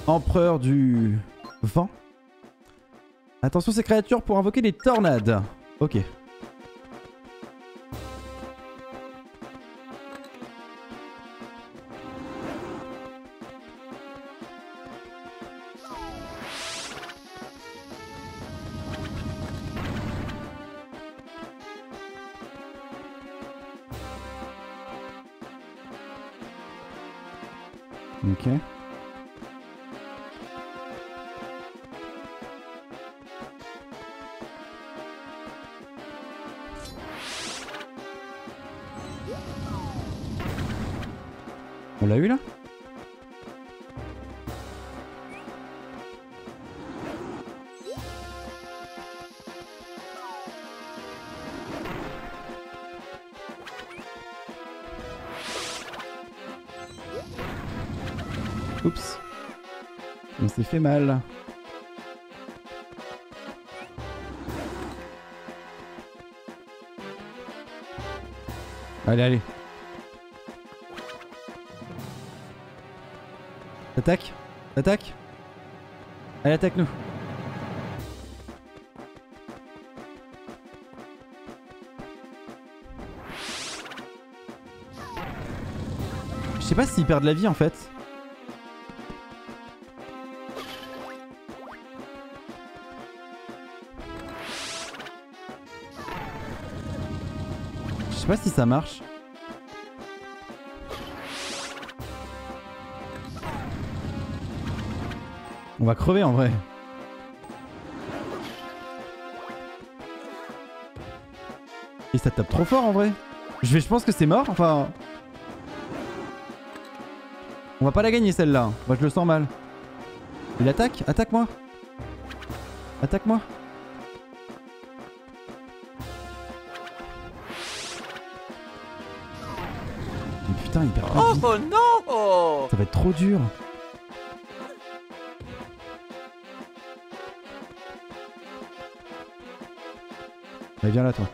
empereur du vent. Attention ces créatures pour invoquer des tornades. Ok. Mal. Allez, allez. Attaque Attaque Allez, attaque-nous. Je sais pas s'ils perdent la vie en fait. Sais pas si ça marche. On va crever en vrai. Et ça tape trop fort en vrai. Je, vais, je pense que c'est mort. Enfin. On va pas la gagner celle-là. Moi je le sens mal. Il attaque Attaque-moi Attaque-moi putain, il perd pas de vie. Oh non Ça va être trop dur. Allez, viens là, toi.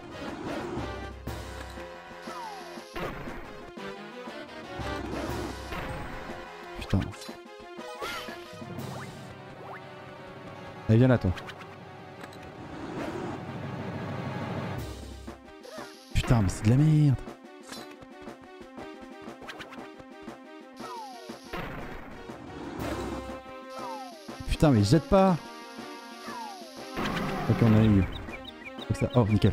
Putain. Allez, viens là, toi. Putain, mais c'est de la merde. Putain, mais jette pas Ok, on eu mieux. Comme ça. Oh, nickel.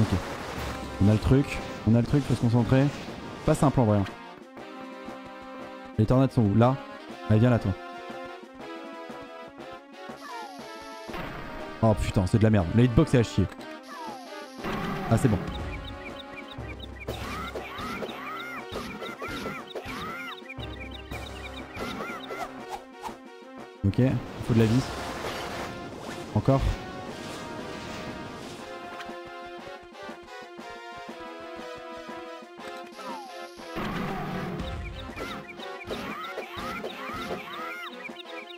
Ok. On a le truc. On a le truc, faut se concentrer. Pas simple en vrai. hein. Les tornades sont où? Là? Allez, viens là, toi. Oh putain, c'est de la merde. La hitbox est à chier. Ah, c'est bon. Ok, il faut de la vis. Encore.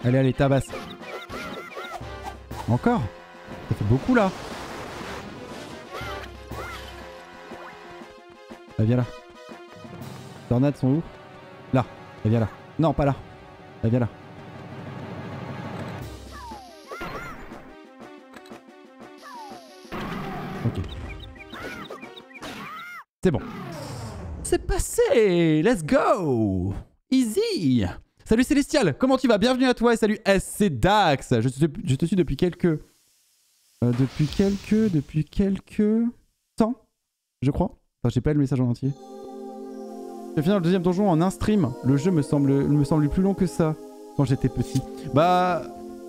Allez, allez, tabasse. Encore Ça fait beaucoup là. Ah, viens là. Tornades sont où? Là. Ah, viens là. Non, pas là. Ah, viens là. C'est bon. C'est passé Let's go Easy Salut Célestial, comment tu vas? Bienvenue à toi et salut SC Dax je, te- suis depuis quelques... euh, depuis quelques... Depuis quelques... temps, je crois. Enfin, j'ai pas le message en entier. J'ai fini le deuxième donjon en un stream. Le jeu me semble, me semble plus long que ça quand j'étais petit. Bah...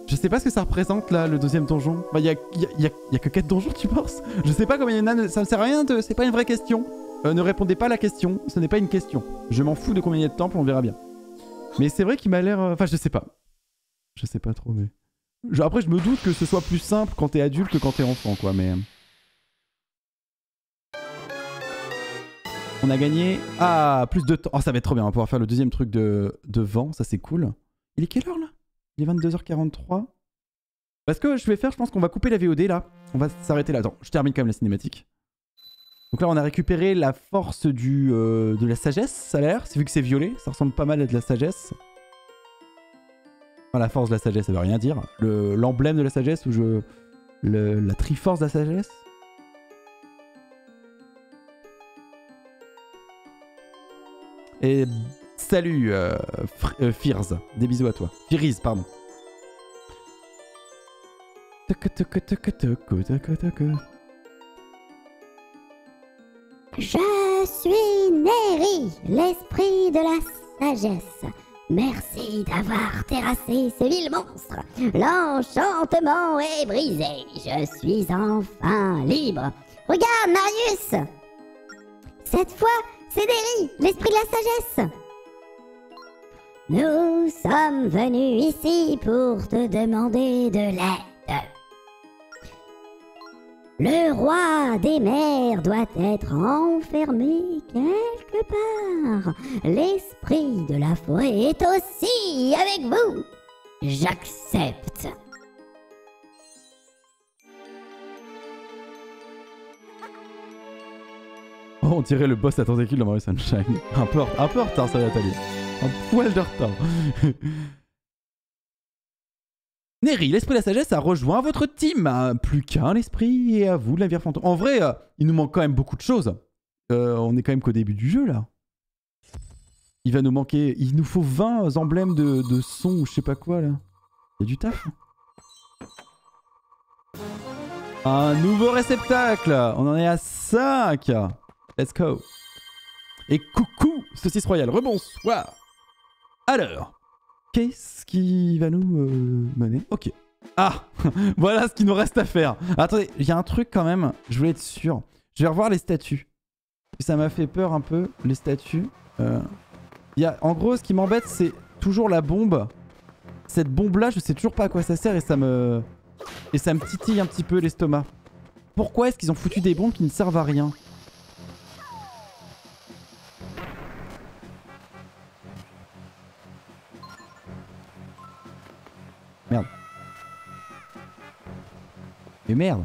Je sais pas ce que ça représente là, le deuxième donjon. Bah, y y a que 4 donjons, tu penses? Je sais pas combien il y en a, ça me sert à rien de. C'est pas une vraie question. Euh, ne répondez pas à la question, ce n'est pas une question. Je m'en fous de combien il y a de temples, on verra bien. Mais c'est vrai qu'il m'a l'air. euh, Enfin, je sais pas. Je sais pas trop, mais. Après, je me doute que ce soit plus simple quand t'es adulte que quand t'es enfant, quoi, mais. On a gagné. Ah, plus de temps. Oh, ça va être trop bien, on va pouvoir faire le deuxième truc de, de vent, ça c'est cool. Il est quelle heure là? Il est 22h43. Parce que je vais faire, je pense qu'on va couper la VOD là. On va s'arrêter là. Attends, je termine quand même la cinématique. Donc là, on a récupéré la force du, euh, de la sagesse, ça a l'air. C'est vu que c'est violet, ça ressemble pas mal à de la sagesse. Enfin, la force de la sagesse, ça veut rien dire. Le- L'emblème de la sagesse ou je. la triforce de la sagesse? Et salut, euh, euh. Des bisous à toi. Firiz, pardon. Je suis Neri, l'esprit de la sagesse. Merci d'avoir terrassé ce vil monstre. L'enchantement est brisé. Je suis enfin libre. Regarde, Marius Cette fois, c'est Neri, l'esprit de la sagesse. Nous sommes venus ici pour te demander de l'aide. Le roi des mers doit être enfermé quelque part. L'esprit de la forêt est aussi avec vous. J'accepte. Oh, on dirait le boss à tentacule dans Mario Sunshine. Un peu, un peu en retard, ça Nathalie. Un poil de retard. Neri, l'esprit de la sagesse a rejoint votre team. Hein, Plus qu'un esprit et à vous, la fantôme. En vrai, euh, il nous manque quand même beaucoup de choses. Euh, on est quand même qu'au début du jeu là. Il va nous manquer. Il nous faut 20 emblèmes de, de son ou je sais pas quoi là. Il y a du taf. Un nouveau réceptacle On en est à 5 Let's go Et coucou Saucisse Royale, rebonsoir Alors, qu'est-ce qui va nous euh, mener Ok. Ah Voilà ce qu'il nous reste à faire Attendez, il y a un truc quand même, je voulais être sûr. Je vais revoir les statues. Ça m'a fait peur un peu, les statues. Euh, y en gros, ce qui m'embête, c'est toujours la bombe. Cette bombe-là, je sais toujours pas à quoi ça sert et ça me... Et ça me titille un petit peu l'estomac. Pourquoi est-ce qu'ils ont foutu des bombes qui ne servent à rien? Merde. Mais merde.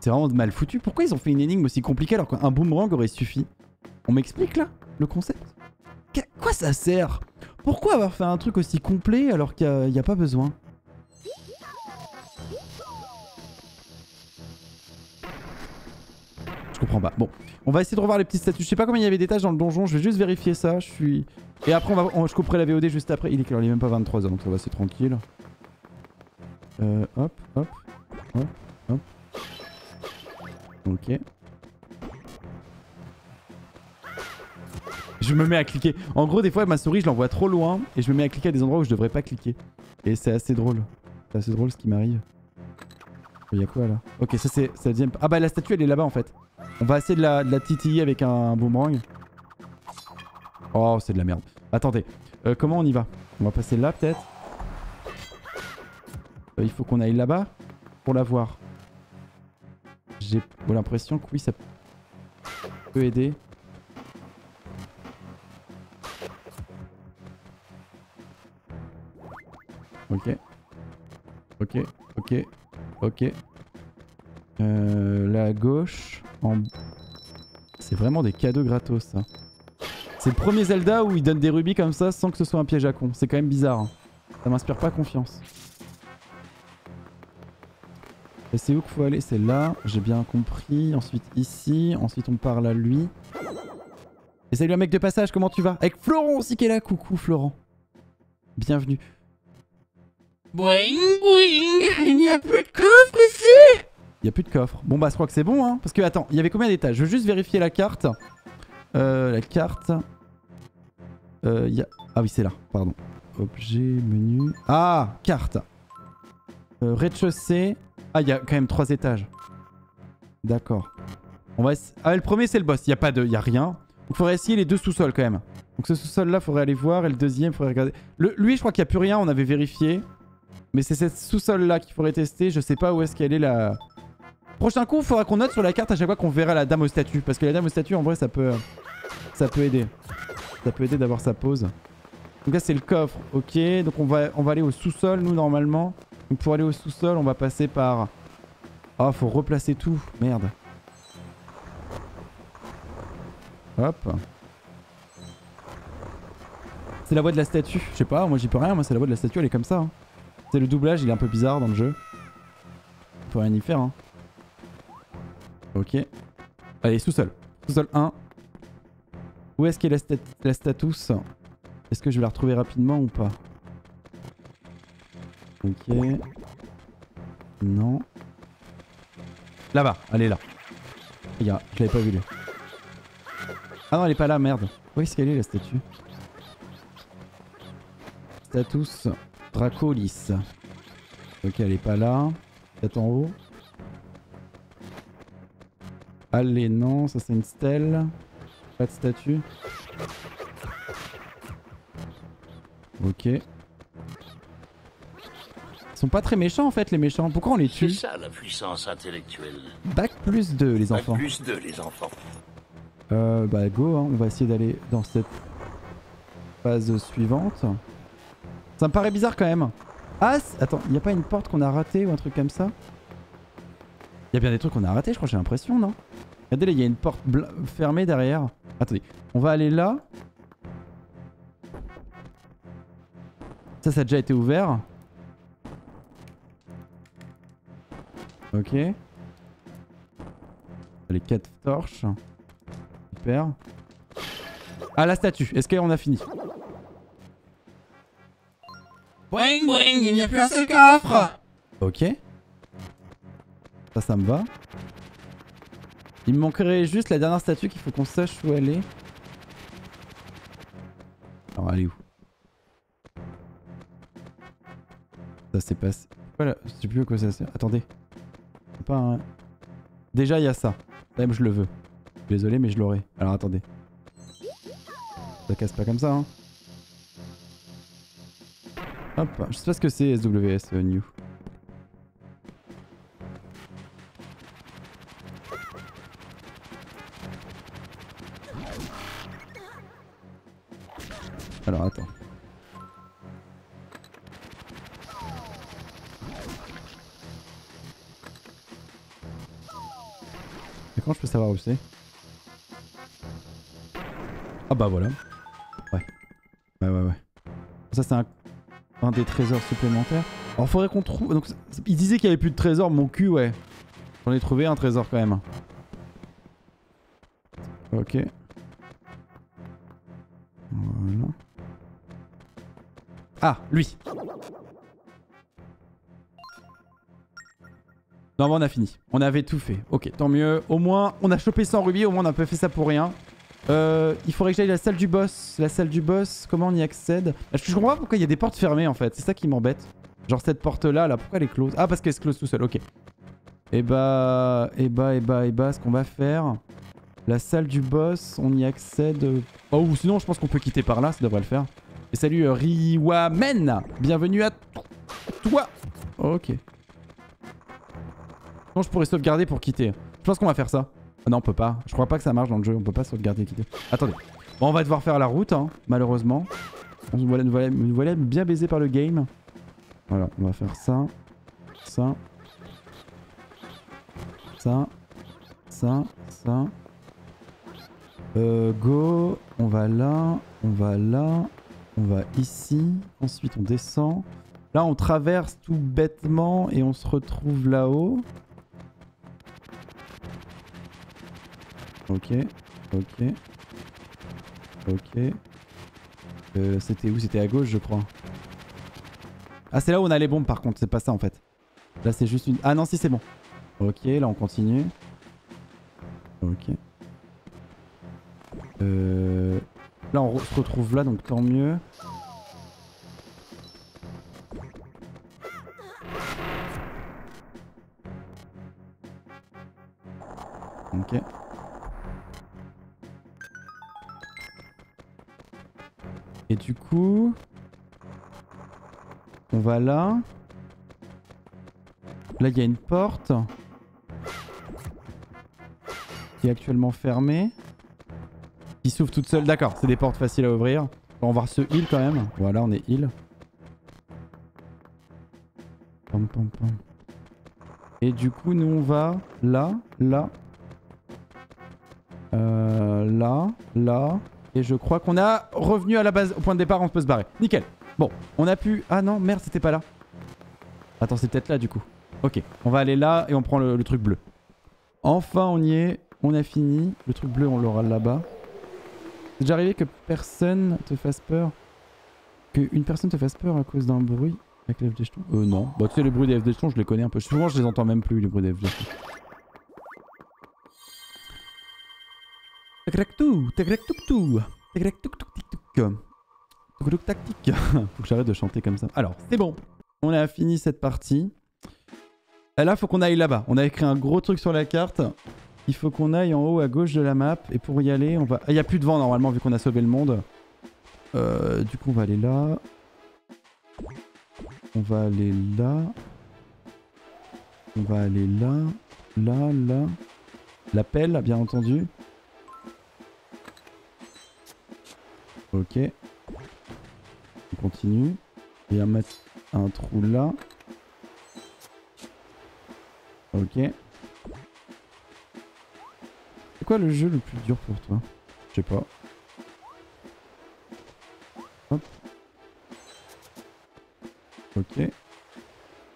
C'est vraiment mal foutu. Pourquoi ils ont fait une énigme aussi compliquée alors qu'un boomerang aurait suffi? On m'explique là le concept? Qu'à quoi ça sert? Pourquoi avoir fait un truc aussi complet alors qu'il n'y a, pas besoin? Je comprends pas. Bon, on va essayer de revoir les petites statues. Je sais pas combien il y avait d'étages dans le donjon. Je vais juste vérifier ça. Je suis. Et après, on va... je couperai la VOD juste après. Il est quelle heure Il est même pas 23h, donc ça va, c'est tranquille. Euh, hop, hop, hop, hop. Ok. Je me mets à cliquer. En gros, des fois, ma souris, je l'envoie trop loin et je me mets à cliquer à des endroits où je devrais pas cliquer. Et c'est assez drôle. C'est assez drôle ce qui m'arrive. Il y a quoi là? Ok, ça c'est c'est la deuxième. Ah bah la statue elle est là-bas en fait. On va essayer de la, de titiller avec un, boomerang. Oh, c'est de la merde. Attendez, Euh, comment on y va? On va passer là peut-être? Euh, Il faut qu'on aille là-bas pour la voir. J'ai l'impression que oui, ça peut aider. Ok. Ok, ok, ok. Euh, la gauche. En... C'est vraiment des cadeaux gratos ça. C'est le premier Zelda où il donne des rubis comme ça sans que ce soit un piège à con. C'est quand même bizarre. hein. Ça m'inspire pas confiance. Et c'est où qu'il faut aller? C'est là, j'ai bien compris. Ensuite ici, ensuite on parle à lui. Et salut un mec de passage, comment tu vas? Avec Florent aussi qui est là, coucou Florent. Bienvenue. Boing boing Il n'y a plus de coffre ici Il y a plus de coffre. Bon bah je crois que c'est bon hein. Parce que attends, il y avait combien d'étages? Je veux juste vérifier la carte. Euh, la carte. Euh, il y a... Ah oui c'est là, pardon. Objet, menu. Ah, carte. Euh, Rez-de-chaussée. Ah il y a quand même trois étages. D'accord. On va Ah le premier c'est le boss, il y a pas de... Il a rien. Donc faudrait essayer les deux sous-sols quand même. Donc ce sous-sol là faudrait aller voir et le deuxième faudrait regarder. Lui je crois qu'il y a plus rien, on avait vérifié. Mais c'est cette sous-sol là qu'il faudrait tester. Je sais pas où est-ce qu'elle est la... Prochain coup, faudra qu'on note sur la carte à chaque fois qu'on verra la dame au statut. Parce que la dame au statut, en vrai, ça peut, ça peut aider. Ça peut aider d'avoir sa pause. Donc là, c'est le coffre. Ok, donc on va, on va aller au sous-sol, nous, normalement. Donc pour aller au sous-sol, on va passer par... Ah, faut replacer tout. Merde. Hop. C'est la voix de la statue. Je sais pas, moi j'y peux rien. Moi, c'est la voix de la statue, elle est comme ça. hein. C'est le doublage, il est un peu bizarre dans le jeu. Faut rien y faire, hein. Ok. Allez, sous-sol. Sous-sol 1. Où est-ce qu'est la, stat la status? Est-ce que je vais la retrouver rapidement ou pas? Ok. Non. Là-bas, elle est là. Regarde, je l'avais pas vu. Ah non, elle est pas là, merde. Où est-ce qu'elle est la statue? Status Dracolis. Ok, elle est pas là. Peut-être en haut. Allez, non, ça c'est une stèle. Pas de statue. Ok. Ils sont pas très méchants en fait les méchants. Pourquoi on les C'est tue ça la puissance intellectuelle. Bac plus 2 les Bac enfants. plus de les enfants. Euh, bah go, hein. on va essayer d'aller dans cette phase suivante. Ça me paraît bizarre quand même. Ah, attends, y a pas une porte qu'on a ratée ou un truc comme ça? Y a bien des trucs qu'on a ratés, je crois, j'ai l'impression, non? Regardez là, il y a une porte fermée derrière. Attendez, on va aller là. Ça, ça a déjà été ouvert. Ok. Les 4 torches. Super. Ah, la statue. Est-ce qu'on a fini? Boing boing Il n'y a plus un seul coffre Ok. Ça, ça me va. Il me manquerait juste la dernière statue qu'il faut qu'on sache où elle est. Alors, elle est où? Ça s'est passé. Voilà, je sais plus à quoi ça sert. Attendez. C'est. Déjà, il y a ça. Même, je le veux. Désolé, mais je l'aurai. Alors, attendez. Ça casse pas comme ça, hein. Hop, je sais pas ce que c'est SWS euh, New. Alors attends. Et quand je peux savoir où c'est? Ah bah voilà. Ouais. Ouais ouais ouais. Ça c'est un des trésors supplémentaires. Alors faudrait qu'on trouve. Donc il disait qu'il y avait plus de trésors, mon cul ouais. J'en ai trouvé un trésor quand même. Ok. Ah, lui. Non, bon, on a fini. On avait tout fait. Ok, tant mieux. Au moins, on a chopé 100 rubis. Au moins, on a pas fait ça pour rien. Euh, il faudrait que j'aille à la salle du boss. La salle du boss, comment on y accède? Je comprends pas pourquoi il y a des portes fermées en fait. C'est ça qui m'embête. Genre cette porte-là, là, pourquoi elle est close? Ah, parce qu'elle se close tout seul, ok. Et bah, et bah, et bah, et bah, ce qu'on va faire... La salle du boss, on y accède... Oh, ou sinon, je pense qu'on peut quitter par là, ça devrait le faire. Et salut euh, Riwamen Bienvenue à toi Ok. Non, je pourrais sauvegarder pour quitter? Je pense qu'on va faire ça. Ah non, on peut pas. Je crois pas que ça marche dans le jeu. On peut pas sauvegarder et quitter. Attendez. Bon, on va devoir faire la route, hein, malheureusement. On nous voilà, nous voilà- bien baisé par le game. Voilà, on va faire ça. Ça. Ça. Ça. Ça. Euh, go. On va là. On va là. On va ici. Ensuite, on descend. Là, on traverse tout bêtement et on se retrouve là-haut. Ok. Ok. Ok. Euh, c'était où? C'était à gauche, je crois. Ah, c'est là où on a les bombes, par contre. C'est pas ça, en fait. Là, c'est juste une... Ah non, si, c'est bon. Ok, là, on continue. Ok. Euh... On se retrouve là, donc tant mieux. Ok. Et du coup... On va là. Là, il y a une porte. Qui est actuellement fermée. S'ouvre toute seule. D'accord, c'est des portes faciles à ouvrir. On va voir ce heal quand même. Voilà, on est heal. Et du coup, nous, on va là, là. Euh, là, là. Et je crois qu'on a revenu à la base, au point de départ, on peut se barrer. Nickel. Bon, on a pu... Ah non, merde, c'était pas là. Attends, c'est peut-être là du coup. Ok, on va aller là et on prend le, le truc bleu. Enfin, on y est. On a fini. Le truc bleu, on l'aura là-bas. C'est déjà arrivé que personne te fasse peur Que une personne te fasse peur à cause d'un bruit avec les FD jetons? Euh, non. Bah, tu sais, les bruits des FD jetons, je les connais un peu. Souvent, je les entends même plus, les bruits des FD jetons. Tactique. faut que j'arrête de chanter comme ça. Alors, c'est bon. On a fini cette partie. Et là, faut qu'on aille là-bas. On a écrit un gros truc sur la carte. Il faut qu'on aille en haut à gauche de la map. Et pour y aller, on va... Ah, il n'y a plus de vent normalement vu qu'on a sauvé le monde. Euh, du coup, on va aller là. On va aller là. On va aller là. Là, là. La pelle, bien entendu. Ok. On continue. Et un, mat- un trou là. Ok. Quoi le jeu le plus dur pour toi? Je sais pas. Hop. Ok.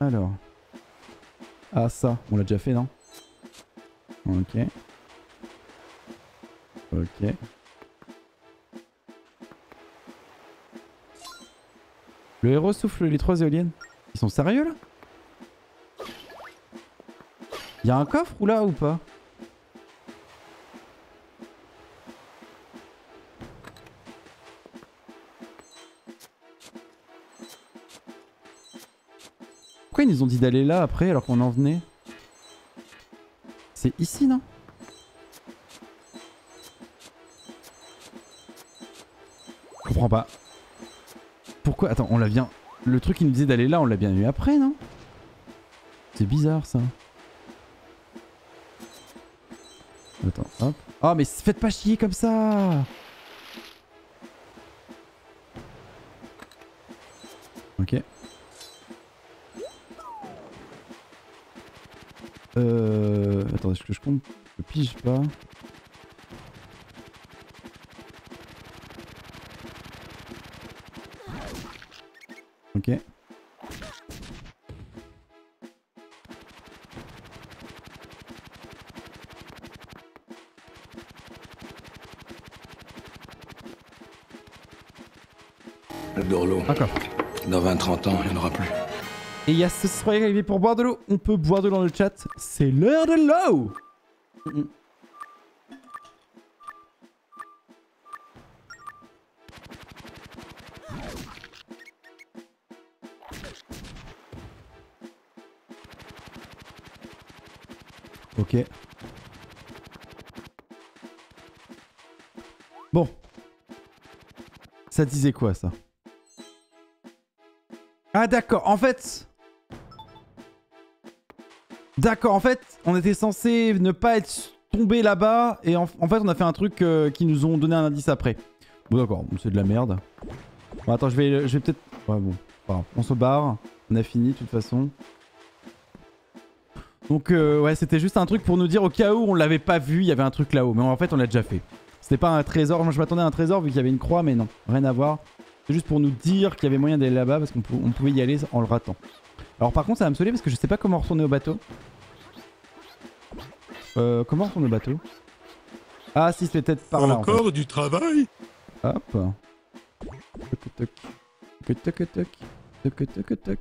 Alors. Ah ça, on l'a déjà fait non? Ok. Ok. Le héros souffle les trois éoliennes. Ils sont sérieux là? Y'a un coffre ou là ou pas? Dit d'aller là après alors qu'on en venait C'est ici non? Je comprends pas. Pourquoi? Attends, on l'a bien... Le truc qui nous disait d'aller là, on l'a bien eu après, non? C'est bizarre, ça. Attends, hop. Oh, mais faites pas chier comme ça Euh... Attends, est-ce que je compte Je pige pas. Ok. Dorlo. D'accord. Dans 20-30 ans, il n'y en aura plus. Et il y a ce qui arrivé pour boire de l'eau. On peut boire de l'eau dans le chat. C'est l'heure de l'eau. Ok. Bon. Ça disait quoi ça? Ah d'accord, en fait... D'accord, en fait, on était censé ne pas être tombé là-bas et en, fait on a fait un truc euh, qui nous ont donné un indice après. Bon d'accord, c'est de la merde. Bon attends, je vais, peut-être... Ouais bon, on se barre, on a fini de toute façon. Donc euh, ouais, c'était juste un truc pour nous dire au cas où on l'avait pas vu, il y avait un truc là-haut. Mais en fait, on l'a déjà fait. C'était pas un trésor. Moi, je m'attendais à un trésor vu qu'il y avait une croix, mais non, rien à voir. C'est juste pour nous dire qu'il y avait moyen d'aller là-bas parce qu'on pou- on pouvait y aller en le ratant. Alors par contre, ça va me saouler parce que je sais pas comment retourner au bateau. Euh, comment retourner au bateau Ah si, c'est peut-être par là. en fait. Encore du travail Hop. Toc toc. Toc toc toc. Toc toc toc.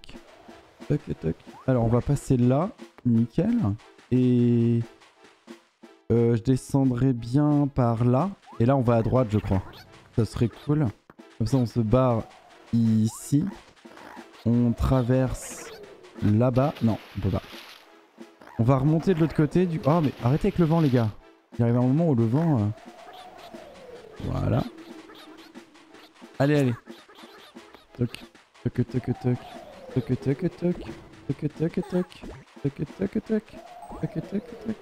Toc toc. Alors on va passer là. Nickel. Et... Euh, je descendrai bien par là. Et là on va à droite je crois. Ça serait cool. Comme ça on se barre ici. On traverse là-bas. Non, on peut pas. On va remonter de l'autre côté du... Oh mais arrêtez avec le vent les gars. Il arrive un moment où le vent... Euh, voilà. Allez, allez. Toc. Toc, toc, toc. Toc, toc, toc. Toc, toc, toc. Toc, toc, toc. Toc, toc, toc.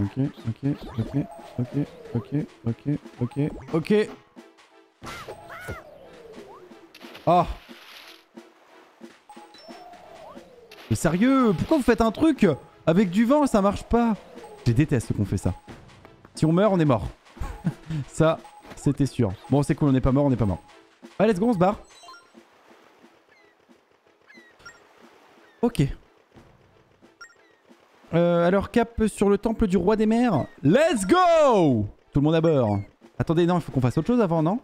Ok, ok, ok, ok, ok, ok, ok, ok. Oh Mais sérieux, pourquoi vous faites un truc avec du vent ça marche pas? Je déteste qu'on fait ça. Si on meurt, on est mort. ça, c'était sûr. Bon, c'est cool, on n'est pas mort, on n'est pas mort. Allez, let's go, on se barre. Ok. Euh, alors, cap sur le temple du roi des mers. Let's go Tout le monde à bord. Attendez, non, il faut qu'on fasse autre chose avant, non?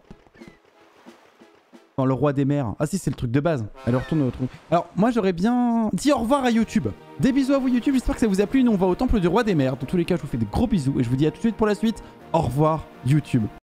Dans le roi des mers. Ah si, c'est le truc de base. Alors, retourne au truc. Alors, moi, j'aurais bien dit au revoir à YouTube. Des bisous à vous, YouTube. J'espère que ça vous a plu. Nous, on va au temple du roi des mers. Dans tous les cas, je vous fais des gros bisous. Et je vous dis à tout de suite pour la suite. Au revoir, YouTube.